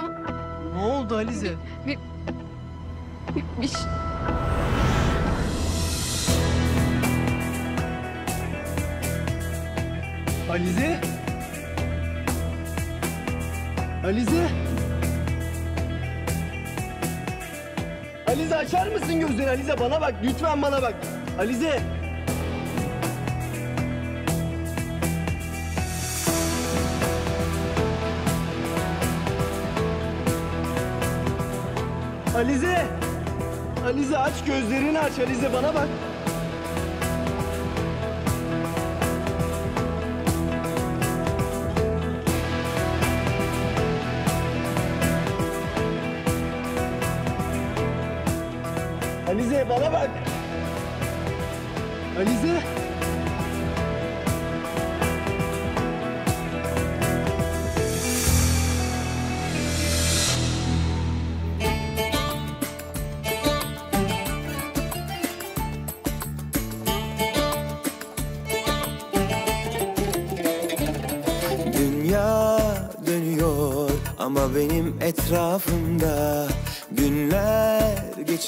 Ne oldu Alize? Bir... Bir, bir Alize? Alize? Alize açar mısın gözlerini Alize? Bana bak lütfen bana bak. Alize. Alize! Alize aç gözlerini aç Alize bana bak.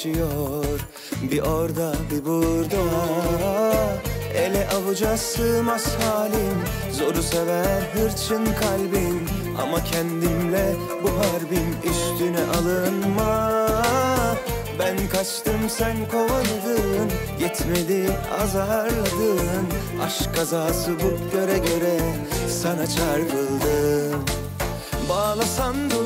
Geçiyor bir orada bir burada. Ele avuca sığmaz halim. Zoru sever hırçın kalbim. Ama kendimle bu harbim üstüne alınma. Ben kaçtım sen kovaladın. Yetmedi azarladın. Aşk kazası bu göre göre Sana çarpıldım Bağlasan durmaz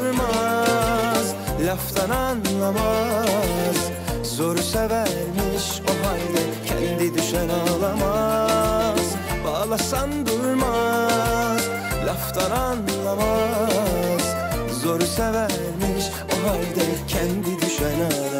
Laftan anlamaz. Zoru severmiş o halde Kendi düşen ağlamaz. Bağlasan durmaz Laftan anlamaz. Zoru severmiş o halde Kendi düşen ağlamaz